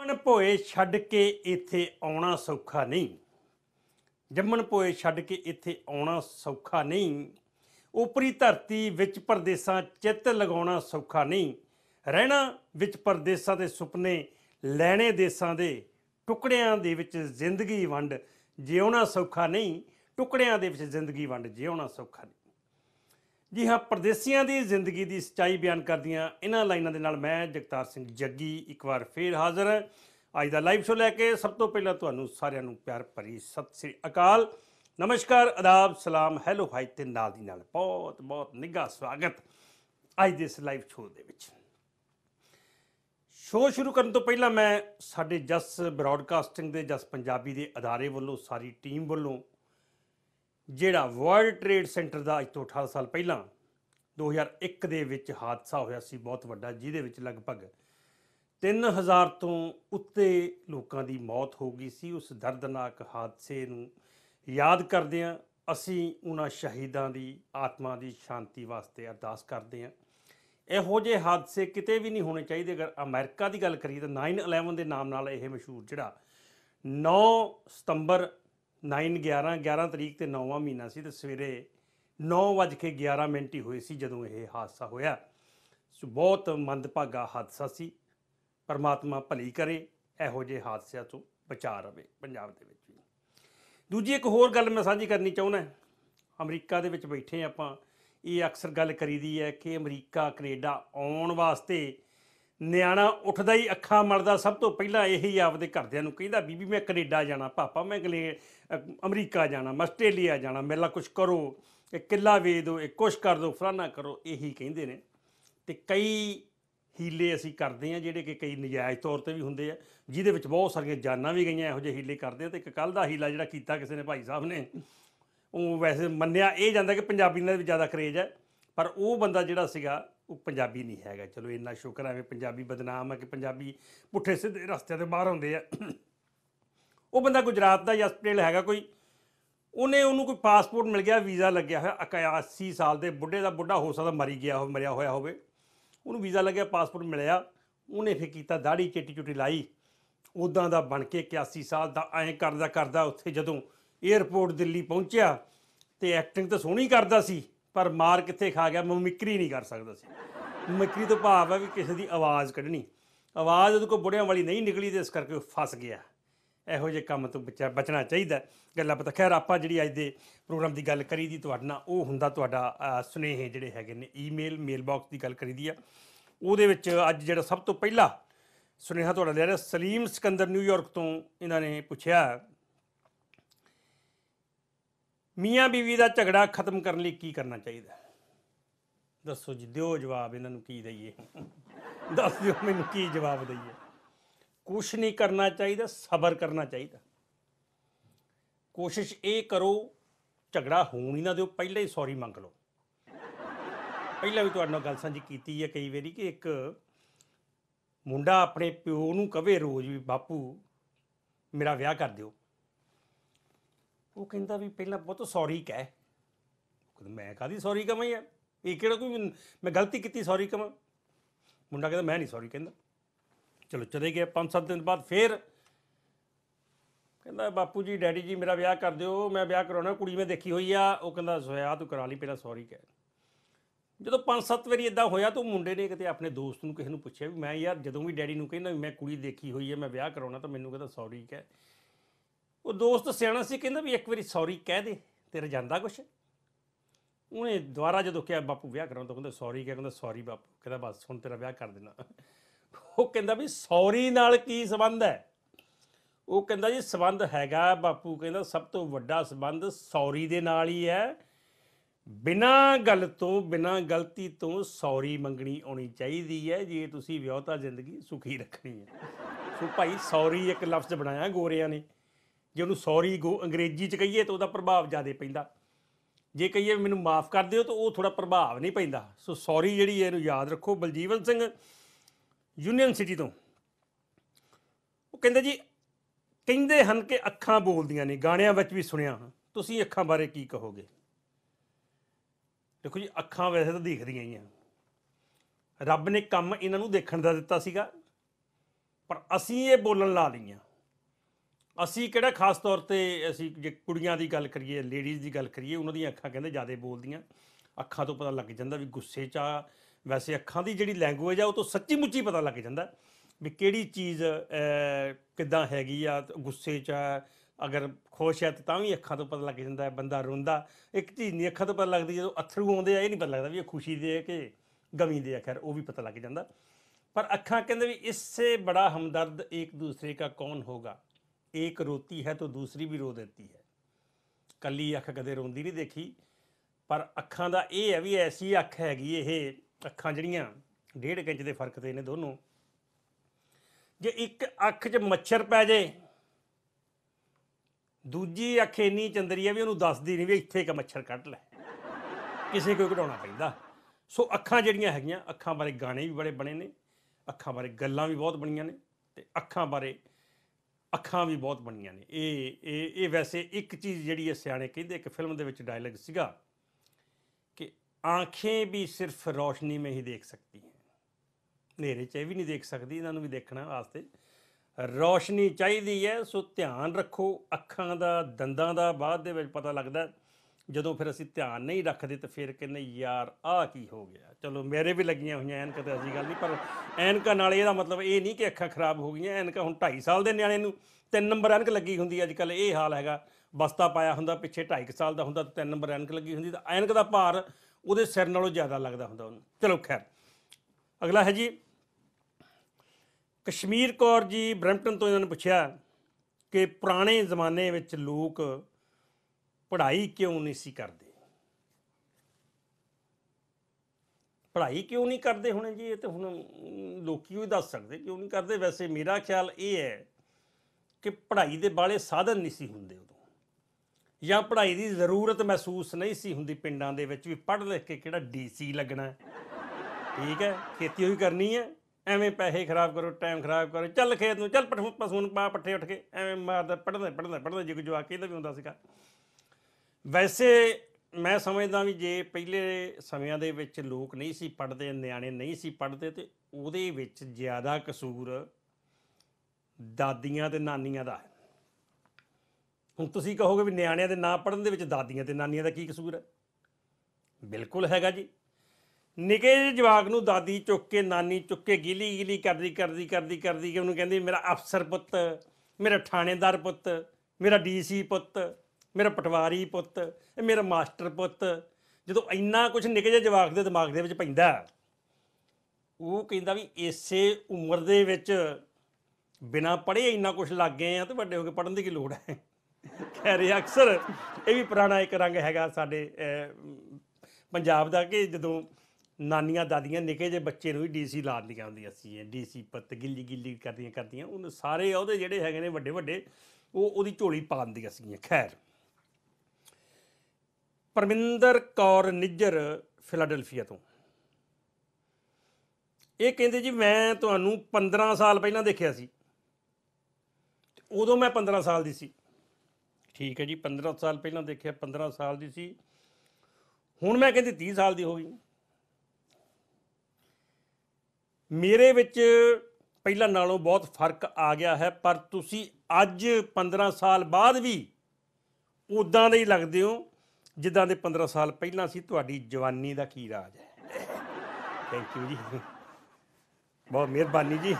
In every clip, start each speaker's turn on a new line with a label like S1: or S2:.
S1: ਜੰਮਣ ਭੋਏ ਛੱਡ ਕੇ ਇੱਥੇ ਆਉਣਾ ਸੌਖਾ ਨਹੀਂ। ਜੰਮਣ ਭੋਏ ਛੱਡ ਕੇ ਇੱਥੇ ਆਉਣਾ ਸੌਖਾ ਨਹੀਂ। ਉਪਰੀ ਧਰਤੀ ਵਿੱਚ ਪਰਦੇਸਾਂ ਚਿੱਤ ਲਗਾਉਣਾ ਸੌਖਾ ਨਹੀਂ। ਰਹਿਣਾ ਵਿੱਚ ਪਰਦੇਸਾਂ ਦੇ ਸੁਪਨੇ, ਲੈਣੇ ਦੇਸਾਂ ਦੇ ਟੁਕੜਿਆਂ ਦੇ ਵਿੱਚ ਜ਼ਿੰਦਗੀ ਵੰਡ ਜਿਉਣਾ ਸੌਖਾ ਨਹੀਂ। ਟੁਕੜਿਆਂ ਦੇ ਵਿੱਚ ਜ਼ਿੰਦਗੀ ਵੰਡ ਜਿਉਣਾ ਸੌਖਾ ਨਹੀਂ। ਜੀ ਹਾਂ, ਪਰਦੇਸੀਆਂ ਦੀ ਜ਼ਿੰਦਗੀ ਦੀ ਸਚਾਈ ਬਿਆਨ ਕਰਦੀਆਂ ਇਹਨਾਂ ਲਾਈਨਾਂ ਦੇ ਨਾਲ ਮੈਂ ਜਗਤਾਰ ਸਿੰਘ ਜੱਗੀ ਇੱਕ ਵਾਰ ਫੇਰ ਹਾਜ਼ਰ ਹਾਂ। ਅੱਜ ਦਾ ਲਾਈਵ ਸ਼ੋ ਲੈ ਕੇ ਸਭ ਤੋਂ ਪਹਿਲਾਂ ਤੁਹਾਨੂੰ ਸਾਰਿਆਂ ਨੂੰ ਪਿਆਰ ਭਰੀ ਸਤਿ ਸ੍ਰੀ ਅਕਾਲ। ਨਮਸਕਾਰ ਆਦਾਬ ਸਲਾਮ, ਹੈਲੋ ਹਾਈ ਤੇ ਨਾਲ ਦੀ ਨਾਲ ਬਹੁਤ ਬਹੁਤ ਨਿੱਘਾ ਸਵਾਗਤ ਅੱਜ ਦੇ ਇਸ ਲਾਈਵ ਸ਼ੋ ਦੇ ਵਿੱਚ। ਸ਼ੋਅ ਸ਼ੁਰੂ ਕਰਨ ਤੋਂ ਪਹਿਲਾਂ ਮੈਂ ਸਾਡੇ ਜਸ ਬ੍ਰਾਡਕਾਸਟਿੰਗ ਦੇ, ਜਸ ਪੰਜਾਬੀ ਦੇ ਅਦਾਰੇ ਵੱਲੋਂ, ਸਾਰੀ ਟੀਮ ਵੱਲੋਂ ਜਿਹੜਾ ਵਰਲਡ ਟ੍ਰੇਡ ਸੈਂਟਰ ਦਾ ਅੱਜ ਤੋਂ 18 ਸਾਲ ਪਹਿਲਾਂ 2001 ਦੇ ਵਿੱਚ ਹਾਦਸਾ ਹੋਇਆ ਸੀ, ਬਹੁਤ ਵੱਡਾ, ਜਿਹਦੇ ਵਿੱਚ ਲਗਭਗ 3000 ਤੋਂ ਉੱਤੇ ਲੋਕਾਂ ਦੀ ਮੌਤ ਹੋ ਗਈ ਸੀ। ਉਸ ਦਰਦਨਾਕ ਹਾਦਸੇ ਨੂੰ ਯਾਦ ਕਰਦੇ ਹਾਂ, ਅਸੀਂ ਉਹਨਾਂ ਸ਼ਹੀਦਾਂ ਦੀ, ਆਤਮਾ ਦੀ ਸ਼ਾਂਤੀ ਵਾਸਤੇ ਅਰਦਾਸ ਕਰਦੇ ਹਾਂ। ਇਹੋ ਜਿਹੇ ਹਾਦਸੇ ਕਿਤੇ ਵੀ ਨਹੀਂ ਹੋਣੇ ਚਾਹੀਦੇ। ਅਗਰ ਅਮਰੀਕਾ ਦੀ ਗੱਲ ਕਰੀਏ ਤਾਂ 9/11 ਦੇ ਨਾਮ ਨਾਲ ਇਹ ਮਸ਼ਹੂਰ ਜਿਹੜਾ 9 ਸਤੰਬਰ 9 11 11 ਤਰੀਕ ਤੇ 9ਵਾਂ ਮਹੀਨਾ ਸੀ ਤੇ ਸਵੇਰੇ 9:11 ਮਿੰਟ ਹੀ ਹੋਏ ਸੀ ਜਦੋਂ ਇਹ ਹਾਦਸਾ ਹੋਇਆ। ਸੋ ਬਹੁਤ ਮੰਦਭਾਗਾ ਹਾਦਸਾ ਸੀ। ਪਰਮਾਤਮਾ ਭਲੀ ਕਰੇ, ਇਹੋ ਜਿਹੇ ਹਾਦਸਿਆਂ ਤੋਂ ਬਚਾ ਰਵੇ ਪੰਜਾਬ ਦੇ ਵਿੱਚ ਵੀ। ਦੂਜੀ ਇੱਕ ਹੋਰ ਗੱਲ ਮੈਂ ਸਾਂਝੀ ਕਰਨੀ ਚਾਹੁੰਦਾ ਅਮਰੀਕਾ ਦੇ ਵਿੱਚ ਬੈਠੇ ਆਪਾਂ। ਇਹ ਅਕਸਰ ਗੱਲ ਕਰੀਦੀ ਹੈ ਕਿ ਅਮਰੀਕਾ, ਕੈਨੇਡਾ ਆਉਣ ਵਾਸਤੇ ਨਿਆਣਾ ਉੱਠਦਾ ਹੀ ਅੱਖਾਂ ਮਲਦਾ, ਸਭ ਤੋਂ ਪਹਿਲਾਂ ਇਹੀ ਆਪਦੇ ਘਰਦਿਆਂ ਨੂੰ ਕਹਿੰਦਾ, ਬੀਬੀ, ਮੈਂ ਕੈਨੇਡਾ ਜਾਣਾ, ਪਾਪਾ, ਮੈਂ ਗਲੇ ਅਮਰੀਕਾ ਜਾਣਾ ਆਸਟ੍ਰੇਲੀਆ ਜਾਣਾ, ਮੇਰਾ ਕੁਝ ਕਰੋ, ਇਹ ਕਿੱਲਾ ਵੇਚ ਦਿਓ, ਇਹ ਕੁਛ ਕਰ ਦਿਓ, ਫਲਾਨਾ ਕਰੋ, ਇਹੀ ਕਹਿੰਦੇ ਨੇ। ਤੇ ਕਈ ਹੀਲੇ ਅਸੀਂ ਕਰਦੇ ਆ ਜਿਹੜੇ ਕਿ ਕਈ ਨਜਾਇਜ਼ ਤੌਰ ਤੇ ਵੀ ਹੁੰਦੇ ਆ, ਜਿਹਦੇ ਵਿੱਚ ਬਹੁਤ ਸਾਰੀਆਂ ਜਾਨਾਂ ਵੀ ਗਈਆਂ, ਇਹੋ ਜਿਹੇ ਹੀਲੇ ਕਰਦੇ ਆ, ਤੇ ਇੱਕ ਕੱਲ ਦਾ ਹੀਲਾ ਜਿਹੜਾ ਕੀਤਾ ਕਿਸੇ ਨੇ ਭਾਈ ਸਾਹਿਬ ਨੇ, ਉਹ ਵੈਸੇ ਮੰਨਿਆ, ਇਹ ਜਾਂਦਾ ਕਿ ਪੰਜਾਬੀ ਨਾਲ ਵੀ ਜ਼ਿਆਦਾ ਕਰੇਜ ਹੈ, ਪਰ ਉਹ ਬੰਦਾ ਜਿਹੜਾ ਸੀਗਾ ਉਹ ਪੰਜਾਬੀ ਨਹੀਂ ਹੈਗਾ। ਚਲੋ ਇੰਨਾ ਸ਼ੁਕਰ ਹੈ ਵੀ ਪੰਜਾਬੀ ਬਦਨਾਮ ਹੈ ਕਿ ਪੰਜਾਬੀ ਪੁੱਠੇ ਸਿੱਧੇ ਰਸਤੇ ਤੇ ਬਾਹਰ ਹੁੰਦੇ ਆ। ਉਹ ਬੰਦਾ ਗੁਜਰਾਤ ਦਾ ਜਾਂ ਆਸਟ੍ਰੇਲੀਆ ਹੈਗਾ ਕੋਈ। ਉਹਨੇ ਉਹਨੂੰ ਕੋਈ ਪਾਸਪੋਰਟ ਮਿਲ ਗਿਆ, ਵੀਜ਼ਾ ਲੱਗਿਆ ਹੋਇਆ 81 ਸਾਲ ਦੇ ਬੁੱਢੇ ਦਾ ਬੁੱਢਾ ਹੋ ਸਕਦਾ ਮਰੀ ਗਿਆ ਹੋਵੇ, ਮਰਿਆ ਹੋਇਆ ਹੋਵੇ। ਉਹਨੂੰ ਵੀਜ਼ਾ ਲੱਗਿਆ, ਪਾਸਪੋਰਟ ਮਿਲਿਆ। ਉਹਨੇ ਫਿਰ ਕੀਤਾ ਦਾੜੀ ਚਿੱਟੀ ਚੁੱਟੀ ਲਾਈ। ਉਦਾਂ ਦਾ ਬਣ ਕੇ 81 ਸਾਲ ਦਾ ਐਂ ਕਰਦਾ ਕਰਦਾ ਉੱਥੇ ਜਦੋਂ 에ਅਰਪੋਰਟ ਦਿੱਲੀ ਪਹੁੰਚਿਆ ਤੇ ਐਕਟਿੰਗ ਤਾਂ ਸੋਹਣੀ ਕਰਦਾ ਸੀ। ਪਰ ਮਾਰ ਕਿੱਥੇ ਖਾ ਗਿਆ ਮਿਮਿਕਰੀ ਨਹੀਂ ਕਰ ਸਕਦਾ ਸੀ। ਮਿਮਿਕਰੀ ਤੋਂ ਭਾਵ ਹੈ ਵੀ ਕਿਸੇ ਦੀ ਆਵਾਜ਼ ਕੱਢਣੀ। ਆਵਾਜ਼ ਉਹਦੇ ਕੋਲ ਬੁੜਿਆਂ ਵਾਲੀ ਨਹੀਂ ਨਿਕਲੀ ਤੇ ਇਸ ਕਰਕੇ ਉਹ ਫਸ ਗਿਆ। ਇਹੋ ਜਿਹੇ ਕੰਮ ਤੋਂ ਬਚਾ ਬਚਣਾ ਚਾਹੀਦਾ ਗੱਲਾਂ ਪਤਾ, ਖੈਰ ਆਪਾਂ ਜਿਹੜੀ ਅੱਜ ਦੇ ਪ੍ਰੋਗਰਾਮ ਦੀ ਗੱਲ ਕਰੀ ਦੀ ਤੁਹਾਡੇ ਨਾਲ, ਉਹ ਹੁੰਦਾ ਤੁਹਾਡਾ ਸੁਨੇਹੇ ਜਿਹੜੇ ਹੈਗੇ ਨੇ ਈਮੇਲ ਮੇਲ ਬਾਕਸ ਦੀ ਗੱਲ ਕਰੀ ਦੀ ਆ। ਉਹਦੇ ਵਿੱਚ ਅੱਜ ਜਿਹੜਾ ਸਭ ਤੋਂ ਪਹਿਲਾ ਸੁਨੇਹਾ ਤੁਹਾਡਾ ਲੈ ਰਿਹਾ, ਸਲੀਮ ਸਿਕੰਦਰ ਨਿਊਯਾਰਕ ਤੋਂ ਇਹਨਾਂ ਨੇ ਪੁੱਛਿਆ ਮੀਆਂ ਬੀਵੀ ਦਾ ਝਗੜਾ ਖਤਮ ਕਰਨ ਲਈ ਕੀ ਕਰਨਾ ਚਾਹੀਦਾ? ਦੱਸੋ ਜੀ, ਦਿਓ ਜਵਾਬ ਇਹਨਾਂ ਨੂੰ ਕੀ ਦਈਏ? ਦੱਸ ਦਿਓ ਮੈਨੂੰ ਕੀ ਜਵਾਬ ਦਈਏ? ਕੁਛ ਨਹੀਂ ਕਰਨਾ ਚਾਹੀਦਾ, ਸਬਰ ਕਰਨਾ ਚਾਹੀਦਾ। ਕੋਸ਼ਿਸ਼ ਇਹ ਕਰੋ, ਝਗੜਾ ਹੋਣ ਹੀ ਨਾ ਦਿਓ, ਪਹਿਲਾਂ ਹੀ ਸੌਰੀ ਮੰਗ ਲਓ। ਪਹਿਲਾਂ ਵੀ ਤੁਹਾਡੇ ਨਾਲ ਗੱਲ ਸਾਂਝੀ ਕੀਤੀ ਹੈ ਕਈ ਵਾਰੀ ਕਿ ਇੱਕ ਮੁੰਡਾ ਆਪਣੇ ਪਿਓ ਨੂੰ ਕਵੇ ਰੋਜ਼ ਵੀ, ਬਾਪੂ, ਮੇਰਾ ਵਿਆਹ ਕਰ ਦਿਓ। ਉਹ ਕਹਿੰਦਾ ਵੀ ਪਹਿਲਾਂ ਬਹੁਤ ਸੌਰੀ ਕਹਿ। ਕਹਿੰਦਾ, ਮੈਂ ਕਾਦੀ ਸੌਰੀ ਕਵਾਂ ਯਾਰ? ਇਹ ਕਿਹੜਾ ਕੋਈ ਮੈਂ ਗਲਤੀ ਕੀਤੀ ਸੌਰੀ ਕਵਾਂ? ਮੁੰਡਾ ਕਹਿੰਦਾ, ਮੈਂ ਨਹੀਂ ਸੌਰੀ ਕਹਿੰਦਾ। ਚਲੋ, ਚਲੇ ਗਏ ਪੰਜ ਸੱਤ ਦਿਨ ਬਾਅਦ ਫੇਰ ਕਹਿੰਦਾ, ਬਾਪੂ ਜੀ, ਡੈਡੀ ਜੀ, ਮੇਰਾ ਵਿਆਹ ਕਰ ਦਿਓ, ਮੈਂ ਵਿਆਹ ਕਰਾਉਣਾ, ਕੁੜੀ ਮੈਂ ਦੇਖੀ ਹੋਈ ਆ। ਉਹ ਕਹਿੰਦਾ, ਸੋਇਆ, ਤੂੰ ਕਰਾ ਲਈ ਪਹਿਲਾਂ ਸੌਰੀ ਕਹਿ। ਜਦੋਂ ਪੰਜ ਸੱਤ ਵਾਰੀ ਇਦਾਂ ਹੋਇਆ ਤਾਂ ਉਹ ਮੁੰਡੇ ਨੇ ਕਿਤੇ ਆਪਣੇ ਦੋਸਤ ਨੂੰ ਕਿਸੇ ਨੂੰ ਪੁੱਛਿਆ ਵੀ ਮੈਂ ਯਾਰ ਜਦੋਂ ਵੀ ਡੈਡੀ ਨੂੰ ਕਹਿੰਦਾ ਵੀ ਮੈਂ ਕੁੜੀ ਦੇਖੀ ਹੋਈ ਹੈ ਮੈਂ ਵਿਆਹ ਕਰਾਉਣਾ ਤਾਂ ਮੈਨੂੰ ਕਹਿੰਦਾ ਸੌਰੀ ਕਹਿ। ਉਹ ਦੋਸਤ ਸਿਆਣਾ ਸੀ, ਕਹਿੰਦਾ ਵੀ ਇੱਕ ਵਾਰੀ ਸੌਰੀ ਕਹਿ ਦੇ, ਤੇਰੇ ਜਾਂਦਾ ਕੁਛ? ਉਹਨੇ ਦੁਬਾਰਾ ਜਦੋਂ ਕਿਹਾ, ਬਾਪੂ, ਵਿਆਹ ਕਰਾਉਣਾ ਤਾਂ ਕਹਿੰਦਾ ਸੌਰੀ ਕਹਿ, ਕਹਿੰਦਾ ਸੌਰੀ ਬਾਪੂ, ਕਹਿੰਦਾ ਬਸ, ਹੁਣ ਤੇਰਾ ਵਿਆਹ ਕਰ ਦੇਣਾ। ਉਹ ਕਹਿੰਦਾ ਵੀ ਸੌਰੀ ਨਾਲ ਕੀ ਸੰਬੰਧ ਹੈ? ਉਹ ਕਹਿੰਦਾ ਜੀ, ਸੰਬੰਧ ਹੈਗਾ ਬਾਪੂ, ਕਹਿੰਦਾ ਸਭ ਤੋਂ ਵੱਡਾ ਸੰਬੰਧ ਸੌਰੀ ਦੇ ਨਾਲ ਹੀ ਹੈ। ਬਿਨਾਂ ਗੱਲ ਤੋਂ, ਬਿਨਾਂ ਗਲਤੀ ਤੋਂ ਸੌਰੀ ਮੰਗਣੀ ਆਉਣੀ ਚਾਹੀਦੀ ਹੈ, ਜੇ ਤੁਸੀਂ ਵਿਆਹਤਾ ਜ਼ਿੰਦਗੀ ਸੁਖੀ ਰੱਖਣੀ ਹੈ। ਸੋ ਭਾਈ ਸੌਰੀ ਇੱਕ ਲਫ਼ਜ਼ ਬਣਾਇਆ ਗੋਰਿਆਂ ਨੇ। ਜੇ ਉਹਨੂੰ ਸੌਰੀ ਗੋ ਅੰਗਰੇਜ਼ੀ ਚ ਕਹੀਏ ਤਾਂ ਉਹਦਾ ਪ੍ਰਭਾਵ ਜ਼ਿਆਦਾ ਪੈਂਦਾ। ਜੇ ਕਹੀਏ ਮੈਨੂੰ ਮਾਫ ਕਰ ਦਿਓ ਤਾਂ ਉਹ ਥੋੜਾ ਪ੍ਰਭਾਵ ਨਹੀਂ ਪੈਂਦਾ। ਸੋ ਸੌਰੀ ਜਿਹੜੀ ਹੈ ਇਹਨੂੰ ਯਾਦ ਰੱਖੋ ਬਲਜੀਵਨ ਸਿੰਘ ਯੂਨੀਅਨ ਸਿਟੀ ਤੋਂ। ਉਹ ਕਹਿੰਦੇ ਜੀ, ਕਹਿੰਦੇ ਹਨ ਕਿ ਅੱਖਾਂ ਬੋਲਦੀਆਂ ਨੇ, ਗਾਣਿਆਂ ਵਿੱਚ ਵੀ ਸੁਣਿਆ ਤੁਸੀਂ ਅੱਖਾਂ ਬਾਰੇ ਕੀ ਕਹੋਗੇ? ਦੇਖੋ ਜੀ, ਅੱਖਾਂ ਵੈਸੇ ਤਾਂ ਦਿਖਦੀਆਂ ਹੀ ਆ। ਰੱਬ ਨੇ ਕੰਮ ਇਹਨਾਂ ਨੂੰ ਦੇਖਣ ਦਾ ਦਿੱਤਾ ਸੀਗਾ, ਪਰ ਅਸੀਂ ਇਹ ਬੋਲਣ ਲਾ ਲਈਆਂ। ਅਸੀਂ ਕਿਹੜਾ ਖਾਸ ਤੌਰ ਤੇ ਅਸੀਂ ਜੇ ਕੁੜੀਆਂ ਦੀ ਗੱਲ ਕਰੀਏ ਲੇਡੀਜ਼ ਦੀ ਗੱਲ ਕਰੀਏ, ਉਹਨਾਂ ਦੀਆਂ ਅੱਖਾਂ ਕਹਿੰਦੇ ਜ਼ਿਆਦਾ ਬੋਲਦੀਆਂ। ਅੱਖਾਂ ਤੋਂ ਪਤਾ ਲੱਗ ਜਾਂਦਾ ਵੀ ਗੁੱਸੇ 'ਚ ਆ। ਵੈਸੇ ਅੱਖਾਂ ਦੀ ਜਿਹੜੀ ਲੈਂਗੁਏਜ ਆ, ਉਹ ਤੋਂ ਸੱਚੀ ਮੁੱਚੀ ਪਤਾ ਲੱਗ ਜਾਂਦਾ ਵੀ ਕਿਹੜੀ ਚੀਜ਼ ਕਿੱਦਾਂ ਹੈਗੀ ਆ, ਗੁੱਸੇ 'ਚ ਆ। ਅਗਰ ਖੁਸ਼ ਹੈ ਤਾਂ ਵੀ ਅੱਖਾਂ ਤੋਂ ਪਤਾ ਲੱਗ ਜਾਂਦਾ, ਬੰਦਾ ਰੋਂਦਾ। ਇੱਕ ਚੀਜ਼ ਨਹੀਂ, ਅੱਖਾਂ ਤੋਂ ਪਤਾ ਲੱਗਦੀ, ਜਦੋਂ ਅਥਰੂ ਆਉਂਦੇ ਆ, ਇਹ ਨਹੀਂ ਪਤਾ ਲੱਗਦਾ ਵੀ ਇਹ ਖੁਸ਼ੀ ਦੇ ਹੈ ਕਿ ਗਮੀ ਦੇ ਆ। ਖੈਰ, ਉਹ ਵੀ ਪਤਾ ਲੱਗ ਜਾਂਦਾ। ਪਰ ਅੱਖਾਂ ਕਹਿੰਦੇ ਵੀ ਇਸੇ ਬੜਾ ਹਮਦਰਦ ਇੱਕ ਦੂਸਰੇ ਦਾ ਕੌਣ ਹੋਗਾ? एक रोती है तो दूसरी भी रो देती है ਕੱਲੀ ਅੱਖ ਕਦੇ ਰੋਂਦੀ ਨਹੀਂ ਦੇਖੀ ਪਰ ਅੱਖਾਂ ਦਾ ਇਹ ਹੈ ਵੀ ਐਸੀ ਅੱਖ ਹੈਗੀ ਇਹ ਅੱਖਾਂ ਜਿਹੜੀਆਂ ਡੇਢ ਕੁ ਇੰਚ ਦੇ ਫਰਕ ਤੇ ਨੇ ਦੋਨੋਂ ਜੇ ਇੱਕ ਅੱਖ 'ਚ ਮੱਛਰ ਪੈ ਜੇ ਦੂਜੀ ਅੱਖ ਇੰਨੀ ਚੰਦਰੀ ਆ ਵੀ ਉਹਨੂੰ ਦੱਸਦੀ ਨਹੀਂ ਵੀ ਇੱਥੇ ਇੱਕ ਮੱਛਰ ਕੱਢ ਲੈ ਕਿਸੇ ਕੋਈ ਕਢਾਉਣਾ ਪੈਂਦਾ ਸੋ ਅੱਖਾਂ ਜਿਹੜੀਆਂ ਹੈਗੀਆਂ ਅੱਖਾਂ ਬਾਰੇ ਗਾਣੇ ਵੀ ਬੜੇ ਬਣੇ ਨੇ ਅੱਖਾਂ ਬਾਰੇ ਗੱਲਾਂ ਵੀ ਬਹੁਤ ਬਣੀਆਂ ਨੇ ਤੇ ਅੱਖਾਂ ਬਾਰੇ ਅੱਖਾਂ ਵੀ ਬਹੁਤ ਬਣੀਆਂ ਨੇ। ਇਹ ਇਹ ਇਹ ਵੈਸੇ ਇੱਕ ਚੀਜ਼ ਜਿਹੜੀ ਹੈ ਸਿਆਣੇ ਕਹਿੰਦੇ, ਇੱਕ ਫਿਲਮ ਦੇ ਵਿੱਚ ਡਾਇਲੌਗ ਸੀਗਾ ਕਿ ਆਂਖੇ ਵੀ ਸਿਰਫ ਰੋਸ਼ਨੀ ਮੇ ਹੀ ਦੇਖ ਸਕਦੀ ਹੈ। ਹਨੇਰੇ 'ਚ ਇਹ ਵੀ ਨਹੀਂ ਦੇਖ ਸਕਦੀ, ਇਹਨਾਂ ਨੂੰ ਵੀ ਦੇਖਣਾ ਵਾਸਤੇ। ਰੋਸ਼ਨੀ ਚਾਹੀਦੀ ਹੈ, ਸੋ ਧਿਆਨ ਰੱਖੋ, ਅੱਖਾਂ ਦਾ, ਦੰਦਾਂ ਦਾ ਬਾਅਦ ਦੇ ਵਿੱਚ ਪਤਾ ਲੱਗਦਾ ਜਦੋਂ ਫਿਰ ਅਸੀਂ ਧਿਆਨ ਨਹੀਂ ਰੱਖਦੇ ਤਾਂ ਫਿਰ ਕਹਿੰਦੇ, ਯਾਰ, ਆਹ ਕੀ ਹੋ ਗਿਆ? ਚਲੋ, ਮੇਰੇ ਵੀ ਲੱਗੀਆਂ ਹੋਈਆਂ ਐਨਕਾਂ ਤੇ ਐਸੀ ਗੱਲ ਨਹੀਂ, ਪਰ ਐਨਕਾਂ ਨਾਲ ਇਹਦਾ ਮਤਲਬ ਇਹ ਨਹੀਂ ਕਿ ਅੱਖਾਂ ਖਰਾਬ ਹੋ ਗਈਆਂ। ਐਨਕਾਂ ਹੁਣ 2.5 ਸਾਲ ਦੇ ਨਿਆਣੇ ਨੂੰ ਤਿੰਨ ਨੰਬਰ ਐਨਕ ਲੱਗੀ ਹੁੰਦੀ ਅੱਜ ਕੱਲ ਇਹ ਹਾਲ ਹੈਗਾ, ਬਸਤਾ ਪਾਇਆ ਹੁੰਦਾ, ਪਿੱਛੇ 2.5 ਸਾਲ ਦਾ ਹੁੰਦਾ ਤਾਂ ਤਿੰਨ ਨੰਬਰ ਐਨਕ ਲੱਗੀ ਹੁੰਦੀ, ਤਾਂ ਐਨਕ ਦਾ ਭਾਰ ਉਹਦੇ ਸਿਰ ਨਾਲੋਂ ਜ਼ਿਆਦਾ ਲੱਗਦਾ ਹੁੰਦਾ ਉਹਨੂੰ। ਚਲੋ, ਖੈਰ। ਅਗਲਾ ਹੈ ਜੀ, ਕਸ਼ਮੀਰ ਕੌਰ ਜੀ ਬ੍ਰੈਂਪਟਨ ਤੋਂ ਇਹਨਾਂ ਨੇ ਪੁੱਛਿਆ ਕਿ ਪੁਰਾਣੇ ਜ਼ਮਾਨੇ ਵਿੱਚ ਲੋਕ ਪੜ੍ਹਾਈ ਕਿਉਂ ਨਹੀਂ ਸੀ ਕਰਦੇ? ਪੜ੍ਹਾਈ ਕਿਉਂ ਨਹੀਂ ਕਰਦੇ ਹੁਣ ਜੀ? ਇਹ ਤਾਂ ਹੁਣ ਅਮ, ਲੋਕੀ ਹੀ ਦੱਸ ਸਕਦੇ ਕਿਉਂ ਨਹੀਂ ਕਰਦੇ? ਵੈਸੇ ਮੇਰਾ ਖਿਆਲ ਇਹ ਹੈ ਕਿ ਪੜ੍ਹਾਈ ਦੇ ਬਾਲੇ ਸਾਧਨ ਨਹੀਂ ਸੀ ਹੁੰਦੇ ਉਦੋਂ। ਜਾਂ ਪੜ੍ਹਾਈ ਦੀ ਜ਼ਰੂਰਤ ਮਹਿਸੂਸ ਨਹੀਂ ਸੀ ਹੁੰਦੀ ਪਿੰਡਾਂ ਦੇ ਵਿੱਚ ਵੀ ਪੜ੍ਹ ਲਿਖ ਕੇ ਕਿਹੜਾ ਡੀਸੀ ਲੱਗਣਾ ਹੈ। ਠੀਕ ਹੈ? ਖੇਤੀ ਹੋਈ ਕਰਨੀ ਹੈ। ਐਵੇਂ ਪੈਸੇ ਖਰਾਬ ਕਰੋ ਟਾਈਮ ਖਰਾਬ ਕਰੋ। ਚੱਲ ਖੇਤ ਨੂੰ ਚੱਲ ਪਠ ਪਸ਼ੂ ਨੂੰ ਪਾ ਪੱਠੇ ਉੱਠ ਕੇ। ਐਵੇਂ ਮਾਰਦਾ ਪੜ੍ਹਦਾ ਪੜ੍ਹਦਾ ਪੜ੍ਹਦਾ ਜੇ ਕੋਈ ਜਵਾਕ ਕਹਿੰਦਾ ਵੀ ਹੁੰਦਾ ਸੀਗਾ। ਵੈਸੇ ਮੈਂ ਸਮਝਦਾ ਵੀ ਜੇ ਪਹਿਲੇ ਸਮਿਆਂ ਦੇ ਵਿੱਚ ਲੋਕ ਨਹੀਂ ਸੀ ਪੜ੍ਹਦੇ, ਨਿਆਣੇ ਨਹੀਂ ਸੀ ਪੜ੍ਹਦੇ, ਤੇ ਉਹਦੇ ਵਿੱਚ ਜ਼ਿਆਦਾ ਕਸੂਰ ਦਾਦੀਆਂ ਤੇ ਨਾਨੀਆਂ ਦਾ ਹੈ। ਹੁਣ ਤੁਸੀਂ ਕਹੋਗੇ ਵੀ ਨਿਆਣਿਆਂ ਦੇ ਨਾ ਪੜ੍ਹਨ ਦੇ ਵਿੱਚ ਦਾਦੀਆਂ ਤੇ ਨਾਨੀਆਂ ਦਾ ਕੀ ਕਸੂਰ ਹੈ? ਬਿਲਕੁਲ ਹੈਗਾ ਜੀ। ਨਿੱਕੇ ਜਵਾਕ ਨੂੰ ਦਾਦੀ ਚੁੱਕ ਕੇ, ਨਾਨੀ ਚੁੱਕ ਕੇ ਗਿਲੀ ਗਿਲੀ ਕਰਦੀ ਕਰਦੀ ਕਰਦੀ ਕਰਦੀ ਕਿ ਉਹਨੂੰ ਕਹਿੰਦੀ, ਮੇਰਾ ਅਫਸਰ ਪੁੱਤ, ਮੇਰਾ ਥਾਣੇਦਾਰ ਪੁੱਤ, ਮੇਰਾ ਡੀਸੀ ਪੁੱਤ ਮੇਰਾ ਪਟਵਾਰੀ ਪੁੱਤ ਇਹ ਮੇਰਾ ਮਾਸਟਰ ਪੁੱਤ, ਜਦੋਂ ਇੰਨਾ ਕੁਝ ਨਿੱਕੇ ਜਿਹੇ ਜਵਾਕ ਦੇ ਦਿਮਾਗ ਦੇ ਵਿੱਚ ਪੈਂਦਾ, ਉਹ ਕਹਿੰਦਾ ਵੀ ਇਸੇ ਉਮਰ ਦੇ ਵਿੱਚ ਬਿਨਾ ਪੜ੍ਹੇ ਇੰਨਾ ਕੁਝ ਲੱਗ ਗਏ ਆ ਤੇ ਵੱਡੇ ਹੋ ਕੇ ਪੜ੍ਹਨ ਦੀ ਕੀ ਲੋੜ ਹੈ? ਖੈਰ, ਇਹ ਅਕਸਰ ਇਹ ਵੀ ਪੁਰਾਣਾ ਇੱਕ ਰੰਗ ਹੈਗਾ ਸਾਡੇ ਪੰਜਾਬ ਦਾ ਕਿ ਜਦੋਂ ਨਾਨੀਆਂ ਦਾਦੀਆਂ ਨਿੱਕੇ ਜਿਹੇ ਬੱਚੇ ਨੂੰ ਵੀ ਡੀਸੀ ਲਾ ਦਿੰਦੀਆਂ ਹੁੰਦੀਆਂ ਸੀ ਡੀਸੀ ਪੱਤ ਗਿੱਲੀ ਗਿੱਲੀ ਕਰਦੀਆਂ ਕਰਦੀਆਂ, ਉਹਨੂੰ ਸਾਰੇ ਉਹਦੇ ਜਿਹੜੇ ਹੈਗੇ ਨੇ ਵੱਡੇ ਵੱਡੇ, ਉਹ ਉਹਦੀ ਝੋਲੀ ਪਾ ਦਿੰਦੀਆਂ ਸੀਗੀਆਂ, ਖੈਰ। ਪਰਮਿੰਦਰ ਕੌਰ ਨਿੱਜਰ ਫਿਲਾਡੈਲਫੀਆ ਤੋਂ। ਇਹ ਕਹਿੰਦੇ ਜੀ, ਮੈਂ ਤੁਹਾਨੂੰ 15 ਸਾਲ ਪਹਿਲਾਂ ਦੇਖਿਆ ਸੀ। ਉਦੋਂ ਮੈਂ 15 ਸਾਲ ਦੀ ਸੀ। ਠੀਕ ਹੈ ਜੀ 15 ਸਾਲ ਪਹਿਲਾਂ ਦੇਖਿਆ 15 ਸਾਲ ਦੀ ਸੀ। ਹੁਣ ਮੈਂ ਕਹਿੰਦੀ 30 ਸਾਲ ਦੀ ਹੋ ਗਈ। ਮੇਰੇ ਵਿੱਚ ਪਹਿਲਾਂ ਨਾਲੋਂ ਬਹੁਤ ਫ਼ਰਕ ਆ ਗਿਆ ਹੈ, ਪਰ ਤੁਸੀਂ ਅੱਜ 15 ਸਾਲ ਬਾਅਦ ਵੀ ਉਦਾਂ ਦੇ ਹੀ ਲੱਗਦੇ ਹੋ। ਜਿੱਦਾਂ ਦੇ 15 ਸਾਲ ਪਹਿਲਾਂ ਸੀ, ਤੁਹਾਡੀ ਜਵਾਨੀ ਦਾ ਕੀ ਰਾਜ ਹੈ? ਥੈਂਕ ਯੂ ਜੀ। ਬਹੁਤ ਮਿਹਰਬਾਨੀ ਜੀ।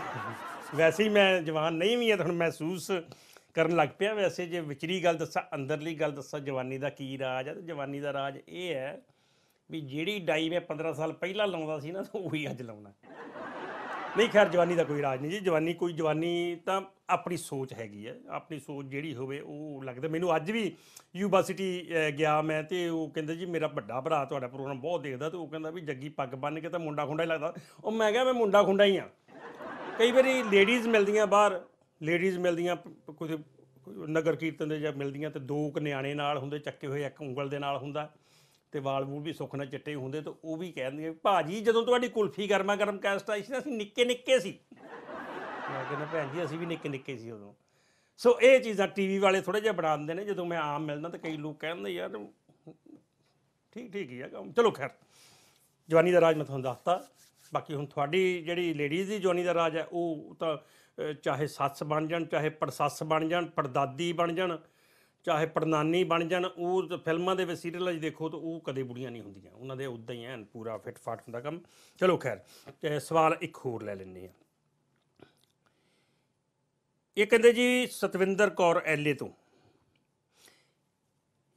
S1: ਵੈਸੇ ਹੀ ਮੈਂ ਜਵਾਨ ਨਹੀਂ ਵੀ ਹਾਂ ਤੁਹਾਨੂੰ ਮਹਿਸੂਸ ਕਰਨ ਲੱਗ ਪਿਆ। ਵੈਸੇ ਜੇ ਵਿਚਰੀ ਗੱਲ ਦੱਸਾਂ, ਅੰਦਰਲੀ ਗੱਲ ਦੱਸਾਂ, ਜਵਾਨੀ ਦਾ ਕੀ ਰਾਜ ਹੈ? ਤੇ ਜਵਾਨੀ ਦਾ ਰਾਜ ਇਹ ਹੈ ਵੀ ਜਿਹੜੀ ਡਾਈ ਮੈਂ 15 ਸਾਲ ਪਹਿਲਾਂ ਲਾਉਂਦਾ ਸੀ ਨਾ ਉਹੀ ਅੱਜ ਲਾਉਣਾ। ਨਹੀਂ, ਖੈਰ, ਜਵਾਨੀ ਦਾ ਕੋਈ ਰਾਜ ਨਹੀਂ ਜੀ। ਜਵਾਨੀ ਕੋਈ, ਜਵਾਨੀ ਤਾਂ ਆਪਣੀ ਸੋਚ ਹੈਗੀ ਹੈ। ਆਪਣੀ ਸੋਚ ਜਿਹੜੀ ਹੋਵੇ, ਉਹ ਲੱਗਦਾ। ਮੈਨੂੰ ਅੱਜ ਵੀ ਯੂਨੀਵਰਸਿਟੀ ਗਿਆ ਮੈਂ ਤੇ ਉਹ ਕਹਿੰਦੇ ਜੀ, ਮੇਰਾ ਵੱਡਾ ਭਰਾ ਤੁਹਾਡਾ ਪ੍ਰੋਗਰਾਮ ਬਹੁਤ ਦੇਖਦਾ ਤੇ ਉਹ ਕਹਿੰਦਾ ਵੀ ਜੱਗੀ ਪੱਗ ਬੰਨ ਕੇ ਤਾਂ ਮੁੰਡਾ ਖੁੰਡਾ ਹੀ ਲੱਗਦਾ। ਉਹ ਮੈਂ ਕਿਹਾ, ਮੈਂ ਮੁੰਡਾ ਖੁੰਡਾ ਹੀ ਆ। ਕਈ ਵਾਰੀ ਲੇਡੀਜ਼ ਮਿਲਦੀਆਂ ਬਾਹਰ, ਲੇਡੀਜ਼ ਮਿਲਦੀਆਂ ਪ- ਕੋਈ ਨਗਰ ਕੀਰਤਨ ਦੇ ਜਾਂ ਮਿਲਦੀਆਂ ਤੇ ਦੋ ਕੁ ਨਿਆਣੇ ਨਾਲ ਹੁੰਦੇ, ਚੱਕੇ ਹੋਏ ਇੱਕ ਉਂਗਲ ਦੇ ਨਾਲ ਹੁੰਦਾ। ਤੇ ਵਾਲ ਮੂਲ ਵੀ ਸੁੱਖ ਨਾਲ ਚਿੱਟੇ ਹੁੰਦੇ ਤੇ ਉਹ ਵੀ ਕਹਿੰਦੀਆਂ ਭਾਜੀ, ਜਦੋਂ ਤੁਹਾਡੀ ਕੁਲਫੀ ਗਰਮਾ ਗਰਮ ਕੈਸਟ ਆਈ ਸੀ ਨਾ, ਅਸੀਂ ਨਿੱਕੇ ਨਿੱਕੇ ਸੀ। ਮੈਂ ਕਹਿੰਦਾ, ਭੈਣ ਜੀ, ਅਸੀਂ ਵੀ ਨਿੱਕੇ ਨਿੱਕੇ ਸੀ ਉਦੋਂ। ਸੋ ਇਹ ਚੀਜ਼ਾਂ ਟੀਵੀ ਵਾਲੇ ਥੋੜੇ ਜਿਹਾ ਬਣਾ ਦਿੰਦੇ ਨੇ, ਜਦੋਂ ਮੈਂ ਆਮ ਮਿਲਦਾ ਤਾਂ ਕਈ ਲੋਕ ਕਹਿੰਦੇ, ਯਾਰ, ਠੀਕ ਠੀਕ ਹੀ ਆ ਕੰਮ। ਚਲੋ ਖੈਰ, ਜਵਾਨੀ ਦਾ ਰਾਜ ਮੈਂ ਤੁਹਾਨੂੰ ਦੱਸਤਾ। ਬਾਕੀ ਹੁਣ ਤੁਹਾਡੀ ਜਿਹੜੀ ਲੇਡੀਜ਼ ਦੀ ਜਵਾਨੀ ਦਾ ਰਾਜ ਹੈ, ਉਹ ਤਾਂ ਚਾਹੇ ਸੱਸ ਬਣ ਜਾਣ, ਚਾਹੇ ਪੜਸੱਸ ਬਣ ਜਾਣ ਪੜਦਾਦੀ ਬਣ ਜਾਣ ਚਾਹੇ ਪੜਨਾਨੀ ਬਣ ਜਾਣ, ਉਹ ਫਿਲਮਾਂ ਦੇ ਵਿੱਚ ਸੀਰੀਅਲਾਂ 'ਚ ਦੇਖੋ ਤਾਂ ਉਹ ਕਦੇ ਬੁੜੀਆਂ ਨਹੀਂ ਹੁੰਦੀਆਂ। ਉਹਨਾਂ ਦੇ ਉਦਾਂ ਹੀ ਐਨ ਪੂਰਾ ਫਿੱਟ ਫਾਟ ਹੁੰਦਾ ਕੰਮ। ਚਲੋ ਖੈਰ, ਤੇ ਸਵਾਲ ਇੱਕ ਹੋਰ ਲੈ ਲੈਂਦੇ ਆ ਇਹ ਕਹਿੰਦੇ ਜੀ ਸਤਵਿੰਦਰ ਕੌਰ ਐਲੇ ਤੋਂ।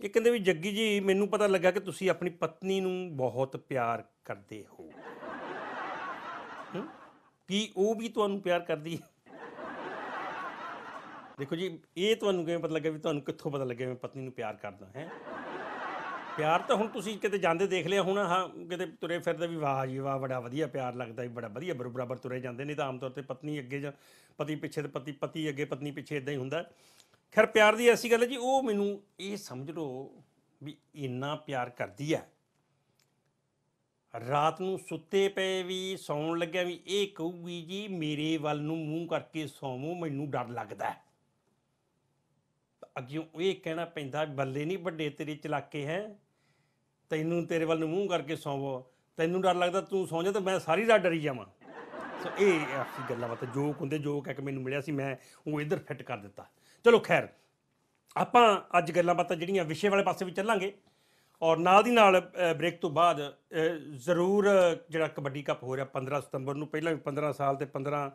S1: ਇਹ ਕਹਿੰਦੇ ਵੀ ਜੱਗੀ ਜੀ, ਮੈਨੂੰ ਪਤਾ ਲੱਗਾ ਕਿ ਤੁਸੀਂ ਆਪਣੀ ਪਤਨੀ ਨੂੰ ਬਹੁਤ ਪਿਆਰ ਕਰਦੇ ਹੋ? ਕੀ ਉਹ ਵੀ ਤੁਹਾਨੂੰ ਪਿਆਰ ਕਰਦੀ ਹੈ? ਦੇਖੋ ਜੀ, ਇਹ ਤੁਹਾਨੂੰ ਕਿਵੇਂ ਪਤਾ ਲੱਗਿਆ ਵੀ ਤੁਹਾਨੂੰ ਕਿੱਥੋਂ ਪਤਾ ਲੱਗਿਆ ਮੈਂ ਪਤਨੀ ਨੂੰ ਪਿਆਰ ਕਰਦਾ, ਹੈ? ਪਿਆਰ ਤਾਂ ਹੁਣ ਤੁਸੀਂ ਕਿਤੇ ਜਾਂਦੇ ਦੇਖ ਲਿਆ ਹੋਣਾ, ਹਾਂ, ਕਿਤੇ ਤੁਰੇ ਫਿਰਦੇ ਵੀ ਵਾਹ ਜੀ, ਵਾਹ, ਬੜਾ ਵਧੀਆ ਪਿਆਰ ਲੱਗਦਾ ਵੀ ਬੜਾ ਵਧੀਆ, ਬਰੋ ਬਰਾਬਰ ਤੁਰੇ ਜਾਂਦੇ ਨਹੀਂ ਤਾਂ ਆਮ ਤੌਰ ਤੇ ਪਤਨੀ ਅੱਗੇ ਜਾਂ ਪਤੀ ਪਿੱਛੇ ਤੇ ਪਤੀ ਪਤੀ ਅੱਗੇ, ਪਤਨੀ ਪਿੱਛੇ ਇਦਾਂ ਹੀ ਹੁੰਦਾ। ਖੈਰ, ਪਿਆਰ ਦੀ ਐਸੀ ਗੱਲ ਹੈ ਜੀ, ਉਹ ਮੈਨੂੰ ਇਹ ਸਮਝ ਲਓ ਵੀ ਇੰਨਾ ਪਿਆਰ ਕਰਦੀ ਹੈ। ਰਾਤ ਨੂੰ ਸੁੱਤੇ ਪਏ ਵੀ, ਸੌਣ ਲੱਗਿਆ ਵੀ, ਇਹ ਕਹੂਗੀ ਜੀ, ਮੇਰੇ ਵੱਲ ਨੂੰ ਮੂੰਹ ਕਰਕੇ ਸੌਵੋ, ਮੈਨੂੰ ਡਰ ਲੱਗਦਾ ਹੈ ਅੱਗੇ ਇਹ ਕਹਿਣਾ ਪੈਂਦਾ ਬੱਲੇ ਨਹੀਂ ਵੱਡੇ, ਤੇਰੇ ਚਲਾਕੇ ਹੈ। ਤੈਨੂੰ ਤੇਰੇ ਵੱਲ ਨੂੰ ਮੂੰਹ ਕਰਕੇ ਸੌਂਵੋ। ਤੈਨੂੰ ਡਰ ਲੱਗਦਾ ਤੂੰ ਸੌਂ ਜਾ ਤਾਂ ਮੈਂ ਸਾਰੀ ਰਾਤ ਡਰੀ ਜਾਵਾਂ। ਸੋ ਇਹ ਐਸੀ ਗੱਲਾਂ ਬਾਤਾਂ, ਜੋਕ ਹੁੰਦੇ, ਜੋਕ ਇੱਕ ਮੈਨੂੰ ਮਿਲਿਆ ਸੀ, ਮੈਂ ਉਹ ਇੱਧਰ ਫਿੱਟ ਕਰ ਦਿੱਤਾ। ਚਲੋ ਖੈਰ, ਆਪਾਂ ਅੱਜ ਗੱਲਾਂ ਬਾਤਾਂ ਜਿਹੜੀਆਂ ਵਿਸ਼ੇ ਵਾਲੇ ਪਾਸੇ ਵੀ ਚੱਲਾਂਗੇ ਔਰ ਨਾਲ ਦੀ ਨਾਲ ਬ੍ਰੇਕ ਤੋਂ ਬਾਅਦ ਜ਼ਰੂਰ ਜਿਹੜਾ ਕਬੱਡੀ ਕੱਪ ਹੋ ਰਿਹਾ 15 ਸਤੰਬਰ ਨੂੰ, ਪਹਿਲਾਂ ਵੀ 15 ਸਾਲ ਤੇ 15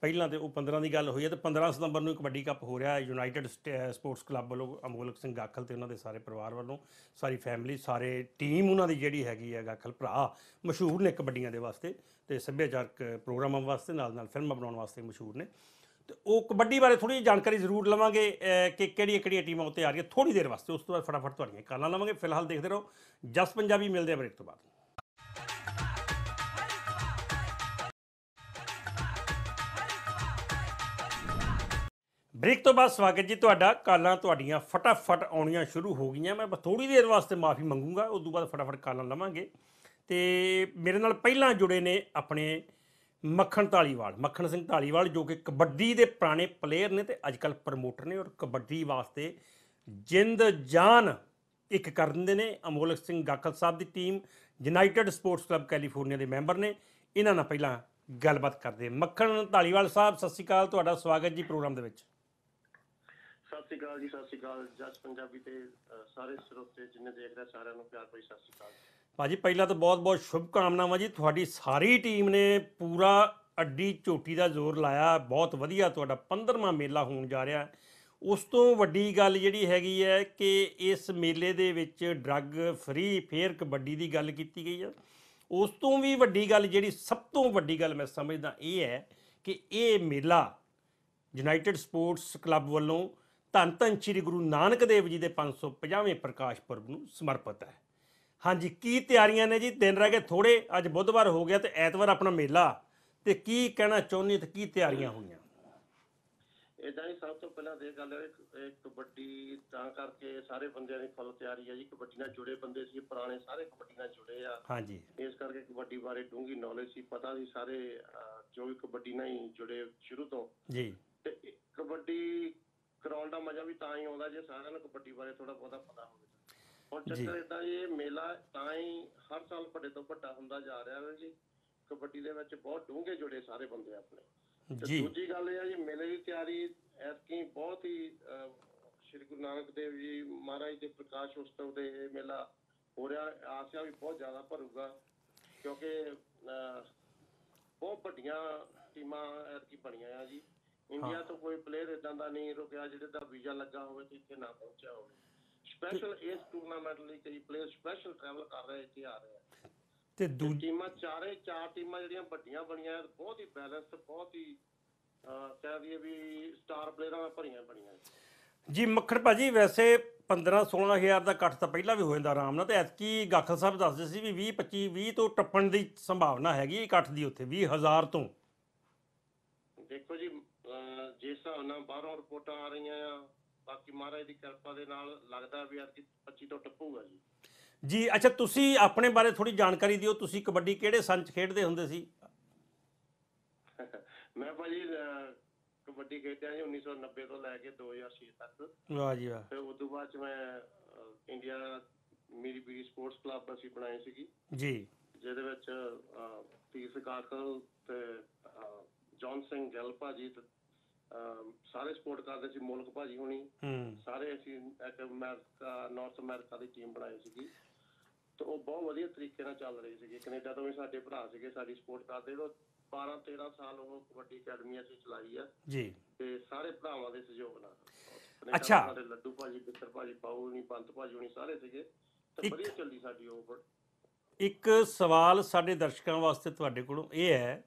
S1: ਪਹਿਲਾਂ ਤੇ ਉਹ 15 ਦੀ ਗੱਲ ਹੋਈ ਹੈ ਤੇ 15 ਸਤੰਬਰ ਨੂੰ ਕਬੱਡੀ ਕੱਪ ਹੋ ਰਿਹਾ ਯੂਨਾਈਟਿਡ ਸਪੋਰਟਸ ਕਲੱਬ ਵੱਲੋਂ ਅਮੋਲਕ ਸਿੰਘ ਗਾਖਲ ਤੇ ਉਹਨਾਂ ਦੇ ਸਾਰੇ ਪਰਿਵਾਰ ਵੱਲੋਂ, ਸਾਰੀ ਫੈਮਿਲੀ ਸਾਰੇ ਟੀਮ ਉਹਨਾਂ ਦੀ ਜਿਹੜੀ ਹੈਗੀ ਹੈ ਗਾਖਲ ਭਰਾ ਮਸ਼ਹੂਰ ਨੇ ਕਬੱਡੀਆਂ ਦੇ ਵਾਸਤੇ ਤੇ ਸੱਭਿਆਚਾਰਕ ਪ੍ਰੋਗਰਾਮਾਂ ਵਾਸਤੇ ਨਾਲ ਨਾਲ ਫਿਲਮਾਂ ਬਣਾਉਣ ਵਾਸਤੇ ਮਸ਼ਹੂਰ ਨੇ। ਤੇ ਉਹ ਕਬੱਡੀ ਬਾਰੇ ਥੋੜੀ ਜਿਹੀ ਜਾਣਕਾਰੀ ਜ਼ਰੂਰ ਲਵਾਂਗੇ ਕਿ ਕਿਹੜੀਆਂ ਕਿਹੜੀਆਂ ਟੀਮਾਂ ਉੱਤੇ ਆ ਰਹੀਆਂ ਥੋੜੀ ਦੇਰ ਵਾਸਤੇ, ਉਸ ਤੋਂ ਬਾਅਦ ਫਟਾਫਟ ਤੁਹਾਡੀਆਂ ਕਾਲਾਂ ਲਵਾਂਗੇ। ਫਿਲਹਾਲ ਦੇਖਦੇ ਰਹੋ, ਜਸ ਪੰਜਾਬੀ ਮਿਲਦੇ ਆ ਬ੍ਰੇਕ ਤੋਂ ਬਾਅਦ। ਬ੍ਰੇਕ ਤੋਂ ਬਾਅਦ ਸਵਾਗਤ ਜੀ ਤੁਹਾਡਾ। ਕਾਲਾਂ ਤੁਹਾਡੀਆਂ ਫਟਾਫਟ ਆਉਣੀਆਂ ਸ਼ੁਰੂ ਹੋ ਗਈਆਂ। ਮੈਂ ਬਸ ਥੋੜੀ ਦੇਰ ਵਾਸਤੇ ਮਾਫੀ ਮੰਗੂੰਗਾ, ਉਸ ਤੋਂ ਬਾਅਦ ਫਟਾਫਟ ਕਾਲਾਂ ਲਵਾਂਗੇ। ਤੇ ਮੇਰੇ ਨਾਲ ਪਹਿਲਾਂ ਜੁੜੇ ਨੇ ਆਪਣੇ ਮੱਖਣ ਢਾਲੀਵਾਲ ਮੱਖਣ ਸਿੰਘ ਢਾਲੀਵਾਲ ਜੋ ਕਿ ਕਬੱਡੀ ਦੇ ਪੁਰਾਣੇ ਪਲੇਅਰ ਨੇ ਤੇ ਅੱਜ ਕੱਲ ਪ੍ਰਮੋਟਰ ਨੇ ਔਰ ਕਬੱਡੀ ਵਾਸਤੇ ਜਿੰਦ ਜਾਨ ਇੱਕ ਕਰ ਦਿੰਦੇ ਨੇ। ਅਮੋਲਕ ਸਿੰਘ ਗਾਖਲ ਸਾਹਿਬ ਦੀ team united sports club California ਦੇ ਮੈਂਬਰ ਨੇ। ਇਹਨਾਂ ਨਾਲ ਪਹਿਲਾਂ ਗੱਲਬਾਤ ਕਰਦੇ ਮੱਖਣ ਢਾਲੀਵਾਲ ਸਾਹਿਬ, ਸਤਿ ਸ਼੍ਰੀ ਅਕਾਲ। ਤੁਹਾਡਾ ਸਵਾਗਤ ਜੀ ਪ੍ਰੋਗਰਾਮ ਦੇ ਵਿੱਚ।
S2: ਸ਼੍ਰੀ ਅਕਾਲ ਜੀ ਸਤਿ ਸ਼੍ਰੀ ਅਕਾਲ। ਜਸ ਪੰਜਾਬੀ ਤੇ ਅ, ਸਾਰੇ ਸਰੋਤੇ ਜਿੰਨੇ ਦੇਖ ਰਹੇ ਸਾਰਿਆਂ ਨੂੰ ਪਿਆਰ ਭਰੀ ਸਤਿ ਸ਼੍ਰੀ ਅਕਾਲ।
S1: ਭਾਜੀ ਪਹਿਲਾਂ ਤਾਂ ਬਹੁਤ-ਬਹੁਤ ਸ਼ੁਭਕਾਮਨਾਵਾਂ ਜੀ। ਤੁਹਾਡੀ ਸਾਰੀ ਟੀਮ ਨੇ ਪੂਰਾ ਅੱਡੀ ਚੋਟੀ ਦਾ ਜ਼ੋਰ ਲਾਇਆ। ਬਹੁਤ ਵਧੀਆ ਤੁਹਾਡਾ 15ਵਾਂ ਮੇਲਾ ਹੋਣ ਜਾ ਰਿਹਾ। ਹੈ। ਉਸ ਤੋਂ ਵੱਡੀ ਗੱਲ ਜਿਹੜੀ ਹੈਗੀ ਹੈ ਕਿ ਇਸ ਮੇਲੇ ਦੇ ਵਿੱਚ ਡਰੱਗ ਫ੍ਰੀ ਫੇਅਰ ਕਬੱਡੀ ਦੀ ਗੱਲ ਕੀਤੀ ਗਈ ਹੈ ਉਸ ਤੋਂ ਵੀ ਵੱਡੀ ਗੱਲ ਜਿਹੜੀ ਸਭ ਤੋਂ ਵੱਡੀ ਗੱਲ ਮੈਂ ਸਮਝਦਾ ਇਹ ਹੈ ਕਿ ਇਹ ਮੇਲਾ ਯੂਨਾਈਟਿਡ ਸਪੋਰਟਸ ਕਲੱਬ ਵੱਲੋਂ ਧੰਨ ਧੰਨ ਸ੍ਰੀ ਗੁਰੂ ਨਾਨਕ ਦੇਵ ਜੀ ਦੇ 550ਵੇਂ ਪ੍ਰਕਾਸ਼ ਪੁਰਬ ਨੂੰ ਸਮਰਪਿਤ ਹੈ। ਹਾਂਜੀ ਕੀ ਤਿਆਰੀਆਂ ਨੇ ਜੀ? ਦਿਨ ਰਹਿ ਗਏ ਥੋੜੇ ਅੱਜ ਬੁੱਧਵਾਰ ਹੋ ਗਿਆ ਤੇ ਐਤਵਾਰ ਆਪਣਾ ਮੇਲਾ। ਤੇ ਕੀ ਕਹਿਣਾ ਚਾਹੁੰਦੇ ਤੇ ਕੀ ਤਿਆਰੀਆਂ ਹੋਈਆਂ?
S2: ਇਦਾਂ ਹੀ ਸਭ ਤੋਂ ਪਹਿਲਾਂ ਇਹ ਗੱਲ ਹੈ ਕਬੱਡੀ ਤਾਂ ਕਰਕੇ ਸਾਰੇ ਬੰਦਿਆਂ ਦੀ ਫੁੱਲ ਤਿਆਰੀ ਹੈ ਜੀ। ਕਬੱਡੀ ਨਾਲ ਜੁੜੇ ਬੰਦੇ ਸੀ ਪੁਰਾਣੇ ਸਾਰੇ ਕਬੱਡੀ ਨਾਲ ਜੁੜੇ ਆ।
S1: ਹਾਂਜੀ।
S2: ਇਸ ਕਰਕੇ ਕਬੱਡੀ ਬਾਰੇ ਡੂੰਗੀ ਨੌਲੇਜ ਸੀ ਪਤਾ ਸੀ ਸਾਰੇ ਜੋ ਵੀ ਕਬੱਡੀ ਨਾਲ ਹੀ ਜੁੜੇ ਸ਼ੁਰੂ ਤੋਂ।
S1: ਜੀ।
S2: ਤੇ ਕਬੱਡੀ ਕਰਾਉਣ ਦਾ ਮਜ਼ਾ ਵੀ ਤਾਂ ਹੀ ਆਉਂਦਾ ਜੇ ਸਾਰਿਆਂ ਨੂੰ ਕਬੱਡੀ ਬਾਰੇ ਥੋੜਾ ਬਹੁਤਾ ਪਤਾ ਹੋਵੇ ਹੁਣ। ਚੱਕਰ ਇਦਾਂ ਇਹ ਮੇਲਾ ਤਾਂ ਹੀ ਹਰ ਸਾਲ ਵੱਡੇ ਤੋਂ ਵੱਡਾ ਹੁੰਦਾ ਜਾ ਰਿਹਾ ਹੈ ਜੀ। ਕਬੱਡੀ ਦੇ ਵਿੱਚ ਬਹੁਤ ਡੂੰਘੇ ਜੁੜੇ ਸਾਰੇ ਬੰਦੇ ਆਪਣੇ।
S1: ਜੀ।
S2: ਦੂਜੀ ਗੱਲ ਇਹ ਆ ਜੀ ਮੇਲੇ ਦੀ ਤਿਆਰੀ ਐਤਕੀ ਬਹੁਤ ਹੀ ਸ਼੍ਰੀ ਗੁਰੂ ਨਾਨਕ ਦੇਵ ਜੀ ਮਹਾਰਾਜ ਦੇ ਪ੍ਰਕਾਸ਼ ਉਤਸਵ ਦੇ ਇਹ ਮੇਲਾ ਹੋ ਰਿਹਾ। ਆਸਿਆ ਵੀ ਬਹੁਤ ਜ਼ਿਆਦਾ ਭਰੂਗਾ ਕਿਉਂਕਿ ਬਹੁਤ ਵੱਡੀਆਂ ਟੀਮਾਂ ਐਤਕੀ ਬਣੀਆਂ ਆ ਜੀ। ਇੰਡੀਆ ਤੋਂ ਕੋਈ ਪਲੇਅਰ ਇਦਾਂ ਦਾ ਨਹੀਂ ਰੁਕਿਆ ਜਿਹਦੇ ਦਾ ਵੀਜ਼ਾ ਲੱਗਾ ਹੋਵੇ ਤੇ ਇੱਥੇ ਨਾ ਪਹੁੰਚਿਆ ਹੋਵੇ। ਸਪੈਸ਼ਲ ਇਸ ਟੂਰਨਾਮੈਂਟ ਲਈ ਕਈ ਪਲੇਅਰ ਸਪੈਸ਼ਲ ਟਰੈਵਲ ਕਰ ਰਹੇ ਇੱਥੇ ਆ ਰਹੇ ਆ।
S1: ਤੇ ਦੂ
S2: ਟੀਮਾਂ ਚਾਰੇ ਚਾਰ ਟੀਮਾਂ ਜਿਹੜੀਆਂ ਵੱਡੀਆਂ ਬਣੀਆਂ ਬਹੁਤ ਹੀ ਬੈਲੈਂਸ ਬਹੁਤ ਹੀ ਕਹਿ ਦਈਏ ਵੀ ਸਟਾਰ ਪਲੇਅਰਾਂ ਨਾਲ ਭਰੀਆਂ ਬਣੀਆਂ।
S1: ਜੀ ਮੱਖਣ ਭਾਜੀ ਵੈਸੇ 15 16000 ਦਾ ਇਕੱਠ ਤਾਂ ਪਹਿਲਾਂ ਵੀ ਹੋ ਜਾਂਦਾ ਆਰਾਮ ਨਾਲ ਤੇ ਐਤਕੀ ਗਾਖਲ ਸਾਹਿਬ ਦੱਸਦੇ ਸੀ ਵੀ 20 25 20 ਤੋਂ ਟੱਪਣ ਦੀ ਸੰਭਾਵਨਾ ਹੈਗੀ ਇਕੱਠ ਦੀ ਉੱਥੇ 20000 ਤੋਂ।
S2: ਦੇਖੋ ਜੀ ਜਿਸ ਹਿਸਾਬ ਨਾਲ ਬਾਹਰੋਂ ਰਿਪੋਰਟਾਂ ਆ ਰਹੀਆਂ ਆ ਬਾਕੀ ਮਹਾਰਾਜ ਦੀ ਕਿਰਪਾ ਦੇ ਨਾਲ ਲੱਗਦਾ ਵੀ ਅੱਜ 25 ਤੋਂ ਟੱਪੂਗਾ ਜੀ।
S1: ਜੀ ਅੱਛਾ ਤੁਸੀਂ ਆਪਣੇ ਬਾਰੇ ਥੋੜੀ ਜਾਣਕਾਰੀ ਦਿਓ ਤੁਸੀਂ ਕਬੱਡੀ ਕਿਹੜੇ ਸੰਚ ਖੇਡਦੇ ਹੁੰਦੇ ਸੀ?
S2: ਮੈਂ ਭਾਜੀ ਕਬੱਡੀ ਖੇਡਿਆ ਜੀ 1990 ਤੋਂ ਲੈ ਕੇ 2006 ਤੱਕ।
S1: ਵਾਹ ਜੀ ਵਾਹ।
S2: ਫਿਰ ਉਸ ਤੋਂ ਬਾਅਦ ਚ ਮੈਂ ਇੰਡੀਆ ਮੇਰੀ ਬੀਡੀ ਸਪੋਰਟਸ ਕਲੱਬ ਅਸੀਂ ਬਣਾਈ ਸੀਗੀ।
S1: ਜੀ।
S2: ਜਿਹਦੇ ਵਿੱਚ ਤੀਰਥ ਕਾਕਲ ਤੇ ਜੌਨ ਸਿੰਘ ਗਿੱਲ ਭਾਜੀ ਤੇ, ਸਾਰੇ ਸਪੋਰਟ ਕਰਦੇ ਸੀ ਮੁਲਕ ਭਾਜੀ ਹੁਣੀ। ਸਾਰੇ ਅਸੀਂ ਇੱਕ ਅਮਰੀਕਾ ਨਾਰਥ ਅਮਰੀਕਾ ਦੀ ਟੀਮ ਬਣਾਈ ਸੀਗੀ। ਤੇ ਉਹ ਬਹੁਤ ਵਧੀਆ ਤਰੀਕੇ ਨਾਲ ਚੱਲ ਰਹੀ ਸੀਗੀ। ਕੈਨੇਡਾ ਤੋਂ ਵੀ ਸਾਡੇ ਭਰਾ ਸੀਗੇ ਸਾਡੀ ਸਪੋਰਟ ਕਰਦੇ। ਉਹ 12 13 ਸਾਲ ਉਹ ਕਬੱਡੀ ਅਕੈਡਮੀ ਅਸੀਂ ਚਲਾਈ ਆ।
S1: ਜੀ।
S2: ਤੇ ਸਾਰੇ ਭਰਾਵਾਂ ਦੇ ਸਹਿਯੋਗ ਨਾਲ।
S1: ਅੱਛਾ।
S2: ਸਾਡੇ ਲੱਡੂ ਭਾਜੀ ਬਿੱਤਰ ਭਾਜੀ ਪਾਉ ਨਹੀਂ ਪੰਤ ਭਾਜੀ ਹੁਣੀ ਸਾਰੇ ਸੀਗੇ। ਤੇ ਵਧੀਆ ਚੱਲੀ ਸਾਡੀ ਉਹ
S1: ਇੱਕ ਸਵਾਲ ਸਾਡੇ ਦਰਸ਼ਕਾਂ ਵਾਸਤੇ ਤੁਹਾਡੇ ਕੋਲੋਂ ਇਹ ਹੈ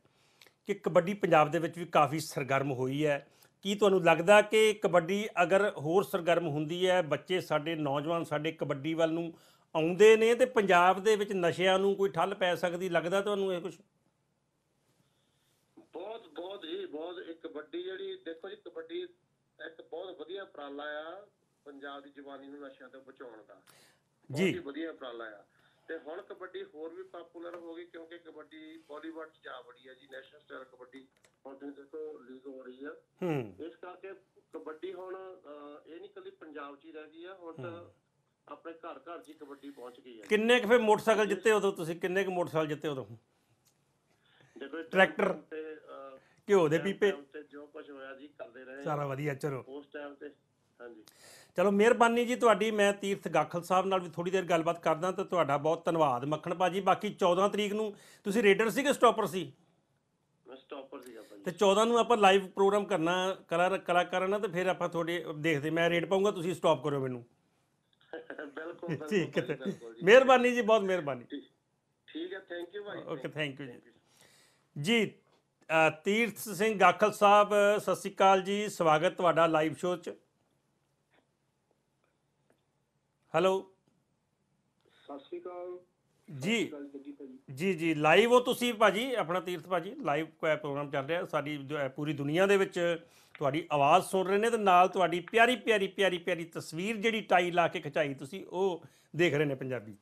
S1: ਕਿ ਕਬੱਡੀ ਪੰਜਾਬ ਦੇ ਵਿੱਚ ਵੀ ਕਾਫੀ ਸਰਗਰਮ ਹੋਈ ਹੈ। ਕੀ ਤੁਹਾਨੂੰ ਲੱਗਦਾ ਕਿ ਕਬੱਡੀ ਅਗਰ ਹੋਰ ਸਰਗਰਮ ਹੁੰਦੀ ਹੈ ਬੱਚੇ ਸਾਡੇ ਨੌਜਵਾਨ ਸਾਡੇ ਕਬੱਡੀ ਵੱਲ ਨੂੰ ਆਉਂਦੇ ਨੇ ਤੇ ਪੰਜਾਬ ਦੇ ਵਿੱਚ ਨਸ਼ਿਆਂ ਨੂੰ ਕੋਈ ਠੱਲ ਪੈ ਸਕਦੀ? ਲੱਗਦਾ ਤੁਹਾਨੂੰ ਇਹ ਕੁਝ
S2: ਬਹੁਤ ਬਹੁਤ ਜੀ ਬਹੁਤ। ਇੱਕ ਕਬੱਡੀ ਜਿਹੜੀ ਦੇਖੋ ਜੀ ਕਬੱਡੀ ਇੱਕ ਬਹੁਤ ਵਧੀਆ ਉਪਰਾਲਾ ਆ ਪੰਜਾਬ ਦੀ ਜਵਾਨੀ ਨੂੰ ਨਸ਼ਿਆਂ ਤੋਂ ਬਚਾਉਣ ਦਾ।
S1: ਜੀ।
S2: ਹੀ ਵਧੀਆ ਉਪਰਾਲਾ ਆ। ਤੇ ਹੁਣ ਕਬੱਡੀ ਹੋਰ ਵੀ ਪਪੂਲਰ ਹੋ ਗਈ ਕਿਉਂਕਿ ਕਬੱਡੀ ਬਾਲੀਵੁੱਡ 'ਚ ਜਾ ਵੜੀ ਆ ਜੀ ਨੈਸ਼ਨਲ ਸਟਾਰ ਕਬੱਡੀ। ਤੁਸੀਂ ਦੇਖੋ ਲੀਗ ਹੋ ਰਹੀ ਆ।
S1: ਹੂੰ।
S2: ਇਸ ਕਰਕੇ ਕਬੱਡੀ ਹੁਣ ਇਹ ਨਹੀਂ ਕੱਲੀ ਪੰਜਾਬ 'ਚ ਹੀ ਰਹਿ ਗਈ ਆ ਹੁਣ ਤਾਂ ਆਪਣੇ ਘਰ ਘਰ 'ਚ ਹੀ ਕਬੱਡੀ ਪਹੁੰਚ ਗਈ ਆ।
S1: ਕਿੰਨੇ ਕੁ ਫੇ ਮੋਟਰਸਾਈਕਲ ਜਿੱਤੇ ਉਦੋਂ ਤੁਸੀਂ? ਕਿੰਨੇ ਕੁ ਮੋਟਰਸਾਈਕਲ ਜਿੱਤੇ ਉਦੋਂ?
S2: ਦੇਖੋ ਇਹ
S1: ਟਰੈਕਟਰ।
S2: ਤੇ ਅਹ,
S1: ਘਿਓ ਦੇ
S2: time
S1: ਪੀਪੇ।
S2: time ਤੇ ਜੋ ਕੁਝ ਹੋਇਆ ਜੀ ਕਰਦੇ ਰਹੇ।
S1: ਸਾਰਾ ਵਧੀਆ ਚਲੋ।
S2: ਉਸ ਟਾਈਮ ਤੇ ਹਾਂਜੀ।
S1: ਚਲੋ ਮਿਹਰਬਾਨੀ ਜੀ ਤੁਹਾਡੀ। ਮੈਂ ਤੀਰਥ ਗਾਖਲ ਸਾਹਿਬ ਨਾਲ ਵੀ ਥੋੜੀ ਦੇਰ ਗੱਲਬਾਤ ਕਰਦਾ ਤੇ ਤੁਹਾਡਾ ਬਹੁਤ ਧੰਨਵਾਦ ਮੱਖਣ ਭਾਜੀ ਬਾਕੀ 14 ਤਰੀਕ ਨੂੰ ਤੁਸੀਂ ਰੇਡਰ ਸੀ ਕਿ ਸਟਾਪਰ ਸੀ
S2: ਮੈਂ ਸਟਾਪਰ ਸੀਗਾ ਭਾਜੀ
S1: ਤੇ 14 ਨੂੰ ਆਪਾਂ ਲਾਈਵ ਪ੍ਰੋਗਰਾਮ ਕਰਨਾ ਕਲਾ ਕਲਾਕਾਰਾਂ ਨਾਲ ਤੇ ਫਿਰ ਆਪਾਂ ਤੁਹਾਡੇ ਦੇਖਦੇ ਮੈਂ ਰੇਡ ਪਾਉਂਗਾ ਤੁਸੀਂ ਸਟਾਪ ਕਰੋ ਮੈਨੂੰ।
S2: ਬਿਲਕੁਲ
S1: ਠੀਕ ਹੈ। ਮਿਹਰਬਾਨੀ ਜੀ ਬਹੁਤ ਮਿਹਰਬਾਨੀ।
S2: ਠੀਕ- ਹੈ thank you Bhai.
S1: Okay thank
S2: you
S1: ji. ਜੀ ਤੀਰਥ ਸਿੰਘ ਗਾਖਲ ਸਾਹਿਬ ਸਤਿ ਸ਼੍ਰੀ ਅਕਾਲ ਜੀ ਸਵਾਗਤ ਤੁਹਾਡਾ ਲਾਈਵ ਸ਼ੋਅ 'ਚ। ਹੈਲੋ
S2: ਸਤਿ ਸ਼੍ਰੀ ਅਕਾਲ।
S1: ਜੀ। ਜੀ ਜੀ ਲਾਈਵ ਹੋ ਤੁਸੀਂ ਭਾਜੀ ਆਪਣਾ ਤੀਰਥ ਭਾਜੀ ਲਾਈਵ ਪ੍ਰੋਗਰਾਮ ਚੱਲ ਰਿਹਾ ਸਾਡੀ ਪੂਰੀ ਦੁਨੀਆ ਦੇ ਵਿੱਚ ਤੁਹਾਡੀ ਆਵਾਜ਼ ਸੁਣ ਰਹੇ ਨੇ ਤੇ ਨਾਲ ਤੁਹਾਡੀ ਪਿਆਰੀ ਪਿਆਰੀ ਪਿਆਰੀ ਪਿਆਰੀ ਤਸਵੀਰ ਜਿਹੜੀ ਟਾਈ ਲਾ ਕੇ ਖਿਚਾਈ ਤੁਸੀਂ ਉਹ ਦੇਖ ਰਹੇ ਨੇ ਪੰਜਾਬੀ।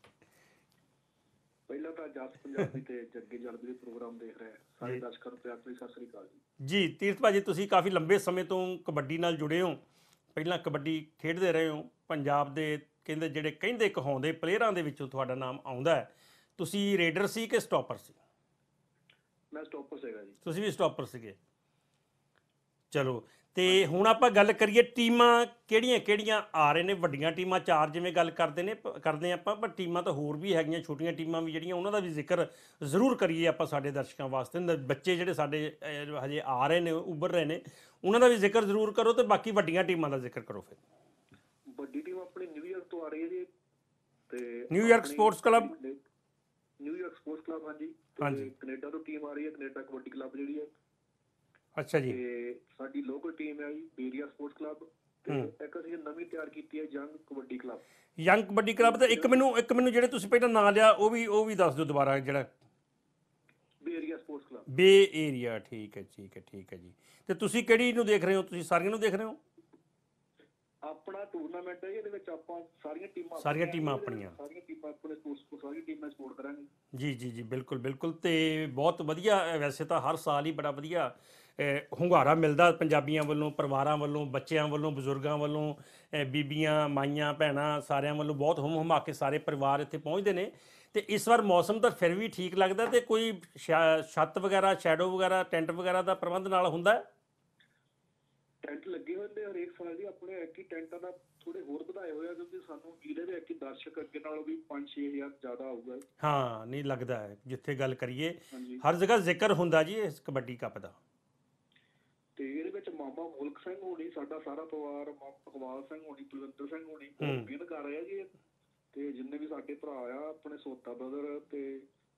S3: ਪਹਿਲਾਂ ਤਾਂ ਜਸ ਪੰਜਾਬੀ ਤੇ ਜੱਗੇ ਜਲਦੀ ਦੇ ਪ੍ਰੋਗਰਾਮ ਦੇਖ ਰਹੇ ਸਾਰੇ। ਦਰਸ਼ਕਾਂ ਨੂੰ ਪਿਆਰ ਭਰੀ ਸਤਿ ਸ੍ਰੀ ਅਕਾਲ ਜੀ।
S1: ਜੀ ਤੀਰਥ ਭਾਜੀ ਤੁਸੀਂ ਕਾਫੀ ਲੰਬੇ ਸਮੇਂ ਤੋਂ ਕਬੱਡੀ ਨਾਲ ਜੁੜੇ ਹੋ। ਪਹਿਲਾਂ ਕਬੱਡੀ ਖੇਡਦੇ ਰਹੇ ਹੋ ਪੰਜਾਬ ਦੇ ਕਹਿੰਦੇ ਜਿਹੜੇ ਕਹਿੰਦੇ ਕਹਾਉਂਦੇ ਪਲੇਅਰਾਂ ਦੇ ਵਿੱਚੋਂ ਤੁਹਾਡਾ ਨਾਮ ਆਉਂਦਾ ਹੈ। ਤੁਸੀਂ ਰੇਡਰ ਸੀ ਕਿ ਸਟਾਪਰ ਸੀ?
S3: ਮੈਂ ਸਟਾਪਰ ਸੀਗਾ ਜੀ।
S1: ਤੁਸੀਂ ਵੀ ਸਟਾਪਰ ਸੀਗੇ। ਚਲੋ ਤੇ ਹੁਣ ਆਪਾਂ ਗੱਲ ਕਰੀਏ ਟੀਮਾਂ ਕਿਹੜੀਆਂ ਕਿਹੜੀਆਂ ਆ ਰਹੇ ਨੇ? ਵੱਡੀਆਂ ਟੀਮਾਂ ਚਾਰ ਜਿਵੇਂ ਗੱਲ ਕਰਦੇ ਨੇ ਕਰਦੇ ਆਪਾਂ ਪਰ ਟੀਮਾਂ ਤਾਂ ਹੋਰ ਵੀ ਹੈਗੀਆਂ ਛੋਟੀਆਂ ਟੀਮਾਂ ਵੀ ਜਿਹੜੀਆਂ ਉਹਨਾਂ ਦਾ ਵੀ ਜ਼ਿਕਰ ਜ਼ਰੂਰ ਕਰੀਏ ਆਪਾਂ ਸਾਡੇ ਦਰਸ਼ਕਾਂ ਵਾਸਤੇ। ਬੱਚੇ ਜਿਹੜੇ ਸਾਡੇ ਹਜੇ ਆ ਰਹੇ ਨੇ ਉੱਭਰ ਰਹੇ ਨੇ ਉਹਨਾਂ ਦਾ ਵੀ ਜ਼ਿਕਰ ਜ਼ਰੂਰ ਕਰੋ ਤੇ ਬਾਕੀ ਵੱਡੀਆਂ ਟੀਮਾਂ ਦਾ ਜ਼ਿਕਰ ਕਰੋ ਫਿਰ
S3: ਵੱਡੀ ਟੀਮ ਆਪਣੀ ਨਿਊਯਾਰਕ ਤੋਂ ਆ ਰਹੀ ਹੈ ਜੀ ਤੇ New York
S1: sports club?
S3: New York sports club ਹਾਂਜੀ। ਤੇ
S1: ਹਾਂਜੀ।
S3: ਕੈਨੇਡਾ ਤੋਂ ਟੀਮ ਆ ਰਹੀ ਹੈ ਕੈਨੇਡਾ ਕਬੱਡੀ ਕਲੱਬ ਜਿਹੜੀ ਹੈ।
S1: ਅੱਛਾ ਜੀ।
S3: ਤੇ ਸਾਡੀ ਲੋਕਲ ਟੀਮ ਹੈ ਜੀ ਬੇਰੀਆ ਸਪੋਰਟਸ ਕਲੱਬ ਤੇ। ਇੱਕ ਅਸੀਂ ਨਵੀਂ ਤਿਆਰ ਕੀਤੀ ਹੈ ਜੰਗ kabaddi club
S1: young kabaddi club ਤੇ ਇੱਕ ਮੈਨੂੰ ਇੱਕ ਮੈਨੂੰ ਜਿਹੜੇ ਤੁਸੀਂ ਪਹਿਲਾਂ ਨਾਂ ਲਿਆ ਉਹ ਵੀ ਉਹ ਵੀ ਦੱਸ ਦਿਓ ਦੁਬਾਰਾ ਜਿਹੜਾ
S3: Bay Area sports
S1: club Bay Area ਠੀਕ ਹੈ ਠੀਕ ਹੈ ਠੀਕ ਹੈ ਜੀ। ਤੇ ਤੁਸੀਂ ਕਿਹੜੀ ਨੂੰ ਦੇਖ ਰਹੇ ਹੋ? ਤੁਸੀਂ ਸਾਰੀਆਂ ਨੂੰ ਦੇਖ ਰਹੇ ਹੋ?
S3: ਆਪਣਾ ਟੂਰਨਾਮੈਂਟ ਹੈ ਇਹਦੇ ਵਿੱਚ ਆਪਾਂ ਸਾਰੀਆਂ ਟੀਮਾਂ
S1: ਸਾਰੀਆਂ ਟੀਮਾਂ ਆਪਣੀਆਂ।
S3: ਸਾਰੀਆਂ ਟੀਮਾਂ ਆਪਣੇ ਸਪੋਰਟਸ ਸਾਰੀਆਂ ਟੀਮਾਂ ਸਪੋਰਟ ਕਰਾਂਗੇ
S1: ਜੀ ਜੀ ਜੀ ਬਿਲਕੁਲ ਬਿਲਕੁਲ ਤੇ ਬਹੁਤ ਵਧੀਆ ਵੈਸੇ ਤਾਂ ਹਰ ਸਾਲ ਹੀ ਬੜਾ ਵਧੀਆ ਹੁੰਗਾਰਾ ਮਿਲਦਾ ਪੰਜਾਬੀਆਂ ਵੱਲੋਂ ਪਰਿਵਾਰਾਂ ਵੱਲੋਂ ਬੱਚਿਆਂ ਵੱਲੋਂ ਬਜ਼ੁਰਗਾਂ ਵੱਲੋਂ ਬੀਬੀਆਂ ਮਾਈਆਂ ਭੈਣਾਂ ਸਾਰਿਆਂ ਵੱਲੋਂ ਬਹੁਤ ਹੁਮ ਹੁਮਾ ਕੇ ਸਾਰੇ ਪਰਿਵਾਰ ਇੱਥੇ ਪਹੁੰਚਦੇ ਨੇ ਤੇ ਇਸ ਵਾਰ ਮੌਸਮ ਤਾਂ ਫਿਰ ਵੀ ਠੀਕ ਲੱਗਦਾ ਤੇ ਕੋਈ ਛੱਤ ਵਗੈਰਾ ਸ਼ੈਡੋ ਵਗੈਰਾ ਟੈਂਟ ਵਗੈਰਾ ਦਾ ਪ੍ਰਬੰਧ ਨਾਲ ਹੁੰਦਾ ਹੈ?
S3: ਟੈਂਟ ਲੱਗੇ ਹੋਏ ਨੇ ਹਰੇਕ ਸਾਲ ਦੀ ਆਪਣੇ ਹੀ ਟੈਂਟਾਂ ਦਾ ਥੋੜੇ ਹੋਰ ਵਧਾਏ ਹੋਏ ਆ ਕਿਉਂਕਿ ਸਾਨੂੰ ਜ਼ਿਲ੍ਹੇ ਦੇ ਹੀ ਦਰਸ਼ਕ ਅੱਗੇ ਨਾਲੋਂ ਵੀ 5-6000 ਜ਼ਿਆਦਾ ਆਊਗਾ
S1: ਹਾਂ ਨਹੀਂ ਲੱਗਦਾ ਹੈ ਜਿੱਥੇ ਗੱਲ ਕਰੀਏ ਹਰ ਜਗ੍ਹਾ ਜ਼ਿਕਰ ਹੁੰਦਾ ਜੀ ਇਸ ਕਬੱਡੀ ਕੱਪ ਦਾ
S3: ਤੇ ਇਹਦੇ ਵਿੱਚ ਮਾਮਾ ਮੁਲਕ ਸਿੰਘ ਹੋਣੀ ਸਾਡਾ ਸਾਰਾ ਪਰਿਵਾਰ ਮਾਮਾ ਇਕਬਾਲ ਸਿੰਘ ਹੋਣੀ ਕੁਲਵਿੰਦਰ ਸਿੰਘ ਹੋਣੀ। ਮਿਹਨਤ ਕਰ ਰਹੇ ਆ ਜੀ। ਤੇ ਜਿੰਨੇ ਵੀ ਸਾਡੇ ਭਰਾ ਆ ਆਪਣੇ ਸੋਤਾ ਬ੍ਰਦਰ ਤੇ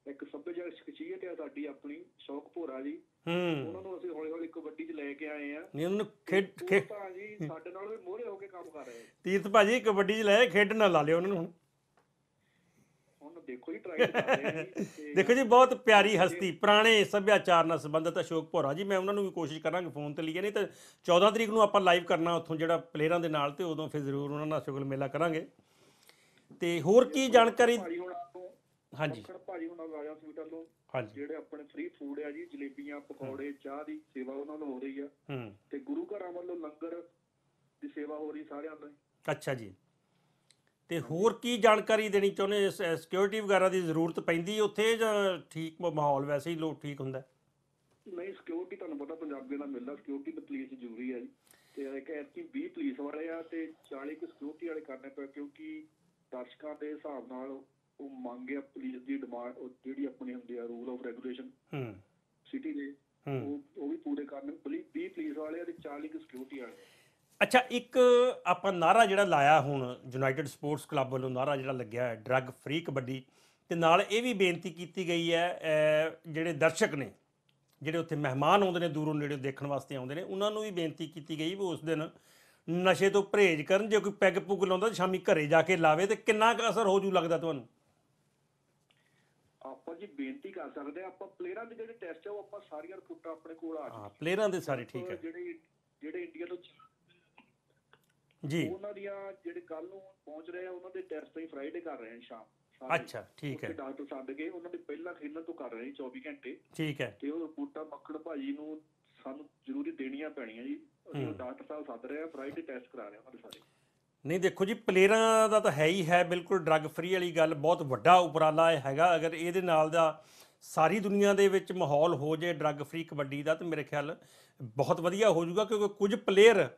S3: ਇੱਕ ਸੱਭਿਆਚਾਰ ਸ਼ਖਸੀਅਤ ਆ ਸਾਡੀ ਆਪਣੀ ਸ਼ੌਕ ਭੋਰਾ ਜੀ। ਉਹਨਾਂ
S1: ਹੂੰ
S3: ਨੂੰ ਅਸੀਂ ਹੌਲੀ ਹੌਲੀ ਕਬੱਡੀ 'ਚ ਲੈ ਕੇ ਆਏ ਆ।
S1: ਨਹੀਂ ਉਹਨਾਂ ਨੂੰ ਖੇਡ
S3: ਉਹ
S1: ਖੇ-
S3: ਤਾਂ ਜੀ ਸਾਡੇ ਨਾਲ ਵੀ ਮੋਹਰੇ ਹੋ ਕੇ ਕੰਮ ਕਰ ਰਹੇ ਆ।
S1: ਤੀਰਥ ਭਾਜੀ ਕਬੱਡੀ 'ਚ ਲੈ ਖੇਡਣ ਨਾਲ ਲਾ ਲਿਓ ਉਹਨਾਂ ਨੂੰ ਹੁਣ।
S3: ਹੁਣ ਦੇਖੋ ਜੀ ਟਰਾਈ ਕਰ ਰਹੇ ਆ ਜੀ। ਤੇ
S1: ਦੇਖੋ ਜੀ ਬਹੁਤ ਪਿਆਰੀ ਹਸਤੀ ਪੁਰਾਣੇ ਸੱਭਿਆਚਾਰ ਨਾਲ ਸੰਬੰਧਿਤ ਅਸ਼ੋਕ ਭੋਰਾ ਜੀ। ਮੈਂ ਉਹਨਾਂ ਨੂੰ ਵੀ ਕੋਸ਼ਿਸ਼ ਕਰਾਂਗੇ ਫੋਨ ਤੇ ਲਈਏ ਨਹੀਂ ਤਾਂ 14 ਤਰੀਕ ਨੂੰ ਆਪਾਂ ਲਾਈਵ ਕਰਨਾ ਉੱਥੋਂ ਜਿਹੜਾ ਪਲੇਅਰਾਂ ਦੇ ਨਾਲ ਤੇ ਉਦੋਂ ਫਿਰ ਜ਼ਰੂਰ ਉਹਨਾਂ ਨਾਲ ਸ਼ੁਗਲ ਮੇਲਾ ਕਰਾਂਗੇ। ਤੇ ਹੋਰ ਕੀ ਜਾਣਕਾਰੀ
S3: ਭਾਜੀ ਹੁਣ ਤੋਂ
S1: ਹਾਂਜੀ।
S3: ਮੱਖਣ ਭਾਜੀ ਹੁਣ ਰਾਜਾ ਹਸਪੀਟਲ ਤੋਂ
S1: ਹਾਂਜੀ।
S3: ਜਿਹੜੇ ਆਪਣੇ ਫ੍ਰੀ ਫੂਡ ਆ ਜੀ ਜਲੇਬੀਆਂ ਪਕੌੜੇ ਚਾਹ ਦੀ ਸੇਵਾ ਉਹਨਾਂ ਨੂੰ ਹੋ ਰਹੀ ਆ।
S1: ਹੂੰ।
S3: ਤੇ ਗੁਰੂ ਘਰਾਂ ਵੱਲੋਂ ਲੰਗਰ ਦੀ ਸੇਵਾ ਹੋ ਰਹੀ ਸਾਰਿਆਂ ਦੀ
S1: ਅੱਛਾ ਜੀ। ਤੇ ਹੋਰ ਕੀ ਜਾਣਕਾਰੀ ਦੇਣੀ ਚਾਹੁੰਦੇ ਸਿਕਿਉਰਿਟੀ ਵਗੈਰਾ ਦੀ ਜ਼ਰੂਰਤ ਪੈਂਦੀ ਉੱਥੇ ਜਾਂ ਠੀਕ ਮਾਹੌਲ ਵੈਸੇ ਹੀ ਲੋਕ ਠੀਕ ਹੁੰਦਾ?
S3: ਨਹੀਂ ਸਿਕਿਉਰਿਟੀ ਤੁਹਾਨੂੰ ਪਤਾ ਪੰਜਾਬੀਆਂ ਦਾ ਮਿਲਦਾ ਸਿਕਿਉਰਿਟੀ ਤੇ ਪੁਲਿਸ ਜ਼ਰੂਰੀ ਹੈ ਜੀ। ਤੇ ਇੱਕ ਐਸਪੀ 20 ਪੁਲਿਸ ਵਾਲੇ ਆ ਤੇ 40 ਕੁ ਸਿਕਿਉਰਿਟੀ ਵਾਲੇ ਕਰਨੇ ਪਏ ਕਿਉਂਕਿ ਦਰਸ਼ਕਾਂ ਦੇ ਹਿਸਾਬ ਨਾਲ ਉਹ ਮੰਗ ਪੁਲਿਸ ਦੀ ਡਿਮਾਂਡ ਜਿਹੜੀ ਆਪਣੀ ਹੁੰਦੀ ਆ ਰੂਲ ਆਫ ਰੈਗੂਲੇਸ਼ਨ
S1: ਹੂੰ।
S3: ਸਿਟੀ ਦੇ ਉਹ ਉਹ ਵੀ ਪੂਰੇ ਕਰਨੇ। ਪੁਲਿਸ 20 ਪੁਲਿਸ ਵਾਲੇ ਤੇ 40 ਕੁ ਸਿਕਿਉਰਿਟੀ ਵਾਲੇ
S1: ਅੱਛਾ ਇੱਕ ਆਪਾਂ ਨਾਰਾ ਜਿਹੜਾ ਲਾਇਆ ਹੁਣ ਯੂਨਾਈਟਿਡ ਸਪੋਰਟਸ ਕਲੱਬ ਵੱਲੋਂ ਨਾਰਾ ਜਿਹੜਾ ਲੱਗਿਆ ਹੈ ਡਰੱਗ ਫ੍ਰੀ ਕਬੱਡੀ ਤੇ ਨਾਲ ਇਹ ਵੀ ਬੇਨਤੀ ਕੀਤੀ ਗਈ ਹੈ ਜਿਹੜੇ ਦਰਸ਼ਕ ਨੇ ਜਿਹੜੇ ਉੱਥੇ ਮਹਿਮਾਨ ਆਉਂਦੇ ਨੇ ਦੂਰੋਂ ਨੇੜਿਓਂ ਦੇਖਣ ਵਾਸਤੇ ਆਉਂਦੇ ਨੇ ਉਹਨਾਂ ਨੂੰ ਵੀ ਬੇਨਤੀ ਕੀਤੀ ਗਈ ਵੀ ਉਸ ਦਿਨ ਨਸ਼ੇ ਤੋਂ ਪਰਹੇਜ਼ ਕਰਨ ਜੇ ਕੋਈ ਪੈਗ ਪੁਗ ਲਾਉਂਦਾ ਤਾਂ ਸ਼ਾਮੀ ਘਰੇ ਜਾ ਕੇ ਲਾਵੇ ਤੇ ਕਿੰਨਾ ਕੁ ਅਸਰ ਹੋ ਜੂ ਲੱਗਦਾ ਤੁਹਾਨੂੰ?
S3: ਆਪਾਂ ਜੀ ਬੇਨਤੀ ਕਰ ਸਕਦੇ ਆ ਆਪਾਂ ਪਲੇਅਰਾਂ ਦੇ ਜਿਹੜੇ ਟੈਸਟ ਆ ਉਹ ਆਪਾਂ ਸਾਰੀਆਂ ਰਿਪੋਰਟਾਂ ਆਪਣੇ ਕੋਲ ਆ
S1: ਹਾਂ ਪਲੇਅਰਾਂ ਦੇ ਸਾਰੇ ਠੀਕ ਹੈ
S3: ਜਿਹੜੇ ਜਿਹੜੇ ਇੰਡੀਆ ਤੋਂ
S1: ਜੀ।
S3: ਉਹਨਾਂ ਦੀਆਂ ਜਿਹੜੇ ਕੱਲ ਨੂੰ ਪਹੁੰਚ ਰਹੇ ਆ ਉਹਨਾਂ ਦੇ ਟੈਸਟ ਅਸੀਂ ਫਰਾਈਡੇ ਕਰ ਰਹੇ ਹਾਂ ਸ਼ਾਮ।
S1: ਅੱਛਾ ਠੀਕ ਹੈ।
S3: ਡਾਕਟਰ ਸੱਦ ਕੇ ਉਹਨਾਂ ਦੇ ਪਹਿਲਾਂ ਖੇਲਣ ਤੋਂ ਕਰ ਰਹੇ ਹਾਂ 24 ਘੰਟੇ।
S1: ਠੀਕ ਹੈ।
S3: ਤੇ ਉਹ ਰਿਪੋਰਟਾਂ ਮੱਖਣ ਭਾਜੀ ਨੂੰ ਸਾਨੂੰ ਜ਼ਰੂਰੀ ਦੇਣੀਆਂ ਪੈਣੀਆਂ ਜੀ। ਅਸੀਂ। ਡਾਕਟਰ ਸਾਹਿਬ ਸੱਦ ਰਹੇ ਆ ਫਰਾਈਡੇ ਟੈਸਟ ਕਰਾ ਰਹੇ ਆ ਉਹਨਾਂ ਦੇ ਸਾਰੇ।
S1: ਨਹੀਂ, ਦੇਖੋ ਜੀ, ਪਲੇਅਰਾਂ ਦਾ ਤਾਂ ਹੈ ਹੀ ਹੈ, ਬਿਲਕੁਲ ਡਰੱਗ ਫਰੀ ਵਾਲੀ ਗੱਲ, ਬਹੁਤ ਵੱਡਾ ਉਪਰਾਲਾ ਇਹ ਹੈਗਾ। ਅਗਰ ਇਹਦੇ ਨਾਲ ਦਾ ਸਾਰੀ ਦੁਨੀਆ ਦੇ ਵਿੱਚ ਮਾਹੌਲ ਹੋ ਜੇ ਡਰੱਗ ਫਰੀ ਕਬੱਡੀ ਦਾ, ਤਾਂ ਮੇਰੇ ਖਿਆਲ ਬਹੁਤ ਵਧੀਆ ਹੋ ਜਾਊਗਾ, ਕਿਉਂਕਿ ਕੁਝ ਪਲੇਅਰ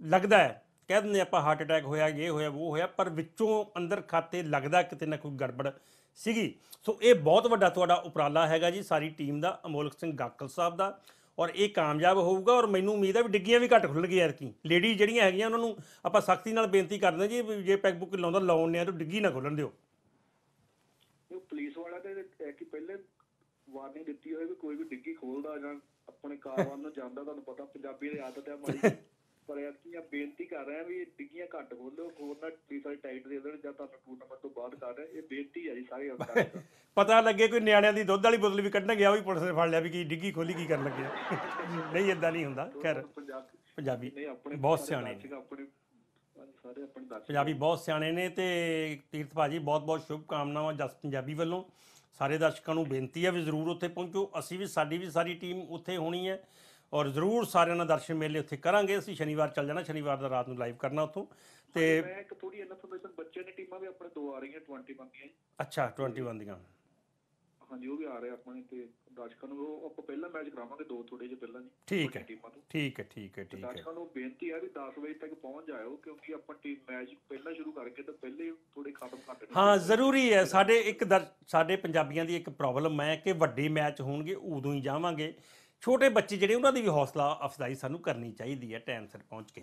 S1: ਲੱਗਦਾ ਹੈ, ਕਹਿ ਦਿੰਦੇ ਆਪਾਂ ਹਾਰਟ ਅਟੈਕ ਹੋਇਆ ਇਹ ਹੋਇਆ ਉਹ ਹੋਇਆ, ਪਰ ਵਿੱਚੋਂ ਅੰਦਰ ਖਾਤੇ ਲੱਗਦਾ ਕਿਤੇ ਨਾ ਕੋਈ ਗੜਬੜ ਸੀਗੀ। ਸੋ ਇਹ ਬਹੁਤ ਵੱਡਾ ਤੁਹਾਡਾ ਉਪਰਾਲਾ ਹੈਗਾ ਜੀ, ਸਾਰੀ ਟੀਮ ਦਾ, ਅਮੋਲਕ ਸਿੰਘ ਗਾਕਲ ਸਾਹਿਬ ਦਾ। ਔਰ ਇਹ ਕਾਮਯਾਬ ਹੋਊਗਾ ਔਰ ਮੈਨੂੰ ਉਮੀਦ ਹੈ ਵੀ ਡਿੱਗੀਆਂ ਵੀ ਘੱਟ ਖੁੱਲ ਗਈਆਂ ਐਰਕੀ ਲੇਡੀ ਜਿਹੜੀਆਂ ਹੈਗੀਆਂ, ਉਹਨਾਂ ਨੂੰ ਆਪਾਂ ਸਖਤੀ ਨਾਲ ਬੇਨਤੀ ਕਰਦੇ ਹਾਂ ਜੀ ਵੀ ਜੇ ਪੈਗ ਬੁੱਕ ਲਾਉਂਦਾ, ਲਾਉਣ ਨੇ ਤਾਂ ਡਿੱਗੀ ਨਾ ਖੋਲਣ ਦਿਓ।
S3: ਉਹ ਪੁਲਿਸ ਵਾਲਿਆਂ ਦੇ ਇਹ ਕਿ ਪਹਿਲੇ ਵਾਰਨਿੰਗ ਦਿੱਤੀ ਹੋਈ ਵੀ ਕੋਈ ਵੀ ਡਿੱਗੀ ਖੋਲਦਾ ਜਾਂ ਆਪਣੇ ਕਾਰਵਾਨ ਨੂੰ ਜਾਂਦਾ, ਤੁਹਾਨੂੰ ਪਤਾ ਪੰਜਾਬੀ ਦੀ ਆਦਤ ਹੈ ਮਾੜੀ ਪਰ ਐਤਕੀਆਂ ਬੇਨਤੀ ਕਰ ਰਹੇ ਆ ਵੀ ਡਿੱਗੀਆਂ ਘੱਟ ਖੋਲੋ ਖੋਲਣਾ ਪੁਲਿਸ ਵਾਲੇ ਟਾਈਟ ਦੇ ਦੇਣ ਜਾਂ ਤੁਹਾਨੂੰ ਟੂਰਨਾਮੈਂਟ ਤੋਂ ਬਾਅਦ ਕਰ ਰਹੇ ਇਹ ਬੇਨਤੀ ਹੈ ਜੀ ਸਾਰੇ ਅੰਦਰ
S1: ਪਤਾ ਲੱਗੇ ਕੋਈ ਨਿਆਣਿਆਂ ਦੀ ਦੁੱਧ ਵਾਲੀ ਬੋਤਲ ਵੀ ਕੱਢਣ ਗਿਆ ਉਹ ਵੀ ਪੁਲਿਸ ਨੇ ਫੜ ਲਿਆ ਵੀ ਕੀ ਡਿੱਗੀ ਖੋਲੀ ਕੀ ਕਰਨ ਲੱਗੇ। ਨਹੀਂ ਇਦਾਂ ਨਹੀਂ ਹੁੰਦਾ ਖੈਰ।
S3: ਪੰਜਾਬ
S1: ਬਹੁਤ ਸਿਆਣੇ ਨੇ।
S3: ਆਪਣੇ ਸਾਰੇ ਆਪਣੇ ਦਰਸ਼ਕ।
S1: ਪੰਜਾਬੀ ਬਹੁਤ ਸਿਆਣੇ ਨੇ ਤੇ ਤੀਰਥ ਭਾਜੀ ਬਹੁਤ ਬਹੁਤ ਸ਼ੁਭ ਕਾਮਨਾਵਾਂ ਜਸ ਪੰਜਾਬੀ ਵੱਲੋਂ। ਸਾਰੇ ਦਰਸ਼ਕਾਂ ਨੂੰ ਬੇਨਤੀ ਹੈ ਵੀ ਜ਼ਰੂਰ ਉੱਥੇ ਪਹੁੰਚੋ। ਅਸੀਂ ਵੀ ਸਾਡੀ ਵੀ ਸਾਰੀ ਟੀਮ ਉੱਥੇ ਹੋਣੀ ਹੈ। ਔਰ ਜ਼ਰੂਰ ਸਾਰਿਆਂ ਨਾਲ ਦਰਸ਼ਨ ਮੇਲੇ ਉੱਥੇ ਕਰਾਂਗੇ। ਅਸੀਂ ਸ਼ਨੀਵਾਰ ਚੱਲ ਜਾਣਾ ਸ਼ਨੀਵਾਰ ਦਾ ਰਾਤ ਨੂੰ ਲਾਈਵ ਕਰਨਾ ਉੱਥੋਂ। ਤੇ
S3: ਮੈਂ ਇੱਕ ਥੋੜੀ ਇਨਫੋਰਮੇਸ਼ਨ ਬੱਚੇ ਦੀ ਟੀਮਾਂ ਵੀ ਆਪਣੇ ਦੋ ਆ ਰਹੀਆਂ 21 ਬੰਦੀਆਂ ਜੀ।
S1: ਅੱਛਾ 21 ਦੀਆਂ।
S3: ਹਾਂਜੀ ਉਹ ਵੀ ਆ ਰਹੇ ਆਪਣੇ ਤੇ ਦਰਸ਼ਕਾਂ ਨੂੰ। ਉਹ ਆਪਾਂ ਪਹਿਲਾ ਮੈਚ ਕਰਾਵਾਂਗੇ ਦੋ ਥੋੜੇ ਜਿਹਾ ਪਹਿਲਾਂ ਜੀ
S1: ਠੀਕ ਹੈ। ਠੀਕ ਹੈ ਠੀਕ ਹੈ ਠੀਕ ਹੈ।
S3: ਦਰਸ਼ਕਾਂ ਨੂੰ ਬੇਨਤੀ ਹੈ ਵੀ 10 ਵਜੇ ਤੱਕ ਪਹੁੰਚ ਜਾਇਓ ਕਿਉਂਕਿ ਆਪਾਂ ਟੀਮ ਮੈਚ ਪਹਿਲਾਂ ਸ਼ੁਰੂ ਕਰਕੇ ਤਾਂ ਪਹਿਲੇ ਥੋੜੇ ਖਤਮ ਕਰ ਦੇਣੇ
S1: ਹਾਂ ਜ਼ਰੂਰੀ ਹੈ। ਸਾਡੇ ਇੱਕ ਸਾਡੇ ਪੰਜਾਬੀਆਂ ਦੀ ਇੱਕ ਪ੍ਰੋਬਲਮ ਹੈ ਕਿ ਵੱਡੇ ਮੈਚ ਹੋਣਗੇ ਉਦੋਂ ਹੀ ਜਾਵਾਂਗੇ। ਛੋਟੇ ਬੱਚੇ ਜਿਹੜੇ ਉਹਨਾਂ ਦੀ ਵੀ ਹੌਸਲਾ ਅਫਜ਼ਾਈ ਸਾਨੂੰ ਕਰਨੀ ਚਾਹੀਦੀ ਹੈ ਟਾਈਮ ਸਿਰ ਪਹੁੰਚ ਕੇ।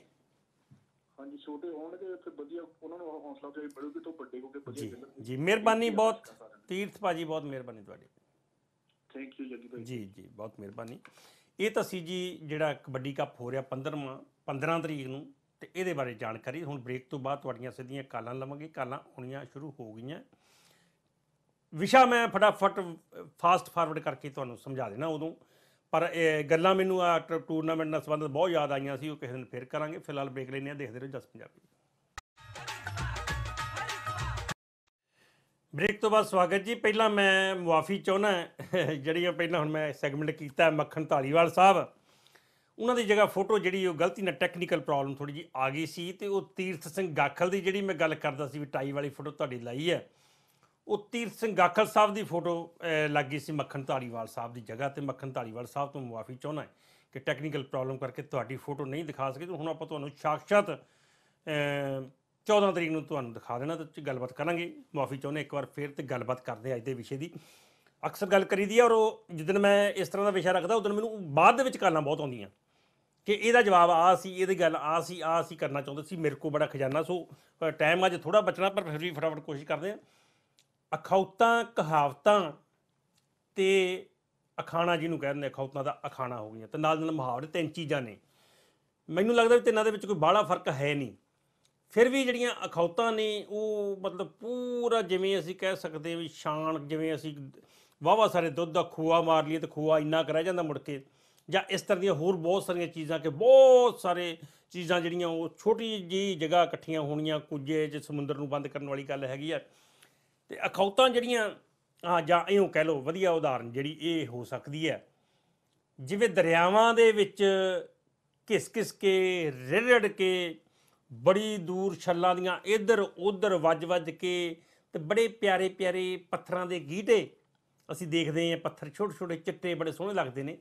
S3: ਹਾਂਜੀ ਛੋਟੇ ਹੋਣਗੇ ਤੇ ਵਧੀਆ ਉਹਨਾਂ ਨੂੰ ਹੌਸਲਾ ਅਫਜ਼ਾਈ ਮਿਲੂਗੀ ਤੋਂ ਵੱਡੇ ਹੋ ਕੇ ਵਧੀਆ
S1: ਜੀ ਜੀ ਮਿਹਰਬਾਨੀ ਬਹੁਤ। ਤੀਰਥ ਭਾਜੀ ਬਹੁਤ ਮਿਹਰਬਾਨੀ ਤੁਹਾਡੀ।
S3: ਥੈਂਕ ਯੂ ਜੱਗੀ ਭਾਈ।
S1: ਜੀ ਜੀ ਬਹੁਤ ਮਿਹਰਬਾਨੀ। ਇਹ ਤਾਂ ਸੀ ਜੀ ਜਿਹੜਾ ਕਬੱਡੀ ਕੱਪ ਹੋ ਰਿਹਾ 15ਵਾਂ 15 ਤਰੀਕ ਨੂੰ ਤੇ ਇਹਦੇ ਬਾਰੇ ਜਾਣਕਾਰੀ। ਹੁਣ ਬ੍ਰੇਕ ਤੋਂ ਬਾਅਦ ਤੁਹਾਡੀਆਂ ਸਿੱਧੀਆਂ ਕਾਲਾਂ ਲਵਾਂਗੇ। ਕਾਲਾਂ ਆਉਣੀਆਂ ਸ਼ੁਰੂ ਹੋ ਗਈਆਂ। ਵਿਸ਼ਾ ਮੈਂ ਫਟਾਫਟ ਫਾਸਟ ਫਾਰਵਰਡ ਕਰਕੇ ਤੁਹਾਨੂੰ ਸਮਝਾ ਦੇਣਾ ਉਦੋਂ। ਪਰ ਇਹ ਗੱਲਾਂ ਮੈਨੂੰ ਆ ਟੂਰਨਾਮੈਂਟ ਨਾਲ ਸੰਬੰਧਿਤ ਬਹੁਤ ਯਾਦ ਆਈਆਂ ਸੀ, ਉਹ ਕਿਸੇ ਦਿਨ ਫਿਰ ਕਰਾਂਗੇ। ਫਿਲਹਾਲ ਬ੍ਰੇਕ ਲੈਂਦੇ ਹਾਂ, ਦੇਖਦੇ ਰਹੋ ਜਸ ਪੰਜਾਬੀ। ਬ੍ਰੇਕ ਤੋਂ ਬਾਅਦ ਸਵਾਗਤ ਜੀ। ਪਹਿਲਾਂ ਮੈਂ ਮੁਆਫੀ ਚਾਹੁੰਦਾ ਜਿਹੜੀਆਂ ਪਹਿਲਾਂ ਹੁਣ ਮੈਂ ਸੈਗਮੈਂਟ ਕੀਤਾ, ਮੱਖਣ ਢਾਲੀਵਾਲ ਸਾਹਿਬ। ਉਹਨਾਂ ਦੀ ਜਗ੍ਹਾ ਫੋਟੋ ਜਿਹੜੀ ਉਹ ਗਲਤੀ ਨਾਲ ਟੈਕਨੀਕਲ ਪ੍ਰੋਬਲਮ ਥੋੜੀ ਜੀ ਆ ਗਈ ਸੀ ਤੇ ਉਹ ਤੀਰਥ ਸਿੰਘ ਗਾਖਲ ਦੀ ਜਿਹੜੀ ਮੈਂ ਗੱਲ ਕਰਦਾ ਸੀ ਵੀ ਟਾਈ ਵਾਲੀ ਫੋਟੋ ਤੁਹਾਡੀ ਲਾਈ ਹੈ। ਉਹ ਤੀਰਥ ਸਿੰਘ ਗਾਖਲ ਸਾਹਿਬ ਦੀ ਫੋਟੋ ਅਹ, ਲੱਗ ਗਈ ਸੀ ਮੱਖਣ ਢਾਲੀਵਾਲ ਸਾਹਿਬ ਦੀ ਜਗ੍ਹਾ ਤੇ। ਮੱਖਣ ਧਾਲੀਵਾਲ ਸਾਹਿਬ ਤੋਂ ਮੁਆਫੀ ਚਾਹੁੰਦਾ ਕਿ ਟੈਕਨੀਕਲ ਪ੍ਰੋਬਲਮ ਕਰਕੇ ਤੁਹਾਡੀ ਫੋਟੋ ਨਹੀਂ ਦਿਖਾ ਸਕੇ। ਤੇ ਹੁਣ ਆਪਾਂ ਤੁਹਾਨੂੰ ਸਾਖਸ਼ਾਤ ਅਹ, 14 ਤਰੀਕ ਨੂੰ ਤੁਹਾਨੂੰ ਦਿਖਾ ਦੇਣਾ ਤੇ ਗੱਲਬਾਤ ਕਰਾਂਗੇ। ਮੁਆਫੀ ਚਾਹੁੰਦੇ ਇੱਕ ਵਾਰ ਫੇਰ ਤੇ ਗੱਲਬਾਤ ਕਰਦੇ ਹਾਂ ਅੱਜ ਦੇ ਵਿਸ਼ੇ ਦੀ। ਅਕਸਰ ਗੱਲ ਕਰੀਦੀ ਆ ਔਰ ਉਹ ਜਿੱਦਣ ਮੈਂ ਇਸ ਤਰ੍ਹਾਂ ਦਾ ਵਿਸ਼ਾ ਰੱਖਦਾ ਉਦੋਂ ਮੈਨੂੰ ਬਾਅਦ ਦੇ ਵਿੱਚ ਗੱਲਾਂ ਬਹੁਤ ਆਉਂਦੀਆਂ ਕਿ ਇਹਦਾ ਜਵਾਬ ਆ ਸੀ ਇਹਦੀ ਗੱਲ ਆ ਸੀ ਆ ਸੀ ਕਰਨਾ ਚਾਹੁੰਦੇ ਸੀ। ਮੇਰੇ ਕੋਲ ਬੜਾ ਖਜ਼ਾਨਾ ਸੋ ਟਾਈਮ ਅੱਜ ਥੋੜਾ ਬਚਣਾ ਪਰ ਫਿਰ ਵੀ ਫਟਾਫਟ ਕੋਸ਼ਿਸ਼ ਕਰਦੇ ਹਾਂ। ਅਖੌਤਾਂ, ਕਹਾਵਤਾਂ ਤੇ ਅਖਾਣਾ ਜਿਹਨੂੰ ਕਹਿੰਦੇ ਅਖੌਤਾਂ ਦਾ ਅਖਾਣਾ ਹੋ ਗਈਆਂ ਤੇ ਨਾਲ ਨਾਲ ਮੁਹਾਵਰੇ ਤਿੰਨ ਚੀਜ਼ਾਂ ਨੇ। ਮੈਨੂੰ ਲੱਗਦਾ ਵੀ ਤਿੰਨਾਂ ਦੇ ਵਿੱਚ ਕੋਈ ਬਾਹਲਾ ਫ਼ਰਕ ਹੈ ਨਹੀਂ। ਫਿਰ ਵੀ ਜਿਹੜੀਆਂ ਅਖੌਤਾਂ ਨੇ, ਉਹ ਮਤਲਬ ਪੂਰਾ ਜਿਵੇਂ ਅਸੀਂ ਕਹਿ ਸਕਦੇ ਵੀ ਸ਼ਾਨ, ਜਿਵੇਂ ਅਸੀਂ ਵਾਵਾ ਸਾਰੇ ਦੁੱਧ ਦਾ ਖੂਆ ਮਾਰ ਲਈਏ ਤੇ ਖੂਆ ਇੰਨਾ ਕੁ ਰਹਿ ਜਾਂਦਾ ਮੁੜ ਕੇ, ਜਾਂ ਇਸ ਤਰ੍ਹਾਂ ਦੀਆਂ ਹੋਰ ਬਹੁਤ ਸਾਰੀਆਂ ਚੀਜ਼ਾਂ ਕਿ ਬਹੁਤ ਸਾਰੇ ਚੀਜ਼ਾਂ ਜਿਹੜੀਆਂ ਉਹ ਛੋਟੀ ਜੀ ਜਗ੍ਹਾ ਇਕੱਠੀਆਂ ਹੋਣੀਆਂ, ਕੁਝੇ ਜੇ ਸਮੁੰਦਰ ਨੂੰ ਬੰਦ ਕਰਨ ਵਾਲੀ ਗੱਲ ਹੈਗੀ ਆ। ਤੇ ਅਖੌਤਾਂ ਜਿਹੜੀਆਂ ਆ ਜਾਂ ਇਉਂ ਕਹਿ ਲਓ ਵਧੀਆ ਉਦਾਹਰਨ ਜਿਹੜੀ ਇਹ ਹੋ ਸਕਦੀ ਹੈ, ਜਿਵੇਂ ਦਰਿਆਵਾਂ ਦੇ ਵਿੱਚ ਘਿਸ-ਘਿਸ ਕੇ, ਰਿੜ ਕੇ, ਬੜੀ ਦੂਰ ਛੱਲਾਂ ਦੀਆਂ ਇੱਧਰ ਉੱਧਰ ਵੱਜ-ਵੱਜ ਕੇ ਤੇ ਬੜੇ ਪਿਆਰੇ ਪਿਆਰੇ ਪੱਥਰਾਂ ਦੇ ਗੀਟੇ ਅਸੀਂ ਦੇਖਦੇ ਹਾਂ, ਪੱਥਰ ਛੋਟੇ ਛੋਟੇ ਚਿੱਟੇ ਬੜੇ ਸੋਹਣੇ ਲੱਗਦੇ ਨੇ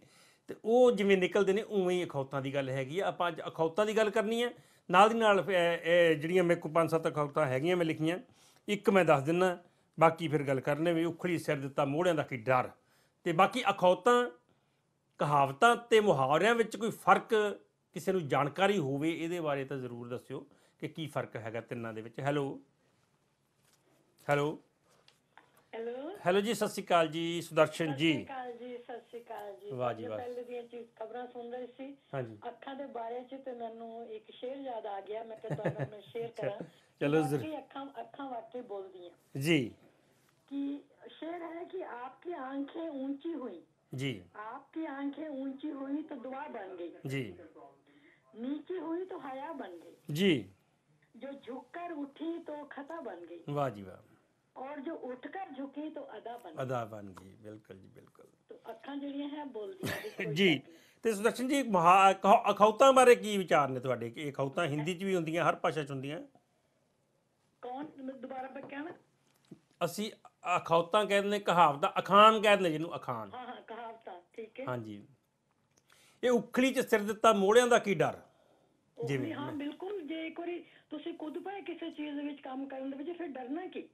S1: ਤੇ ਉਹ ਜਿਵੇਂ ਨਿਕਲਦੇ ਨੇ, ਉਵੇਂ ਹੀ ਅਖੌਤਾਂ ਦੀ ਗੱਲ ਹੈਗੀ ਆ। ਆਪਾਂ ਅੱਜ ਅਖੌਤਾਂ ਦੀ ਗੱਲ ਕਰਨੀ ਹੈ ਨਾਲ ਦੀ ਨਾਲ ਫਿਰ ਜਿਹੜੀਆਂ ਮੇਰੇ ਕੋਲ ਪੰਜ ਸੱਤ ਅਖੌਤਾਂ ਹੈਗੀਆਂ, ਮੈਂ ਲਿਖੀਆਂ, ਇੱਕ ਮੈਂ ਦੱਸ ਦਿੰਨਾ ਬਾਕੀ ਫਿਰ ਗੱਲ ਕਰਨੇ ਵੀ ਉਖੜੀ ਸਿਰ ਦਿੱਤਾ ਮੋਹੜਿਆਂ ਦਾ ਕੀ ਡਰ? ਤੇ ਬਾਕੀ ਅਖੌਤਾਂ ਕਹਾਵਤਾਂ ਤੇ ਮੁਹਾਵਰਿਆਂ ਵਿੱਚ ਕੋਈ ਫ਼ਰਕ ਕਿਸੇ ਨੂੰ ਜਾਣਕਾਰੀ ਹੋਵੇ ਇਹਦੇ ਬਾਰੇ ਤਾਂ ਜ਼ਰੂਰ ਦੱਸਿਓ ਕਿ ਕੀ ਫ਼ਰਕ ਹੈਗਾ ਤਿੰਨਾਂ ਦੇ ਵਿੱਚ। ਹੈਲੋ? ਹੈਲੋ?
S4: ਹੈਲੋ?
S1: ਹੈਲੋ ਜੀ ਸਤਿ ਸ਼੍ਰੀ ਅਕਾਲ ਜੀ ਸੁਦਰਸ਼ਨ ਜੀ।
S4: ਸਤਿ ਸ਼੍ਰੀ ਅਕਾਲ ਜੀ ਸਤਿ ਸ਼੍ਰੀ ਅਕਾਲ ਜੀ।
S1: ਵਾਹ ਜੀ ਵਾਹ।
S4: ਪਹਿਲੇ ਦੀਆਂ ਚੀਜ਼ ਖਬਰਾਂ ਸੁਣ ਰਹੀ ਸੀ।
S1: ਹਾਂਜੀ।
S4: ਅੱਖਾਂ ਦੇ ਬਾਰੇ ਚ ਤੇ ਮੈਨੂੰ ਇੱਕ ਸ਼ੇਰ ਯਾਦ ਆ ਗਿਆ ਮੈਂ ਕਿਹਾ ਤੁਹਾਨੂੰ ਮੈਂ ਸ਼ੇਅਰ ਕਰਾਂ। चलो
S1: अखा
S4: अखा वाकई बोल दिया
S1: जी।
S4: कि शेर है कि आपकी आँखें ऊँची हुई।
S1: जी।
S4: आपकी आँखें ऊँची हुई तो दुआ बन गई।
S1: जी।
S4: नीची हुई तो हया बन गई।
S1: जी।
S4: जो झुककर उठी तो खता बन गई।
S1: वाह जी वाह।
S4: और जो उठकर झुकी तो अदा बन
S1: अदा बन गई बिल्कुल जी बिल्कुल।
S4: तो अखा जड़ियाँ हैं बोल दिया
S1: जी। ਤੇ ਸੁਦਰਸ਼ਨ ਜੀ ਅਖੌਤਾਂ ਬਾਰੇ ਕੀ ਵਿਚਾਰ ਨੇ ਤੁਹਾਡੇ ਕਿ ਅਖੌਤਾਂ ਹਿੰਦੀ 'ਚ ਵੀ ਹੁੰਦੀਆਂ ਹਰ ਭਾਸ਼ਾ 'ਚ ਹੁੰਦੀਆਂ
S4: ਕੌਣ? ਦੁਬਾਰਾ ਮੈਂ ਕਹਿਣਾ?
S1: ਅਸੀਂ ਅਖੌਤਾਂ ਕਹਿੰਦੇ ਨੇ ਕਹਾਵਤਾਂ ਅਖਾਣ ਕਹਿੰਦੇ ਨੇ ਜਿਹਨੂੰ ਅਖਾਣ।
S4: ਹਾਂ ਹਾਂ ਕਹਾਵਤਾਂ ਠੀਕ ਹੈ।
S1: ਹਾਂਜੀ। ਇਹ ਉਖਲੀ ਚ ਸਿਰ ਦਿੱਤਾ ਮੋੜਿਆਂ ਦਾ ਕੀ ਡਰ? ਜਿਵੇਂ
S4: ਹਾਂ ਬਿਲਕੁਲ। ਜੇ ਇੱਕ ਵਾਰੀ ਤੁਸੀਂ ਕੁੱਦ ਪਏ ਕਿਸੇ ਚੀਜ਼ ਦੇ ਵਿੱਚ ਕੰਮ ਕਰਨ ਦੇ ਵਿੱਚ ਫਿਰ ਡਰਨਾ ਕੀ?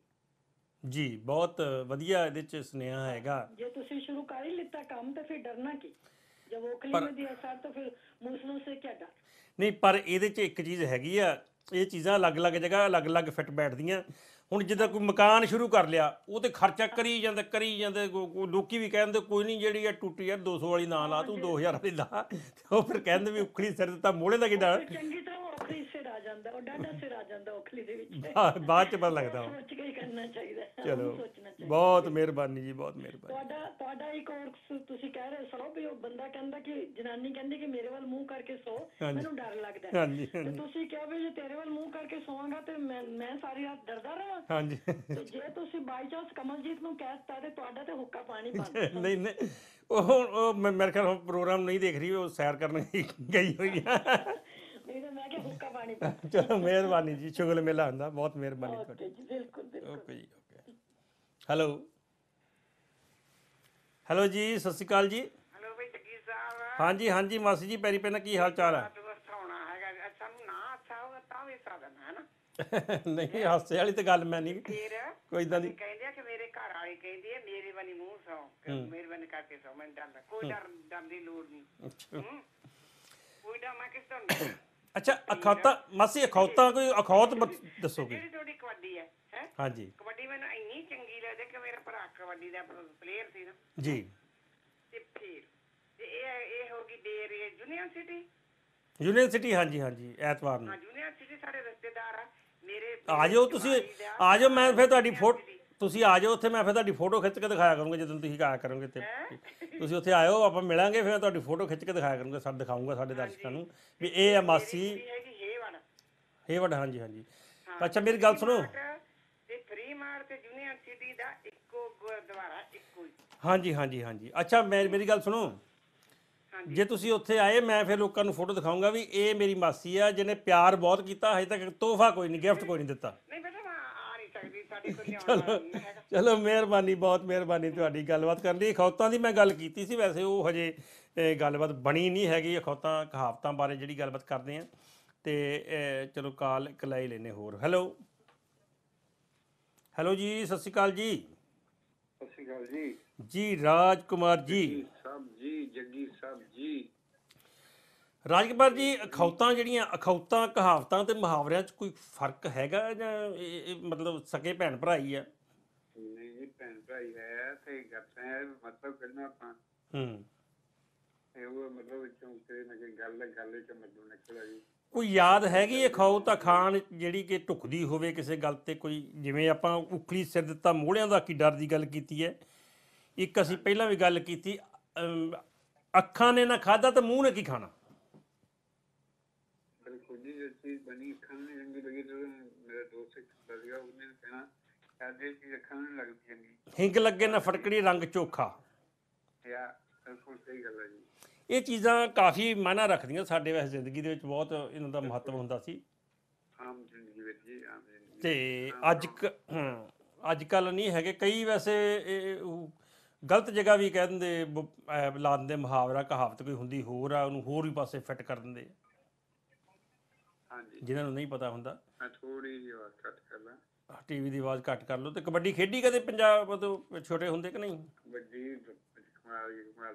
S1: ਜੀ ਬਹੁਤ ਵਧੀਆ ਇਹਦੇ ਚ ਸੁਨੇਹਾ ਹੈਗਾ।
S4: ਜੇ ਤੁਸੀਂ ਸ਼ੁਰੂ ਕਰ ਹੀ ਲਿੱਤਾ ਕੰਮ ਤਾਂ ਫਿਰ ਡਰਨਾ ਕੀ? ਜਦ
S1: ਉਖਲੀ
S4: ਪਰ- ਦੀ ਅਸਰ ਤਾਂ ਫਿਰ ਮੂਸਲੋਂ ਸੇ ਕੀ ਡਰ?
S1: ਨਹੀਂ ਪਰ ਇਹਦੇ ਚ ਇੱਕ ਚੀਜ਼ ਹੈਗੀ ਆ ਇਹ ਚੀਜ਼ਾਂ ਅਲੱਗ-ਅਲੱਗ ਜਗ੍ਹਾ ਅਲੱਗ-ਅਲੱਗ ਫਿੱਟ ਬੈਠਦੀਆਂ। ਹੁਣ ਜਿੱਦਾਂ ਕੋਈ ਮਕਾਨ ਸ਼ੁਰੂ ਕਰ ਲਿਆ, ਉਹ ਤੇ ਖਰਚਾ ਕਰੀ ਜਾਂਦੇ ਕਰੀ ਜਾਂਦੇ, ਕੋ- ਕੋ- ਲੋਕੀ ਵੀ ਕਹਿੰਦੇ ਕੋਈ ਨਹੀਂ ਜਿਹੜੀ ਆ ਟੁੱਟੀ ਯਾਰ 200 ਵਾਲੀ ਨਾ ਲਾ ਤੂੰ 2000 ਵਾਲੀ ਲਾ। ਤੇ ਉਹ ਫਿਰ ਕਹਿੰਦੇ ਵੀ ਉਖਲੀ ਸਿਰ ਦਿੱਤਾ ਮੋੜੇ ਦਾ ਕੀ ਡਰ?
S4: ਚੰਗੀ ਤਰ੍ਹਾਂ ਉਹ ਔਖਲੀ ਆ ਜਾਂਦਾ ਉਹ ਡਾਡਾ ਸਿਰ ਆ ਜਾਂਦਾ ਔਖਲੀ ਦੇ ਵਿੱਚ।
S1: ਬਾਅਦ- 'ਚ ਪਤਾ ਲੱਗਦਾ। ਉਹ।
S4: ਸੋਚ ਕੇ ਕਰਨਾ ਚਾਹੀਦਾ
S1: ਚਲੋ
S4: ਉਹਨੂੰ ਸੋਚਣਾ ਚਾਹੀਦਾ।
S1: ਬਹੁਤ ਮਿਹਰਬਾਨੀ ਜੀ ਬਹੁਤ ਮਿਹਰਬਾਨੀ।
S4: ਤੁਹਾਡਾ ਤੁਹਾਡਾ ਇੱਕ ਹੋਰ ਤੁਸੀਂ ਕਹਿ ਰਹੇ ਸੋ ਵੀ ਉਹ ਬੰਦਾ ਕਹਿੰਦਾ ਕਿ ਜਨਾਨੀ ਕਹਿੰਦੀ ਕਿ ਮੇਰੇ ਵੱਲ ਮੂੰਹ ਕਰਕੇ ਸੋ। ਮੈਨੂੰ ਡਰ ਲੱਗਦਾ।
S1: ਹਾਂਜੀ
S4: ਤੇ ਤੁਸੀਂ ਕਿਹਾ ਵੀ ਜੇ ਤੇਰੇ ਵੱਲ ਮੂੰਹ ਕਰਕੇ ਸੋਵਾਂਗਾ ਤੇ ਮੈਂ ਮੈਂ ਸਾਰੀ ਰਾਤ ਡਰਦਾ ਰਹਾਂ
S1: ਹਾਂਜੀ।
S4: ਤੇ ਜੇ ਤੁਸੀਂ ਬਾਈ ਚਾਂਸ ਕਮਲਜੀਤ ਨੂੰ ਕਹਿ ਦਿੱਤਾ ਤੇ ਤੁਹਾਡਾ ਤੇ ਹੁੱਕਾ ਪਾਣੀ ਬੰਦ
S1: ਨਹੀਂ ਨਹੀਂ। ਉਹ ਮੇਰੇ ਖਿਆਲ ਪ੍ਰੋਗਰਾਮ ਨਹੀਂ ਦੇਖ ਰਹੀ ਉਹ ਸੈਰ ਕਰਨ ਗਈ- ਗਈ ਹੋਈ ਆ।
S4: ਨਹੀਂ ਤਾਂ ਮੈਂ ਕਿ ਹੁੱਕਾ ਪਾਣੀ
S1: ਚਲੋ ਮਿਹਰਬਾਨੀ ਜੀ ਸ਼ੁਗਲ ਮੇਲਾ ਹੁੰਦਾ ਬਹੁਤ ਮਿਹਰਬਾਨੀ ਤੁਹਾਡੀ।
S4: ਓਕੇ ਜੀ ਬਿਲਕੁਲ ਬਿਲਕੁਲ।
S1: ਓਕੇ ਜੀ ਓਕੇ। ਹੈਲੋ। ਹੈਲੋ ਜੀ ਸਤਿ ਸ਼੍ਰੀ ਅਕਾਲ ਜੀ।
S5: ਹਲੋ ਬਈ ਜੱਗੀ ਸਾਹਿਬ।
S1: ਹਾਂਜੀ ਹਾਂਜੀ ਮਾਸੀ ਜੀ ਪੈਰੀ ਪੈਣਾ ਕੀ ਹਾਲ ਚਾਲ ਹੈ
S5: ਤੂੰ ਹਸਾਉਣਾ ਹੈਗਾ। ਜੇ ਸਾਨੂੰ ਨਾ ਅੱਛਾ ਹੋਗਾ ਤਾਂ ਵੀ ਸਾਧਨ ਹੈ ਨਾ?
S1: ਨਹੀਂ ਹਾਸੇ ਵਾਲੀ ਤਾਂ ਗੱਲ ਮੈਂ ਨਹੀਂ
S5: ਫਿਰ
S1: ਕੋਈ ਇਦਾਂ ਦੀ
S5: ਕਹਿੰਦੇ ਆ ਕਿ ਮੇਰੇ ਘਰ ਵਾਲੀ ਕਹਿੰਦੀ ਹੈ ਮੇਰੇ ਬਣੀ ਮੂੰਹ ਸੌ ਕਿ ਮੇਰੇ ਬਣੀ ਕਰਕੇ ਸੌ ਮੈਂ ਡਰਦਾ ਕੋਈ ਡਰ ਡਰ ਦੀ ਲੋੜ ਨਹੀਂ
S1: ਅੱਛਾ।
S5: ਹੂੰ? ਕੋਈ ਡਰ ਮੈਂ ਕਿਸ ਤੋਂ ਨਹੀਂ
S1: ਅੱਛਾ ਅਖੌਤਾ ਮਾਸੀ ਅਖੌਤਾ ਕੋਈ ਅਖੌਤ ਬ- ਦੱਸੋਗੇ?
S5: ਜਿਹੜੀ ਤੁਹਾਡੀ ਕਬੱਡੀ ਹੈ ਹੈ?
S1: ਹਾਂਜੀ।
S5: ਕਬੱਡੀ ਮੈਨੂੰ ਇੰਨੀ ਚੰਗੀ ਲੱਗਦੀ ਕਿ ਮੇਰਾ ਭਰਾ ਕਬੱਡੀ ਦਾ ਪਲੇਅਰ ਸੀ ਨਾ।
S1: ਜੀ।
S5: ਤੇ ਫਿਰ ਤੇ ਇਹ ਇਹ ਹੋ ਗਈ ਡੇਰ ਯੂਨੀਵਰਸਿਟੀ
S1: ਯੂਨੀਵਰਸਿਟੀ ਹਾਂਜੀ ਹਾਂਜੀ ਐਤਵਾਰ ਨੂੰ।
S5: ਹਾਂ ਯੂਨੀਵਰਸਿਟੀ ਸਾਡੇ ਰਿਸ਼ਤੇਦਾਰ ਆ। ਮੇਰੇ
S1: ਆ ਜਾਓ ਤੁਸੀਂ ਆ ਜਾਓ ਮੈਂ ਫਿਰ ਤੁਹਾਡੀ ਫੋਟੋ ਤੁਸੀਂ ਆ ਜਾਓ ਉੱਥੇ ਮੈਂ ਫਿਰ ਤੁਹਾਡੀ ਫੋਟੋ ਖਿੱਚ ਕੇ ਦਿਖਾਇਆ ਕਰੂੰਗਾ ਜਦੋਂ ਤੁਸੀਂ ਆਇਆ ਕਰੋਗੇ ਤੇ ਤੁਸੀਂ ਉੱਥੇ ਆਇਓ ਆਪਾਂ ਮਿਲਾਂਗੇ ਫਿਰ ਮੈਂ ਤੁਹਾਡੀ ਫੋਟੋ ਖਿੱਚ ਕੇ ਦਿਖਾਇਆ ਕਰੂੰਗਾ ਸਭ ਦਿਖਾਊਂਗਾ ਸਾਡੇ ਦਰਸ਼ਕਾਂ ਨੂੰ ਵੀ ਇਹ ਆ ਮਾਸੀ।
S5: ਹੇਵਨ।
S1: ਹੇਵਡ ਹਾਂਜੀ ਹਾਂਜੀ। ਅੱਛਾ ਮੇਰੀ ਗੱਲ ਸੁਣੋ।
S5: ਤੇ ਫ੍ਰੀ ਮਾਰ ਤੇ ਯੂਨੀਵਰਸਿਟੀ ਦਾ ਇੱਕੋ ਗੁਰਦੁਆਰਾ ਇੱਕੋ ਹੀ।
S1: ਹਾਂਜੀ ਹਾਂਜੀ ਹਾਂਜੀ। ਅੱਛਾ ਮੈਂ ਮੇਰੀ ਗੱਲ ਸੁਣੋ। ਜੇ ਤੁਸੀਂ ਉੱਥੇ ਆਏ ਮੈਂ ਫਿਰ ਲੋਕਾਂ ਨੂੰ ਫੋਟੋ ਦਿਖਾਊਂਗਾ ਵੀ ਇਹ ਮੇਰੀ ਮਾਸੀ ਆ ਜਿਹਨੇ ਪਿਆਰ ਬਹੁਤ ਕੀਤਾ ਹਜੇ ਤੱਕ ਤੋਹਫਾ ਕੋਈ ਨਹੀਂ ਗਿਫਟ ਕੋਈ ਨਹੀਂ ਦਿੱਤਾ।
S5: ਨਹੀਂ ਸਕਦੀ ਸਾਡੇ ਕੋਲ ਲਿਆਉਣ ਵਾਲਾ ਨਹੀਂ ਹੈਗਾ
S1: ਚਲੋ ਮਿਹਰਬਾਨੀ ਬਹੁਤ ਮਿਹਰਬਾਨੀ ਤੁਹਾਡੀ ਗੱਲਬਾਤ ਕਰਨ ਲਈ ਅਖੌਤਾਂ ਦੀ ਮੈਂ ਗੱਲ ਕੀਤੀ ਸੀ ਵੈਸੇ ਉਹ ਹਜੇ ਇਹ ਗੱਲਬਾਤ ਬਣੀ ਨਹੀਂ ਹੈਗੀ। ਅਖੌਤਾਂ ਕਹਾਵਤਾਂ ਬਾਰੇ ਜਿਹੜੀ ਗੱਲਬਾਤ ਕਰਦੇ ਆ ਤੇ ਇਹ ਚਲੋ ਕਾਲ ਇੱਕ ਲੈ ਹੀ ਲੈਨੇ ਹੋਰ। ਹੈਲੋ। ਹੈਲੋ ਜੀ ਸਤਿ ਸ਼੍ਰੀ ਅਕਾਲ ਜੀ।
S3: ਸਤਿ ਸ਼੍ਰੀ ਅਕਾਲ ਜੀ।
S1: ਜੀ ਰਾਜ ਕੁਮਾਰ ਜੀ
S3: ਸਭ ਜੀ ਜੱਗੀ ਸਾਹਿਬ ਜੀ।
S1: ਰਾਜਕੁਮਾਰ ਜੀ ਅਖੌਤਾਂ ਜਿਹੜੀਆਂ ਅਖੌਤਾਂ ਕਹਾਵਤਾਂ ਤੇ ਮੁਹਾਵਰਿਆਂ 'ਚ ਕੋਈ ਫ਼ਰਕ ਹੈਗਾ ਜਾਂ ਇਹ ਇਹ ਮਤਲਬ ਸਕੇ ਭੈਣ ਭਰਾ ਹੀ ਆ?
S3: ਨਹੀਂ ਭੈਣ ਭਾਈ ਹੈ ਤੇ ਗੱਪਾਂ ਹੈ ਮਤਲਬ ਕਰਨਾ ਆਪਾਂ।
S1: ਹੂੰ।
S3: ਇਹ ਉਹ ਮਤਲਬ ਵਿੱਚੋਂ ਤੇ ਨਾ ਕਿ ਗੱਲ ਗੱਲ ਵਿੱਚ ਮਤਲਬ ਨਿਕਲਿਆ ਜੀ।
S1: ਕੋਈ ਯਾਦ ਹੈਗੀ ਅਖੌਤ ਅਖਾਣ ਜਿਹੜੀ ਕਿ ਢੁਕਦੀ ਹੋਵੇ ਕਿਸੇ ਗੱਲ ਤੇ ਕੋਈ ਜਿਵੇਂ ਆਪਾਂ ਉਖਲੀ ਸਿਰ ਦਿੱਤਾ ਮੋਹੜਿਆਂ ਦਾ ਕੀ ਡਰ ਦੀ ਗੱਲ ਕੀਤੀ ਹੈ? ਇੱਕ ਅਸੀਂ ਪਹਿਲਾਂ ਵੀ ਗੱਲ ਕੀਤੀ ਅਮ, ਅੱਖਾਂ ਨੇ ਨਾ ਖਾਦਾ ਤਾਂ ਮੂੰਹ ਨੇ ਕੀ ਖਾਣਾ
S3: ਬਿਲਕੁਲ ਚੀਜ਼ ਬਣੀ ਖਾਣ ਨੂੰ ਚੰਗੀ ਲੱਗੀ ਤੇ ਮੇਰਾ ਦੋਸਤ ਇੱਕ ਬਜ਼ਗਾ ਉਹਨੇ ਕਹਿਣਾ ਕਹਿੰਦੇ ਚੀਜ਼ ਖਾਣ ਨੂੰ ਲੱਗਦੀ ਚੰਗੀ।
S1: ਹਿੰਗ ਲੱਗੇ ਨਾ ਫਟਕੜੀ ਰੰਗ ਚੋਖਾ।
S3: ਯਾ ਬਿਲਕੁਲ ਸਹੀ ਗੱਲ ਹੈ ਜੀ।
S1: ਇਹ ਚੀਜ਼ਾਂ ਕਾਫੀ ਮਾਇਨਾ ਰੱਖਦੀਆਂ ਸਾਡੇ ਵੈਸੇ ਜ਼ਿੰਦਗੀ ਦੇ ਵਿੱਚ ਬਹੁਤ ਇਹਨਾਂ ਦਾ ਮਹੱਤਵ ਹੁੰਦਾ ਸੀ।
S3: ਆਮ ਜ਼ਿੰਦਗੀ ਵਿੱਚ ਜੀ ਆਮ ਜ਼ਿੰਦਗੀ
S1: ਤੇ ਅੱਜ ਕ- ਅੱਜ ਕੱਲ ਨਹੀਂ ਹੈਗੇ। ਕਈ ਵੈਸੇ ਗਲਤ ਜਗ੍ਹਾ ਵੀ ਕਹਿ ਦਿੰਦੇ ਲਾ ਦਿੰਦੇ ਮੁਹਾਵਰਾ ਕਹਾਵਤ ਕੋਈ ਹੁੰਦੀ ਹੋਰ ਆ ਉਹਨੂੰ ਹੋਰ ਵੀ ਪਾਸੇ ਫਿੱਟ ਕਰ ਦਿੰਦੇ ਆ,
S6: ਹਾਂਜੀ।
S1: ਜਿਨ੍ਹਾਂ ਨੂੰ ਨਹੀਂ ਪਤਾ ਹੁੰਦਾ।
S6: ਮੈਂ ਥੋੜੀ ਜਿਹੀ ਆਵਾਜ਼ ਕੱਟ ਕਰ ਲਾਂ।
S1: ਟੀਵੀ ਦੀ ਆਵਾਜ਼ ਘੱਟ ਕਰ ਲਓ। ਤੇ ਕਬੱਡੀ ਖੇਡੀ ਕਦੇ ਪੰਜਾਬ ਤੋਂ ਛੋਟੇ ਹੁੰਦੇ ਕਿ ਨਹੀਂ?
S6: ਵੱਡੀ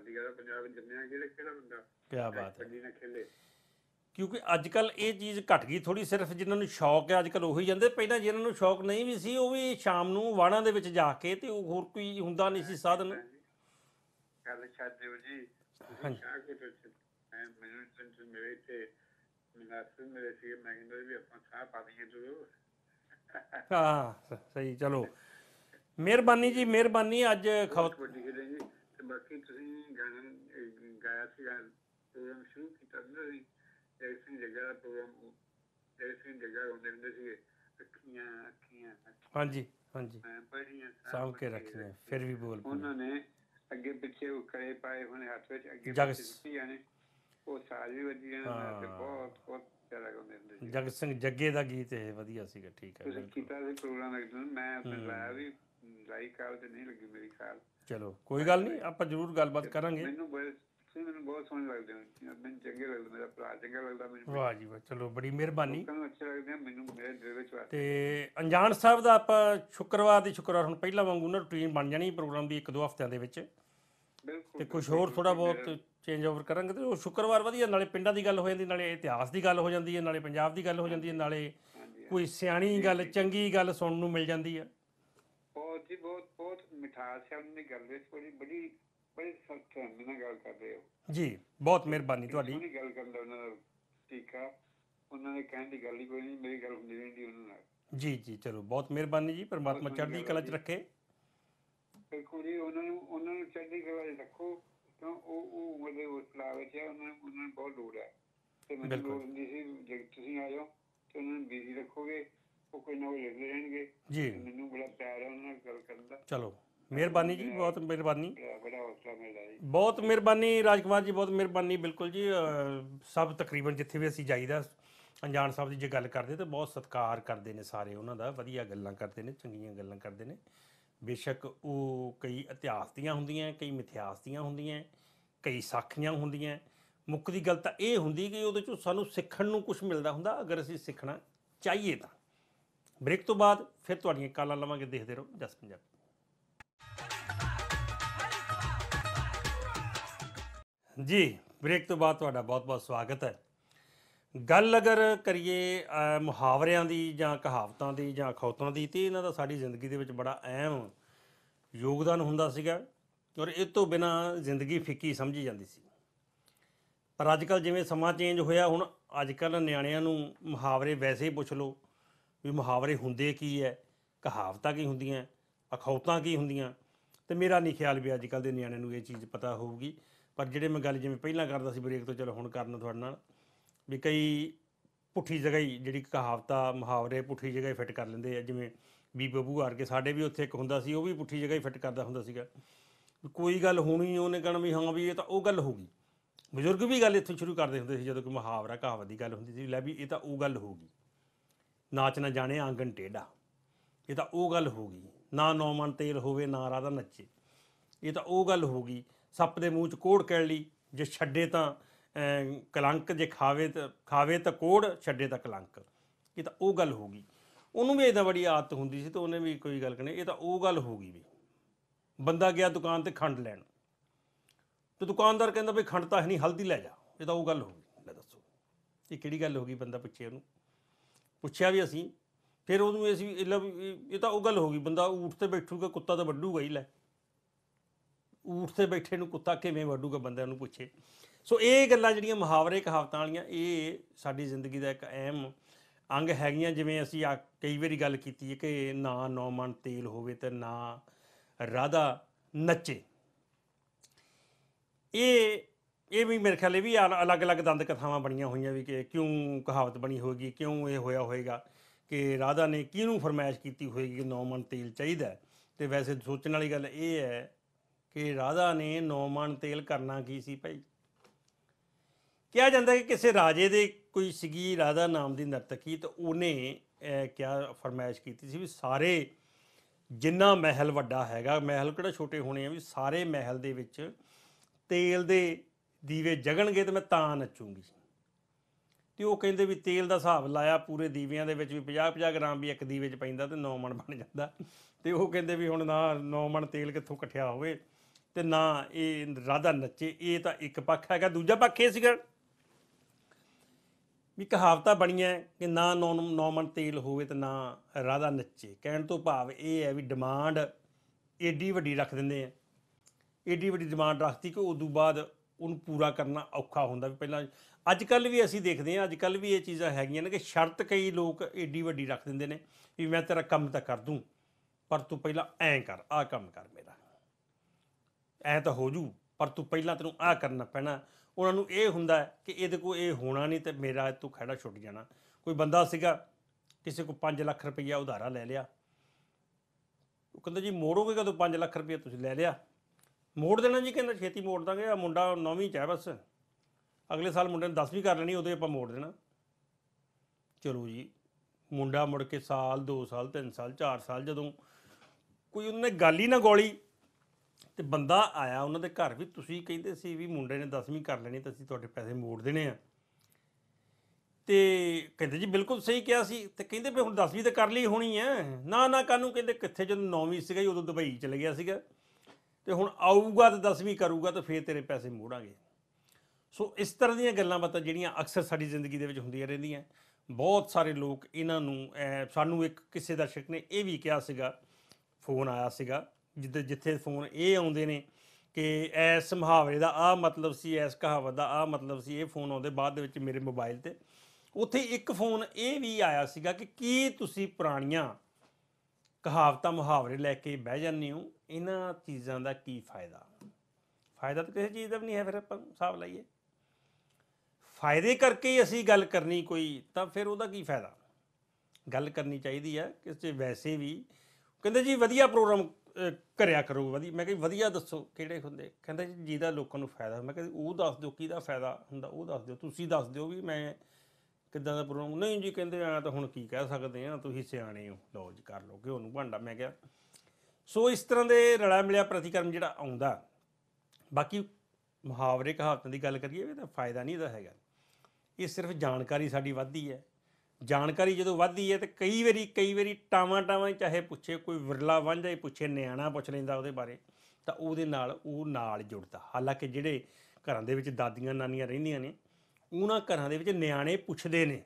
S6: ਦੀ ਗੱਲ ਆ, ਪੰਜਾਬ ਜੰਮਿਆ ਕਿਹੜਾ ਕਿਹੜਾ ਬੰਦਾ
S1: ਕੀ ਬਾਤ ਹੈ।
S6: ਵੱਡੀ ਨਾ ਖੇਲੇ।
S1: ਕਿਉਂਕਿ ਅੱਜ ਕੱਲ ਇਹ ਚੀਜ਼ ਘਟ ਗਈ ਥੋੜੀ ਸਿਰਫ ਜਿਨ੍ਹਾਂ ਨੂੰ ਸ਼ੌਕ ਹੈ ਅੱਜ ਕੱਲ ਉਹੀ ਜਾਂਦੇ। ਪਹਿਲਾਂ ਜਿਨ੍ਹਾਂ ਨੂੰ ਸ਼ੌਕ ਨਹੀਂ ਵੀ ਸੀ ਉਹ ਵੀ ਸ਼ਾਮ ਨੂੰ ਵਾੜਾਂ ਦੇ ਵਿੱਚ ਜਾ ਕੇ ਤੇ ਉਹ ਹੋਰ ਕੋਈ ਹੁੰਦਾ ਨਹੀਂ ਸੀ ਸਾਧਨ।
S6: ਗੱਲ ਛੱਡ ਦਿਓ ਜੀ।
S1: ਹਾਂਜੀ।
S6: ਮੈਨੂੰ ਮੇਰੇ ਤੇ ਮਿਨਾਸਰ ਮੇਰੇ ਸੀ ਮੈਂ ਕਹਿੰਦਾ ਵੀ ਆਪਾਂ ਸਾਹ ਪਾ ਦਈਏ ਦੂਰੋਂ
S1: ਹਾਂ ਸਹੀ ਚਲੋ ਮਿਹਰਬਾਨੀ ਜੀ ਮਿਹਰਬਾਨੀ ਅੱਜ ਖਬਰ
S6: ਬਹੁਤ ਵੱਡੀ ਖੇਲੇ ਜੀ ਤੇ ਬਾਕੀ ਤੁਸੀਂ ਗਾਣਾ ਅਹ, ਗਾਇਆ ਸੀ ਪ੍ਰੋਗਰਾਮ ਸ਼ੁਰੂ ਕੀਤਾ ਨਾ ਜੀ ਜੈ ਸਿੰਘ ਜੱਗਾ ਦਾ ਪ੍ਰੋਗਰਾਮ ਜੈ ਸਿੰਘ ਜੱਗਾ ਹੁੰਦੇ ਹੁੰਦੇ ਸੀ ਅੱਖੀਆਂ ਅੱਖੀਆਂ
S1: ਹਾਂਜੀ ਹਾਂਜੀ
S6: ਮੈਂ ਪੜੀਆਂ
S1: ਸਾਂਭ ਕੇ ਰੱਖੀਆਂ ਫਿਰ ਵੀ ਬੋਲ ਪਈਆਂ।
S6: ਉਹਨਾਂ ਨੇ ਅੱਗੇ ਪਿੱਛੇ ਉਹ ਕਰੇ ਪਾਏ ਹੋਣੇ ਹੱਥ ਵਿੱਚ ਅੱਗੇ
S1: ਜਗ-
S6: ਪਿੱਛੇ ਦਿੱਤੀਆਂ ਨੇ ਉਹ ਸਾਲ ਵੀ ਵਧੀਆ ਨੇ ਤੇ
S1: ਹਾਂ।
S6: ਬਹੁਤ ਬਹੁਤ ਪਿਆਰਾ ਗਾਉਂਦੇ ਹੁੰਦੇ ਸੀ।
S1: ਜਗਤ ਸਿੰਘ ਜੱਗੇ ਦਾ ਗੀਤ ਇਹ ਵਧੀਆ ਸੀਗਾ ਠੀਕ ਹੈ
S6: ਤੁਸੀਂ। ਕੀਤਾ ਸੀ ਪ੍ਰੋਗਰਾਮ ਇੱਕ ਦਿਨ ਮੈਂ ਆਪਣੇ। ਲਾਇਆ ਵੀ ਲਾਈ ਕਾਲ ਤੇ ਨਹੀਂ ਲੱਗੀ ਮੇਰੀ ਕਾਲ।
S1: ਚਲੋ ਕੋਈ ਗੱਲ ਨਹੀਂ ਆਪਾਂ ਜ਼ਰੂਰ ਗੱਲਬਾਤ ਕਰਾਂਗੇ।
S6: ਮੈਨੂੰ ਬਹੁਤ ਤੁਸੀਂ ਮੈਨੂੰ ਬਹੁਤ ਸੋਹਣੇ ਲੱਗਦੇ ਹੋ ਮੈਨੂੰ ਚੰਗੇ ਲੱਗਦੇ ਮੇਰਾ ਭਰਾ ਚੰਗਾ ਲੱਗਦਾ ਮੈਨੂੰ
S1: ਵਾਹ ਜੀ ਵਾਹ ਚਲੋ ਬੜੀ ਮਿਹਰਬਾਨੀ।
S6: ਲੋਕਾਂ ਨੂੰ ਅੱਛੇ ਲੱਗਦੇ ਆ ਮੈਨੂੰ ਮੇਰੇ ਦਿਲ ਵਿੱਚ ਵਾਸ
S1: ਤੇ ਅਣਜਾਣ ਸਾਹਿਬ ਦਾ ਆਪਾਂ ਸ਼ੁੱਕਰਵਾਰ ਦੀ ਸ਼ੁੱਕਰਵਾਰ ਹੁਣ ਪਹਿਲਾਂ ਵਾਂਗੂ ਨਾ ਰੁਟੀਨ ਬਣ ਜਾਣੀ ਪ੍ਰੋਗਰਾਮ ਦੀ ਇੱਕ ਦੋ ਹਫ਼ਤਿਆਂ ਦੇ ਵਿੱਚ। ਤੇ ਕੁਝ ਹੋਰ ਥੋੜਾ ਬਹੁਤ ਚੇਂਜ ਓਵਰ ਕਰਾਂਗੇ ਤੇ ਉਹ ਸ਼ੁੱਕਰਵਾਰ ਵਧੀਆ ਨਾਲੇ ਪਿੰਡਾਂ ਦੀ ਗੱਲ ਹੋ ਜਾਂਦੀ ਨਾਲੇ ਇਤਿਹਾਸ ਦੀ ਗੱਲ ਹੋ ਜਾਂਦੀ ਹੈ ਨਾਲੇ ਪੰਜਾਬ ਦੀ ਗੱਲ ਹੋ ਜਾਂਦੀ ਹੈ ਨਾਲੇ ਕੋਈ ਸਿਆਣੀ ਗੱਲ ਚੰਗੀ ਗੱਲ ਸੁਣਨ ਨੂੰ ਮਿਲ ਜਾਂਦੀ ਹੈ।
S6: ਬਹੁਤ ਜੀ ਬਹੁਤ ਬਹੁਤ ਮਿਠਾਸ ਹੈ ਉਹਨਾਂ ਗੱਲ ਵਿੱਚ ਬੜੀ ਬੜੀ ਬੜੀ ਸਖਤ ਨਾਲ ਗੱਲ ਕਰਦੇ ਹੋ।
S1: ਜੀ ਬਹੁਤ ਮਿਹਰਬਾਨੀ ਤੁਹਾਡੀ।
S6: ਸੋਹਣੀ ਗੱਲ ਕਰਦਾ ਉਹਨਾਂ ਦਾ ਟੀਕਾ ਉਹਨਾਂ ਨੇ ਕਹਿਣ ਦੀ ਗੱਲ ਹੀ ਕੋਈ ਨਹੀਂ ਮੇਰੀ ਗੱਲ ਹੁੰਦੀ ਰਹਿੰਦੀ ਉਹਨਾਂ ਨਾਲ।
S1: ਜੀ ਜੀ ਚਲੋ ਬਹੁਤ ਮਿਹਰਬਾਨੀ ਜੀ ਪਰਮਾਤਮਾ ਚੜ੍ਹਦੀ ਕਲਾ 'ਚ। ਰੱਖੇ।
S6: ਬਿਲਕੁਲ ਜੀ ਉਹਨਾਂ ਨੂੰ ਉਹਨਾਂ ਨੂੰ ਚੜ੍ਹਦੀ ਕਲਾ 'ਚ ਰੱਖੋ ਕਿਉਂ ਉਹ ਉਹ ਉਮਰ ਦੇ ਉਸ ਲਾ ਵਿੱਚ ਹੈ ਉਹਨਾਂ ਨੂੰ ਉਹਨਾਂ ਨੂੰ ਬਹੁਤ ਲੋੜ ਹੈ। ਤੇ ਮੈਨੂੰ। ਲੋੜ ਹੁੰਦੀ ਸੀ ਜੇ ਤੁਸੀਂ ਆ ਜਾਓ ਤੇ ਉਹਨਾਂ ਨੂੰ ਬਿਜ਼ੀ ਰੱਖੋਗੇ ਉਹ ਕੋਈ ਨਾ ਲਿਖਦੇ ਰਹਿਣਗੇ।
S1: ਜੀ।
S6: ਮੈਨੂੰ ਬੜਾ ਪਿਆਰ ਹੈ ਉਹਨਾਂ ਨਾਲ ਗੱਲ ਕਰਨ ਦਾ।
S1: ਚਲੋ ਮਿਹਰਬਾਨੀ ਜੀ ਬਹੁਤ ਮਿਹਰਬਾਨੀ। ਬਹੁਤ ਮਿਹਰਬਾਨੀ ਰਾਜਕੁਮਾਰ ਜੀ ਬਹੁਤ ਮਿਹਰਬਾਨੀ ਬਿਲਕੁਲ ਜੀ ਸਭ ਤਕਰੀਬਨ ਜਿੱਥੇ ਵੀ ਅਸੀਂ ਜਾਈਦਾ ਅਣਜਾਣ ਸਾਹਿਬ ਦੀ ਜੇ ਗੱਲ ਕਰਦੇ ਤਾਂ ਬਹੁਤ ਸਤਿਕਾਰ ਕਰਦੇ ਨੇ ਸਾਰੇ ਉਹਨਾਂ ਦਾ ਵਧੀਆ ਗੱਲਾਂ ਕਰਦੇ ਨੇ ਚੰਗੀਆਂ ਗੱਲਾਂ ਕਰਦੇ ਨੇ। ਬੇਸ਼ੱਕ ਉਹ ਕਈ ਇਤਿਹਾਸ ਦੀਆਂ ਹੁੰਦੀਆਂ, ਕਈ ਮਿਥਿਹਾਸ ਦੀਆਂ ਹੁੰਦੀਆਂ, ਕਈ ਸਾਖੀਆਂ ਹੁੰਦੀਆਂ। ਮੁੱਖ ਦੀ ਗੱਲ ਤਾਂ ਇਹ ਹੁੰਦੀ ਕਿ ਉਹਦੇ ਚੋਂ ਸਾਨੂੰ ਸਿੱਖਣ ਨੂੰ ਕੁਝ ਮਿਲਦਾ ਹੁੰਦਾ, ਅਗਰ ਅਸੀਂ ਸਿੱਖਣਾ ਚਾਹੀਏ ਤਾਂ। ਬ੍ਰੇਕ ਤੋਂ ਬਾਅਦ ਫਿਰ ਤੁਹਾਡੀਆਂ ਕਾਲਾਂ ਲਵਾਂਗੇ, ਦੇਖਦੇ ਰਹੋ, ਜਸ ਪੰਜਾਬ। ਜੀ, ਬ੍ਰੇਕ ਤੋਂ ਬਾਅਦ ਤੁਹਾਡਾ ਬਹੁਤ-ਬਹੁਤ ਸਵਾਗਤ ਹੈ। ਗੱਲ ਅਗਰ ਕਰੀਏ ਮੁਹਾਵਰਿਆਂ ਦੀ ਜਾਂ ਕਹਾਵਤਾਂ ਦੀ ਜਾਂ ਅਖੌਤਾਂ ਦੀ, ਤੇ ਇਹਨਾਂ ਦਾ ਸਾਡੀ ਜ਼ਿੰਦਗੀ ਦੇ ਵਿੱਚ ਬੜਾ ਅਹਿਮ ਯੋਗਦਾਨ ਹੁੰਦਾ ਸੀਗਾ ਔਰ ਇਹ ਤੋਂ ਬਿਨਾ ਜ਼ਿੰਦਗੀ ਫਿੱਕੀ ਸਮਝੀ ਜਾਂਦੀ ਸੀ। ਪਰ ਅੱਜ ਕੱਲ ਜਿਵੇਂ ਸਮਾਂ ਚੇਂਜ ਹੋਇਆ, ਹੁਣ ਅੱਜ ਕੱਲ ਨਿਆਣਿਆਂ ਨੂੰ ਮੁਹਾਵਰੇ ਵੈਸੇ ਹੀ ਪੁੱਛ ਲਓ ਵੀ ਮੁਹਾਵਰੇ ਹੁੰਦੇ ਕੀ ਹੈ ਕਹਾਵਤਾਂ ਕੀ ਹੁੰਦੀਆਂ, ਅਖੌਤਾਂ ਕੀ ਹੁੰਦੀਆਂ। ਤੇ ਮੇਰਾ ਨਹੀਂ ਖਿਆਲ ਵੀ ਅੱਜ ਕੱਲ ਦੇ ਨਿਆਣਿਆਂ ਨੂੰ ਇਹ ਚੀਜ਼ ਪਤਾ ਹੋਊਗੀ। ਪਰ ਜਿਹੜੇ ਮੈਂ ਗੱਲ ਜਿਵੇਂ ਪਹਿਲਾਂ ਕਰਦਾ ਸੀ ਬ੍ਰੇਕ ਤੋਂ, ਚਲੋ ਹੁਣ ਕਰਨਾ ਤੁਹਾਡੇ ਨਾਲ। ਵੀ ਕਈ ਪੁੱਠੀ ਜਗ੍ਹਾ ਹੀ ਜਿਹੜੀ ਕਹਾਵਤਾਂ ਮੁਹਾਵਰੇ ਪੁੱਠੀ ਜਗ੍ਹਾ ਹੀ ਫਿੱਟ ਕਰ ਲੈਂਦੇ ਆ, ਜਿਵੇਂ ਵੀ ਬੱਬੂ ਆਰ ਕੇ ਸਾਡੇ ਵੀ ਉੱਥੇ ਇੱਕ ਹੁੰਦਾ ਸੀ, ਉਹ ਵੀ ਪੁੱਠੀ ਜਗ੍ਹਾ ਹੀ ਫਿੱਟ ਕਰਦਾ ਹੁੰਦਾ ਸੀਗਾ। ਵੀ ਕੋਈ ਗੱਲ ਹੋਣੀ ਉਹਨੇ ਕਹਿਣਾ ਵੀ ਹਾਂ ਵੀ ਇਹ ਤਾਂ ਉਹ ਗੱਲ ਹੋ ਗਈ। ਬਜ਼ੁਰਗ ਵੀ ਗੱਲ ਇੱਥੋਂ ਸ਼ੁਰੂ ਕਰਦੇ ਹੁੰਦੇ ਸੀ ਜਦੋਂ ਕੋਈ ਮੁਹਾਵਰਾ, ਕਹਾਵਤ ਦੀ ਗੱਲ ਹੁੰਦੀ ਸੀ, ਲੈ ਵੀ ਇਹ ਤਾਂ ਉਹ ਗੱਲ ਹੋ ਗਈ। ਨਾਚ ਨਾ ਜਾਣੇ ਆਂਗਣ ਟੇਢਾ। ਇਹ ਤਾਂ ਉਹ ਗੱਲ ਹੋ ਗਈ। ਨਾ ਨੌ ਤੇਲ ਹੋਵੇ, ਨਾ ਰਾਧਾ ਨੱਚੇ। ਇਹ ਤਾਂ ਉਹ ਗੱਲ ਹੋ ਗਈ। ਸੱਪ ਦੇ ਮੂੰਹ 'ਚ ਕੋੜ ਕਹਿ ਲਈ, ਜੇ ਛੱਡੇ ਤਾਂ ਕਲੰਕ ਜੇ ਖਾਵੇ ਤਾਂ ਖਾਵੇ ਤਾਂ ਕੋੜ, ਛੱਡੇ ਤਾਂ ਕਲੰਕ। ਇਹ ਤਾਂ ਉਹ ਗੱਲ ਹੋ ਗਈ। ਉਹਨੂੰ ਵੀ ਇਦਾਂ ਬੜੀ ਆਦਤ ਹੁੰਦੀ ਸੀ ਤਾਂ ਉਹਨੇ ਵੀ ਕੋਈ ਗੱਲ ਕਰਨੀ। ਇਹ ਤਾਂ ਉਹ ਗੱਲ ਹੋ ਗਈ ਵੀ। ਬੰਦਾ ਗਿਆ ਦੁਕਾਨ ਤੇ ਖੰਡ ਲੈਣ। ਤੇ ਦੁਕਾਨਦਾਰ ਕਹਿੰਦਾ ਵੀ ਖੰਡ ਤਾਂ ਹੈ ਨਹੀਂ, ਹਲਦੀ ਲੈ ਜਾ। ਇਹ ਤਾਂ ਉਹ ਗੱਲ ਹੋ ਗਈ। ਲੈ ਦੱਸੋ। ਇਹ ਕਿਹੜੀ ਗੱਲ ਹੋ ਗਈ ਬੰਦਾ ਪੁੱਛੇ ਉਹਨੂੰ? ਪੁੱਛਿਆ ਵੀ ਅਸੀਂ। ਫਿਰ ਉਹਨੂੰ ਇਹ ਸੀ ਇਹ ਵੀ ਇਹ- ਤਾਂ ਉਹ ਗੱਲ ਹੋ ਗਈ। ਬੰਦਾ ਊਠ ਤੇ ਬੈਠੂਗਾ, ਕੁੱਤਾ ਤਾਂ ਵੱਢੂਗਾ ਹੀ, ਲੈ। ਊਠ ਤੇ ਬੈਠੇ ਨੂੰ ਕੁੱਤਾ ਕਿਵੇਂ ਵੱਢੂਗਾ ਬੰਦਾ ਨੂੰ ਪੁੱਛੇ। ਸੋ ਇਹ ਗੱਲਾਂ ਜਿਹੜੀਆਂ ਮੁਹਾਵਰੇ ਕਹਾਵਤਾਂ ਵਾਲੀਆਂ, ਇਹ ਸਾਡੀ ਜ਼ਿੰਦਗੀ ਦਾ ਇੱਕ ਅਹਿਮ ਅੰਗ ਹੈਗੀਆਂ। ਜਿਵੇਂ ਅਸੀਂ ਆ ਕਈ ਵਾਰੀ ਗੱਲ ਕੀਤੀ ਹੈ ਕਿ ਨਾ ਨੌ ਤੇਲ ਹੋਵੇ ਤੇ ਨਾ ਰਾਧਾ ਨੱਚੇ। ਇਹ ਇਹ ਵੀ ਮੇਰੇ ਖਿਆਲ ਇਹ ਵੀ ਅਲੱਗ-ਅਲੱਗ ਦੰਦ ਕਥਾਵਾਂ ਬਣੀਆਂ ਹੋਈਆਂ ਵੀ ਕਿ ਕਿਉਂ ਕਹਾਵਤ ਬਣੀ ਹੋਏਗੀ, ਕਿਉਂ ਇਹ ਹੋਇਆ ਹੋਏਗਾ ਕਿ ਰਾਧਾ ਨੇ ਕਿਹਨੂੰ ਫਰਮਾਇਸ਼ ਕੀਤੀ ਹੋਏਗੀ ਕਿ ਨੌ ਮਣ ਤੇਲ ਚਾਹੀਦਾ ਹੈ। ਤੇ ਵੈਸੇ ਸੋਚਣ ਵਾਲੀ ਗੱਲ ਇਹ ਹੈ ਕਿ ਰਾਧਾ ਨੇ ਨੌ ਤੇਲ ਕਰਨਾ ਕੀ ਸੀ ਭਾਈ? ਕਿਹਾ ਜਾਂਦਾ ਕਿ ਕਿਸੇ ਰਾਜੇ ਦੇ ਕੋਈ ਸੀਗੀ ਰਾਧਾ ਨਾਮ ਦੀ ਨਰਤਕੀ ਤਾਂ ਉਹਨੇ ਕਿਹਾ ਫਰਮਾਇਸ਼ ਕੀਤੀ ਸੀ ਵੀ ਸਾਰੇ ਜਿੰਨਾ ਮਹਿਲ ਵੱਡਾ ਹੈਗਾ, ਮਹਿਲ ਕਿਹੜਾ ਛੋਟੇ ਹੋਣੇ ਆ, ਵੀ ਸਾਰੇ ਮਹਿਲ ਦੇ ਵਿੱਚ ਤੇਲ ਦੇ ਦੀਵੇ ਜਗਣਗੇ ਤੇ ਮੈਂ ਤਾਂ ਨੱਚੂਗੀ। ਤੇ ਉਹ ਕਹਿੰਦੇ ਵੀ ਤੇਲ ਦਾ ਹਿਸਾਬ ਲਾਇਆ ਪੂਰੇ ਦੀਵਿਆਂ ਦੇ ਵਿੱਚ ਵੀ 50-50 ਗ੍ਰਾਮ ਵੀ ਇੱਕ ਦੀਵੇ 'ਚ ਪੈਂਦਾ ਤੇ 9 ਮਣ ਬਣ ਜਾਂਦਾ। ਤੇ ਉਹ ਕਹਿੰਦੇ ਵੀ ਹੁਣ ਨਾ 9 ਮਣ ਤੇਲ ਕਿੱਥੋਂ ਇਕੱਠਿਆ ਹੋਵੇ ਤੇ ਨਾ ਇਹ ਰਾਧਾ ਨੱਚੇ, ਇਹ ਤਾਂ ਇੱਕ ਪੱਖ ਹੈਗਾ, ਦੂਜਾ ਪੱਖ ਇਹ ਸੀਗਾ ਵੀ ਕਹਾਵਤਾਂ ਬਣੀਆਂ ਕਿ ਨਾ ਨੌ ਨੌ ਤੇਲ ਹੋਵੇ ਤੇ ਨਾ ਰਾਧਾ ਨੱਚੇ। ਕਹਿਣ ਤੋਂ ਭਾਵ ਇਹ ਹੈ ਵੀ ਡਿਮਾਂਡ ਏਡੀ ਵੱਡੀ ਰੱਖ ਦਿੰਦੇ ਆ। ਏਡੀ ਵੱਡੀ ਡਿਮਾਂਡ ਰੱਖਤੀ ਕਿ ਉਦੋਂ ਬਾਅਦ ਉਹਨੂੰ ਪੂਰਾ ਕਰਨਾ ਔਖਾ ਹੁੰਦਾ ਵੀ ਪਹਿਲਾਂ ਅੱਜ ਕੱਲ ਵੀ ਅਸੀਂ ਦੇਖਦੇ ਹਾਂ ਅੱਜ ਕੱਲ ਵੀ ਇਹ ਚੀਜ਼ਾਂ ਹੈਗੀਆਂ ਨੇ ਕਿ ਸ਼ਰਤ ਕਈ ਲੋਕ ਏਡੀ ਵੱਡੀ ਰੱਖ ਦਿੰਦੇ ਨੇ ਵੀ ਮੈਂ ਤੇਰਾ ਕੰਮ ਤਾਂ ਕਰ ਦੂੰ, ਪਰ ਤੂੰ ਪਹਿਲਾਂ ਐਂ ਕਰ, ਆਹ ਕੰਮ ਕਰ ਮੇਰਾ। ਐ ਤਾਂ ਹੋ ਜੂ, ਪਰ ਤੂੰ ਪਹਿਲਾਂ ਤੈਨੂੰ ਆਹ ਕਰਨਾ ਪੈਣਾ ਉਹਨਾਂ ਨੂੰ ਇਹ ਹੁੰਦਾ ਕਿ ਇਹਦੇ ਕੋਲ ਇਹ ਹੋਣਾ ਨਹੀਂ ਤੇ ਮੇਰਾ ਇਹ ਤੋਂ ਖੜਾ ਛੁੱਟ ਜਾਣਾ। ਕੋਈ ਬੰਦਾ ਸੀਗਾ, ਕਿਸੇ ਕੋਲ 5 ਲੱਖ ਰੁਪਈਆ ਉਧਾਰਾ ਲੈ ਲਿਆ। ਉਹ ਕਹਿੰਦਾ ਜੀ ਮੋੜੋਗੇ ਕਦੋਂ 5 ਲੱਖ ਰੁਪਈਆ ਤੁਸੀਂ ਲੈ ਲਿਆ? ਮੋੜ ਦੇਣਾ ਜੀ ਕਹਿੰਦਾ, ਛੇਤੀ ਮੋੜ ਦਾਂਗੇ। ਆ ਮੁੰਡਾ ਨੌਵੀਂ ਚ ਹੈ ਬਸ। ਅਗਲੇ ਸਾਲ ਮੁੰਡੇ ਨੇ 10ਵੀਂ ਕਰ ਲੈਣੀ, ਉਦੋਂ ਆਪਾਂ ਮੋੜ ਦੇਣਾ। ਚਲੋ ਜੀ, ਮੁੰਡਾ ਮੁੜ ਕੇ ਸਾਲ 2 ਸਾਲ 3 ਸਾਲ 4 ਸਾਲ ਜਦੋਂ ਕੋਈ ਉਹਨੇ ਗੱਲ ਹੀ ਨਾ ਗੋਲੀ ਤੇ ਬੰਦਾ ਆਇਆ ਉਹਨਾਂ ਦੇ ਘਰ ਵੀ ਤੁਸੀਂ ਕਹਿੰਦੇ ਸੀ ਵੀ ਮੁੰਡੇ ਨੇ 10ਵੀਂ ਕਰ ਲੈਣੀ ਤਾਂ ਅਸੀਂ ਤੁਹਾਡੇ ਪੈਸੇ ਮੋੜ ਦੇਣੇ ਆ। ਤੇ ਕਹਿੰਦੇ ਜੀ ਬਿਲਕੁਲ ਸਹੀ ਕਿਹਾ ਸੀ ਤੇ ਕਹਿੰਦੇ ਵੀ ਹੁਣ 10ਵੀਂ ਤੇ ਕਰ ਲਈ ਹੋਣੀ ਐ ਨਾ ਨਾ ਕਾਨੂੰ ਕਹਿੰਦੇ ਕਿੱਥੇ ਜਦੋਂ 9ਵੀਂ ਸੀਗਾ ਜੀ ਉਦੋਂ ਦੁਬਈ ਚਲੇ ਗਿਆ ਸੀਗਾ। ਤੇ ਹੁਣ ਆਊਗਾ ਤੇ 10ਵੀਂ ਕਰੂਗਾ ਤਾਂ ਫੇਰ ਤੇਰੇ ਪੈਸੇ ਮੋੜਾਂਗੇ। ਸੋ ਇਸ ਤਰ੍ਹਾਂ ਦੀਆਂ ਗੱਲਾਂ ਬਾਤਾਂ ਜਿਹੜੀਆਂ ਅਕਸਰ ਸਾਡੀ ਜ਼ਿੰਦਗੀ ਦੇ ਵਿੱਚ ਹੁੰਦੀਆਂ ਰਹਿੰਦੀਆਂ। ਬਹੁਤ ਸਾਰੇ ਲੋਕ ਇਹਨਾਂ ਨੂੰ ਅਹ, ਸਾਨੂੰ ਇੱਕ ਕਿਸੇ ਦਰਸ਼ਕ ਨੇ ਇਹ ਵੀ ਕਿਹਾ ਸੀਗਾ ਫੋਨ ਆਇਆ ਸੀਗਾ ਜਿੱਥੇ ਜਿੱਥੇ ਫੋਨ ਇਹ ਆਉਂਦੇ ਨੇ ਕਿ ਇਸ ਮੁਹਾਵਰੇ ਦਾ ਆ ਮਤਲਬ ਸੀ, ਇਸ ਕਹਾਵਤ ਦਾ ਆ ਮਤਲਬ ਸੀ, ਇਹ ਫੋਨ ਆਉਂਦੇ ਬਾਅਦ ਦੇ ਵਿੱਚ ਮੇਰੇ ਮੋਬਾਈਲ ਤੇ। ਉੱਥੇ ਇੱਕ ਫੋਨ ਇਹ ਵੀ ਆਇਆ ਸੀਗਾ ਕਿ ਕੀ ਤੁਸੀਂ ਪੁਰਾਣੀਆਂ ਕਹਾਵਤਾਂ, ਮੁਹਾਵਰੇ ਲੈ ਕੇ ਬਹਿ ਜਾਂਦੇ ਹੋ? ਇਹਨਾਂ ਚੀਜ਼ਾਂ ਦਾ ਕੀ ਫਾਇਦਾ? ਫਾਇਦਾ ਤਾਂ ਕਿਸੇ ਚੀਜ਼ ਦਾ ਵੀ ਨਹੀਂ ਹੈ, ਫਿਰ ਆਪਾਂ ਹਿਸਾਬ ਲਾਈਏ। ਫਾਇਦੇ ਕਰਕੇ ਹੀ ਅਸੀਂ ਗੱਲ ਕਰਨੀ ਕੋਈ, ਤਾਂ ਫਿਰ ਉਹਦਾ ਕੀ ਫਾਇਦਾ? ਗੱਲ ਕਰਨੀ ਚਾਹੀਦੀ ਹੈ ਕਿਸੇ ਵੈਸੇ ਵੀ। ਕਹਿੰਦੇ ਜੀ, ਵਧੀਆ ਪ੍ਰੋਗਰਾਮ ਕਰਿਆ ਕਰੋ ਵਧੀਆ ਮੈਂ ਕਿਹਾ ਜੀ, ਵਧੀਆ ਦੱਸੋ ਕਿਹੜੇ ਹੁੰਦੇ? ਕਹਿੰਦਾ ਜੀ ਜਿਹਦਾ ਲੋਕਾਂ ਨੂੰ ਫਾਇਦਾ। ਮੈਂ ਕਿਹਾ ਉਹ ਦੱਸ ਦਿਓ ਕਿਹਦਾ ਫਾਇਦਾ ਹੁੰਦਾ ਉਹ ਦੱਸ ਦਿਓ। ਤੁਸੀਂ ਦੱਸ ਦਿਓ ਵੀ ਮੈਂ ਕਿੱਦਾਂ ਦਾ ਪ੍ਰੋਗਰਾਮ ਨਹੀਂ ਜੀ ਕਹਿੰਦੇ ਆ ਤਾਂ ਹੁਣ ਕੀ ਕਹਿ ਸਕਦੇ ਆ ਤੁਸੀਂ ਸਿਆਣੇ ਹੋ ਲਓ ਜੀ ਕਰ ਲਓ ਕਿ ਉਹਨੂੰ ਭਾਂਡਾ। ਮੈਂ ਕਿਹਾ ਸੋ ਇਸ ਤਰ੍ਹਾਂ ਦੇ ਰਲਾ ਮਿਲਿਆ ਪ੍ਰਤੀਕਰਮ ਜਿਹੜਾ ਆਉਂਦਾ ਬਾਕੀ ਮੁਹਾਵਰੇ ਕਹਾਵਤਾਂ ਦੀ ਗੱਲ ਕਰੀਏ ਵੀ ਤਾਂ ਫਾਇਦਾ ਨਹੀਂ ਇਹਦਾ ਹੈਗਾ। ਇਹ ਸਿਰਫ ਜਾਣਕਾਰੀ ਸਾਡੀ ਵੱਧਦੀ ਹੈ। ਜਾਣਕਾਰੀ ਜਦੋਂ ਵੱਧਦੀ ਹੈ ਤੇ ਕਈ ਵਾਰੀ ਕਈ ਵਾਰੀ ਟਾਵਾਂ ਟਾਵਾਂ ਚਾਹੇ ਪੁੱਛੇ, ਕੋਈ ਵਿਰਲਾ ਵਾਂਝਾ ਹੀ ਪੁੱਛੇ, ਨਿਆਣਾ ਪੁੱਛ ਲੈਂਦਾ ਉਹਦੇ ਬਾਰੇ, ਤਾਂ ਉਹਦੇ ਨਾਲ ਉਹ ਨਾਲ ਜੁੜਦਾ। ਹਾਲਾਂਕਿ ਜਿਹੜੇ ਘਰਾਂ ਦੇ ਵਿੱਚ ਦਾਦੀਆਂ ਨਾਨੀਆਂ ਰਹਿੰਦੀਆਂ ਨੇ, ਉਹਨਾਂ ਘਰਾਂ ਦੇ ਵਿੱਚ ਨਿਆਣੇ ਪੁੱਛਦੇ ਨੇ,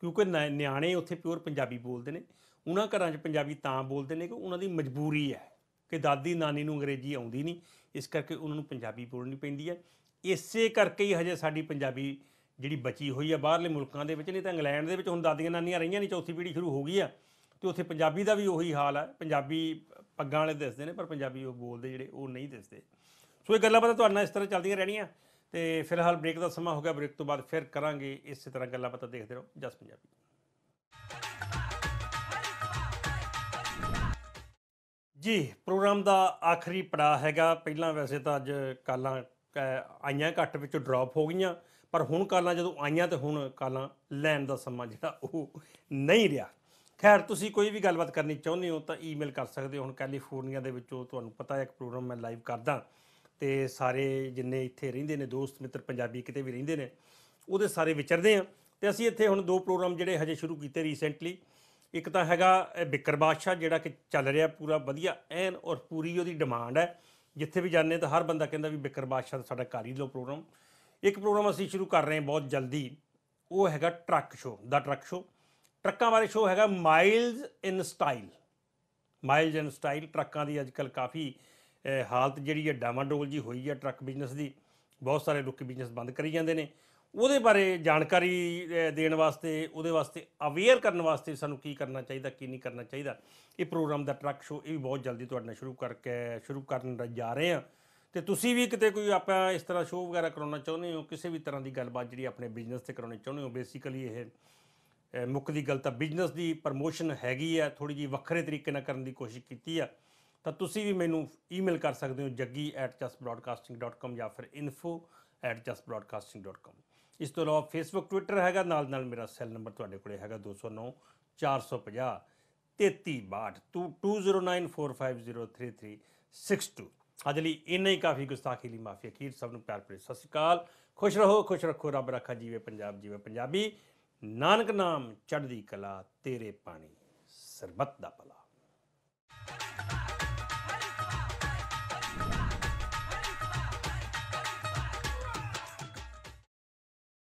S1: ਕਿਉਂਕਿ ਨਿ- ਨਿਆਣੇ ਉੱਥੇ ਪਿਓਰ ਪੰਜਾਬੀ ਬੋਲਦੇ ਨੇ, ਉਹਨਾਂ ਘਰਾਂ 'ਚ ਪੰਜਾਬੀ ਤਾਂ ਬੋਲਦੇ ਨੇ ਕਿ ਉਹਨਾਂ ਦੀ ਮਜਬੂਰੀ ਹੈ ਕਿ ਦਾਦੀ ਨਾਨੀ ਨੂੰ ਅੰਗਰੇਜ਼ੀ ਆਉਂਦੀ ਨਹੀਂ, ਇਸ ਕਰਕੇ ਉਹਨਾਂ ਨੂੰ ਪੰਜਾਬੀ ਬੋਲਣੀ ਪੈਂਦੀ ਹੈ। ਇਸੇ ਕਰਕੇ ਹੀ ਹਜੇ ਸਾਡੀ ਪੰਜਾਬੀ ਜਿਹੜੀ ਬਚੀ ਹੋਈ ਆ ਬਾਹਰਲੇ ਮੁਲਕਾਂ ਦੇ ਵਿੱਚ ਨਹੀਂ ਤਾਂ ਇੰਗਲੈਂਡ ਦੇ ਵਿੱਚ ਹੁਣ ਦਾਦੀਆਂ ਨਾਨੀਆਂ ਰਹੀਆਂ ਨਹੀਂ ਚੌਥੀ ਪੀੜ੍ਹੀ ਸ਼ੁਰੂ ਹੋ ਗਈ ਆ ਤੇ ਉੱਥੇ ਪੰਜਾਬੀ ਦਾ ਵੀ ਉਹੀ ਹਾਲ ਹੈ ਪੰਜਾਬੀ ਪੱਗਾਂ ਵਾਲੇ ਦਿਸਦੇ ਨੇ ਪਰ ਪੰਜਾਬੀ ਉਹ ਬੋਲਦੇ ਜਿਹੜੇ ਉਹ ਨਹੀਂ ਦਿਸਦੇ। ਸੋ ਇਹ ਗੱਲਾਂ ਬਾਤਾਂ ਤੁਹਾਡੇ ਨਾਲ ਇਸ ਤਰ੍ਹਾਂ ਚੱਲਦੀਆਂ ਰਹਿਣੀਆਂ ਤੇ ਫਿਲਹਾਲ ਬ੍ਰੇਕ ਦਾ ਸਮਾਂ ਹੋ ਗਿਆ ਬ੍ਰੇਕ ਤੋਂ ਬਾਅਦ ਫਿਰ ਕਰਾਂਗੇ ਇਸੇ ਤਰ੍ਹਾਂ ਗੱਲਾਂ ਬਾਤਾਂ ਦੇਖਦੇ ਰਹੋ। ਜਸ ਪੰਜਾਬੀ। ਜੀ ਪ੍ਰੋਗਰਾਮ ਦਾ ਆਖਰੀ ਪੜਾਅ ਹੈਗਾ। ਪਹਿਲਾਂ ਵੈਸੇ ਤਾਂ ਅੱਜ ਕਾਲਾਂ ਅਹ, ਆਈਆਂ ਘੱਟ ਵਿੱਚੋਂ ਡ੍ਰੌਪ ਹੋ ਗਈਆਂ। ਪਰ ਹੁਣ ਕਾਲਾਂ ਜਦੋਂ ਆਈਆਂ ਤੇ ਹੁਣ ਕਾਲਾਂ ਲੈਣ ਦਾ ਸਮਾਂ ਜਿਹੜਾ ਉਹ ਨਹੀਂ ਰਿਹਾ। ਖੈਰ, ਤੁਸੀਂ ਕੋਈ ਵੀ ਗੱਲਬਾਤ ਕਰਨੀ ਚਾਹੁੰਦੇ ਹੋ ਤਾਂ ਈਮੇਲ ਕਰ ਸਕਦੇ ਹੋ। ਹੁਣ ਕੈਲੀਫੋਰਨੀਆ ਦੇ ਵਿੱਚੋਂ ਤੁਹਾਨੂੰ ਪਤਾ ਹੈ, ਇੱਕ ਪ੍ਰੋਗਰਾਮ ਮੈਂ ਲਾਈਵ ਕਰਦਾ ਤੇ ਸਾਰੇ ਜਿੰਨੇ ਇੱਥੇ ਰਹਿੰਦੇ ਨੇ, ਦੋਸਤ, ਮਿੱਤਰ, ਪੰਜਾਬੀ ਕਿਤੇ ਵੀ ਰਹਿੰਦੇ ਨੇ, ਉਹਦੇ ਸਾਰੇ ਵਿਚਰਦੇ ਆ ਤੇ ਅਸੀਂ ਇੱਥੇ ਹੁਣ ਦੋ ਪ੍ਰੋਗਰਾਮ ਜਿਹੜੇ ਹਜੇ ਸ਼ੁਰੂ ਕੀਤੇ ਰੀਸੈਂਟਲੀ ਇੱਕ ਤਾਂ ਹੈਗਾ ਇਹ ਬਿੱਕਰ ਬਾਦਸ਼ਾਹ, ਜਿਹੜਾ ਕਿ ਚੱਲ ਰਿਹਾ ਪੂਰਾ ਵਧੀਆ, ਐਨ ਔਰ ਪੂਰੀ ਉਹਦੀ ਡਿਮਾਂਡ ਹੈ। ਜਿੱਥੇ ਵੀ ਜਾਂਦੇ ਤਾਂ ਹਰ ਬੰਦਾ ਕਹਿੰਦਾ ਵੀ ਬਿੱਕਰ ਬਾਦਸ਼ਾਹ ਦਾ ਸਾਡਾ ਕਰ ਹੀ ਲਓ ਪ੍ਰੋਗਰਾਮ। ਇੱਕ ਪ੍ਰੋਗਰਾਮ ਅਸੀਂ ਸ਼ੁਰੂ ਕਰ ਰਹੇ ਹਾਂ ਬਹੁਤ ਜਲਦੀ। ਉਹ ਹੈਗਾ ਟਰੱਕ ਸ਼ੋ ਦਾ ਟਰੱਕ ਸ਼ੋ ਟਰੱਕਾਂ ਬਾਰੇ ਸ਼ੋ ਹੈਗਾ ਮਾਈਲਜ਼ ਇਨ ਸਟਾਈਲ। ਮਾਈਲਜ਼ ਇਨ ਸਟਾਈਲ ਟਰੱਕਾਂ ਦੀ ਅੱਜਕੱਲ ਕਾਫੀ ਹਾਲਤ ਜਿਹੜੀ ਹੈ ਡਾਮਾਡੋਲ ਜੀ ਹੋਈ ਹੈ ਟਰੱਕ ਬਿਜ਼ਨਸ ਦੀ। ਬਹੁਤ ਸਾਰੇ ਲੋਕ ਬਿਜ਼ਨਸ ਬੰਦ ਕਰੀ ਜਾਂਦੇ ਨੇ। ਉਹਦੇ ਬਾਰੇ ਜਾਣਕਾਰੀ ਦੇਣ ਵਾਸਤੇ, ਉਹਦੇ ਵਾਸਤੇ ਅਵੇਅਰ ਕਰਨ ਵਾਸਤੇ ਸਾਨੂੰ ਕੀ ਕਰਨਾ ਚਾਹੀਦਾ, ਕੀ ਨਹੀਂ ਕਰਨਾ ਚਾਹੀਦਾ। ਇਹ ਪ੍ਰੋਗਰਾਮ ਦਾ ਟਰੱਕ ਸ਼ੋ ਇਹ ਵੀ ਬਹੁਤ ਜਲਦੀ ਤੁਹਾਡੇ ਨਾਲ ਸ਼ੁਰੂ ਕਰਕੇ, ਸ਼ੁਰੂ ਕਰਨ ਜਾ ਰਹੇ ਹਾਂ। ਤੇ ਤੁਸੀਂ ਵੀ ਕਿਤੇ ਕੋਈ ਆਪਾਂ ਇਸ ਤਰ੍ਹਾਂ ਸ਼ੋਅ ਵਗੈਰਾ ਕਰਾਉਣਾ ਚਾਹੁੰਦੇ ਹੋ, ਕਿਸੇ ਵੀ ਤਰ੍ਹਾਂ ਦੀ ਗੱਲਬਾਤ ਜਿਹੜੀ ਆਪਣੇ ਬਿਜ਼ਨਸ ਤੇ ਕਰਾਉਣੀ ਚਾਹੁੰਦੇ ਹੋ? ਬੇਸਿਕਲੀ ਇਹ, ਅਹ, ਮੁੱਖ ਦੀ ਗੱਲ ਤਾਂ ਬਿਜ਼ਨਸ ਦੀ ਪ੍ਰਮੋਸ਼ਨ ਹੈਗੀ ਆ ਥੋੜੀ ਜੀ ਵੱਖਰੇ ਤਰੀਕੇ ਨਾਲ ਕਰਨ ਦੀ ਕੋਸ਼ਿਸ਼ ਕੀਤੀ ਆ। ਤਾਂ ਤੁਸੀਂ ਵੀ ਮੈਨੂੰ ਈਮੇਲ ਕਰ ਸਕਦੇ ਹੋ jaggi@justbroadcasting.com ਜਾਂ ਫਿਰ info@justbroadcasting.com ਇਸ ਤੋਂ ਇਲਾਵਾ ਫੇਸਬੁੱਕ ਟਵਿੱਟਰ ਹੈਗਾ ਨਾਲ ਨਾਲ ਮੇਰਾ ਸੈੱਲ ਨੰਬਰ ਤੁਹਾਡੇ ਕੋਲੇ ਹੈਗਾ 209 450 3362 2094503362 ਅੱਜ ਲਈ ਇੰਨਾ ਹੀ ਕਾਫੀ ਗੁਸਤਾਖੀ ਲਈ ਮਾਫੀ ਅਖੀਰ ਸਭ ਨੂੰ ਪਿਆਰ ਭਰੀ ਸਤਿ ਸ਼੍ਰੀ ਅਕਾਲ। ਖੁਸ਼ ਰਹੋ, ਖੁਸ਼ ਰੱਖੋ, ਰੱਬ ਰੱਖਾ ਜੀਵੇ ਪੰਜਾਬ, ਜੀਵੇ ਪੰਜਾਬੀ। ਨਾਨਕ ਨਾਮ ਚੜ੍ਹਦੀ ਕਲਾ, ਤੇਰੇ ਪਾਣੀ ਸਰਬੱਤ ਦਾ ਭਲਾ।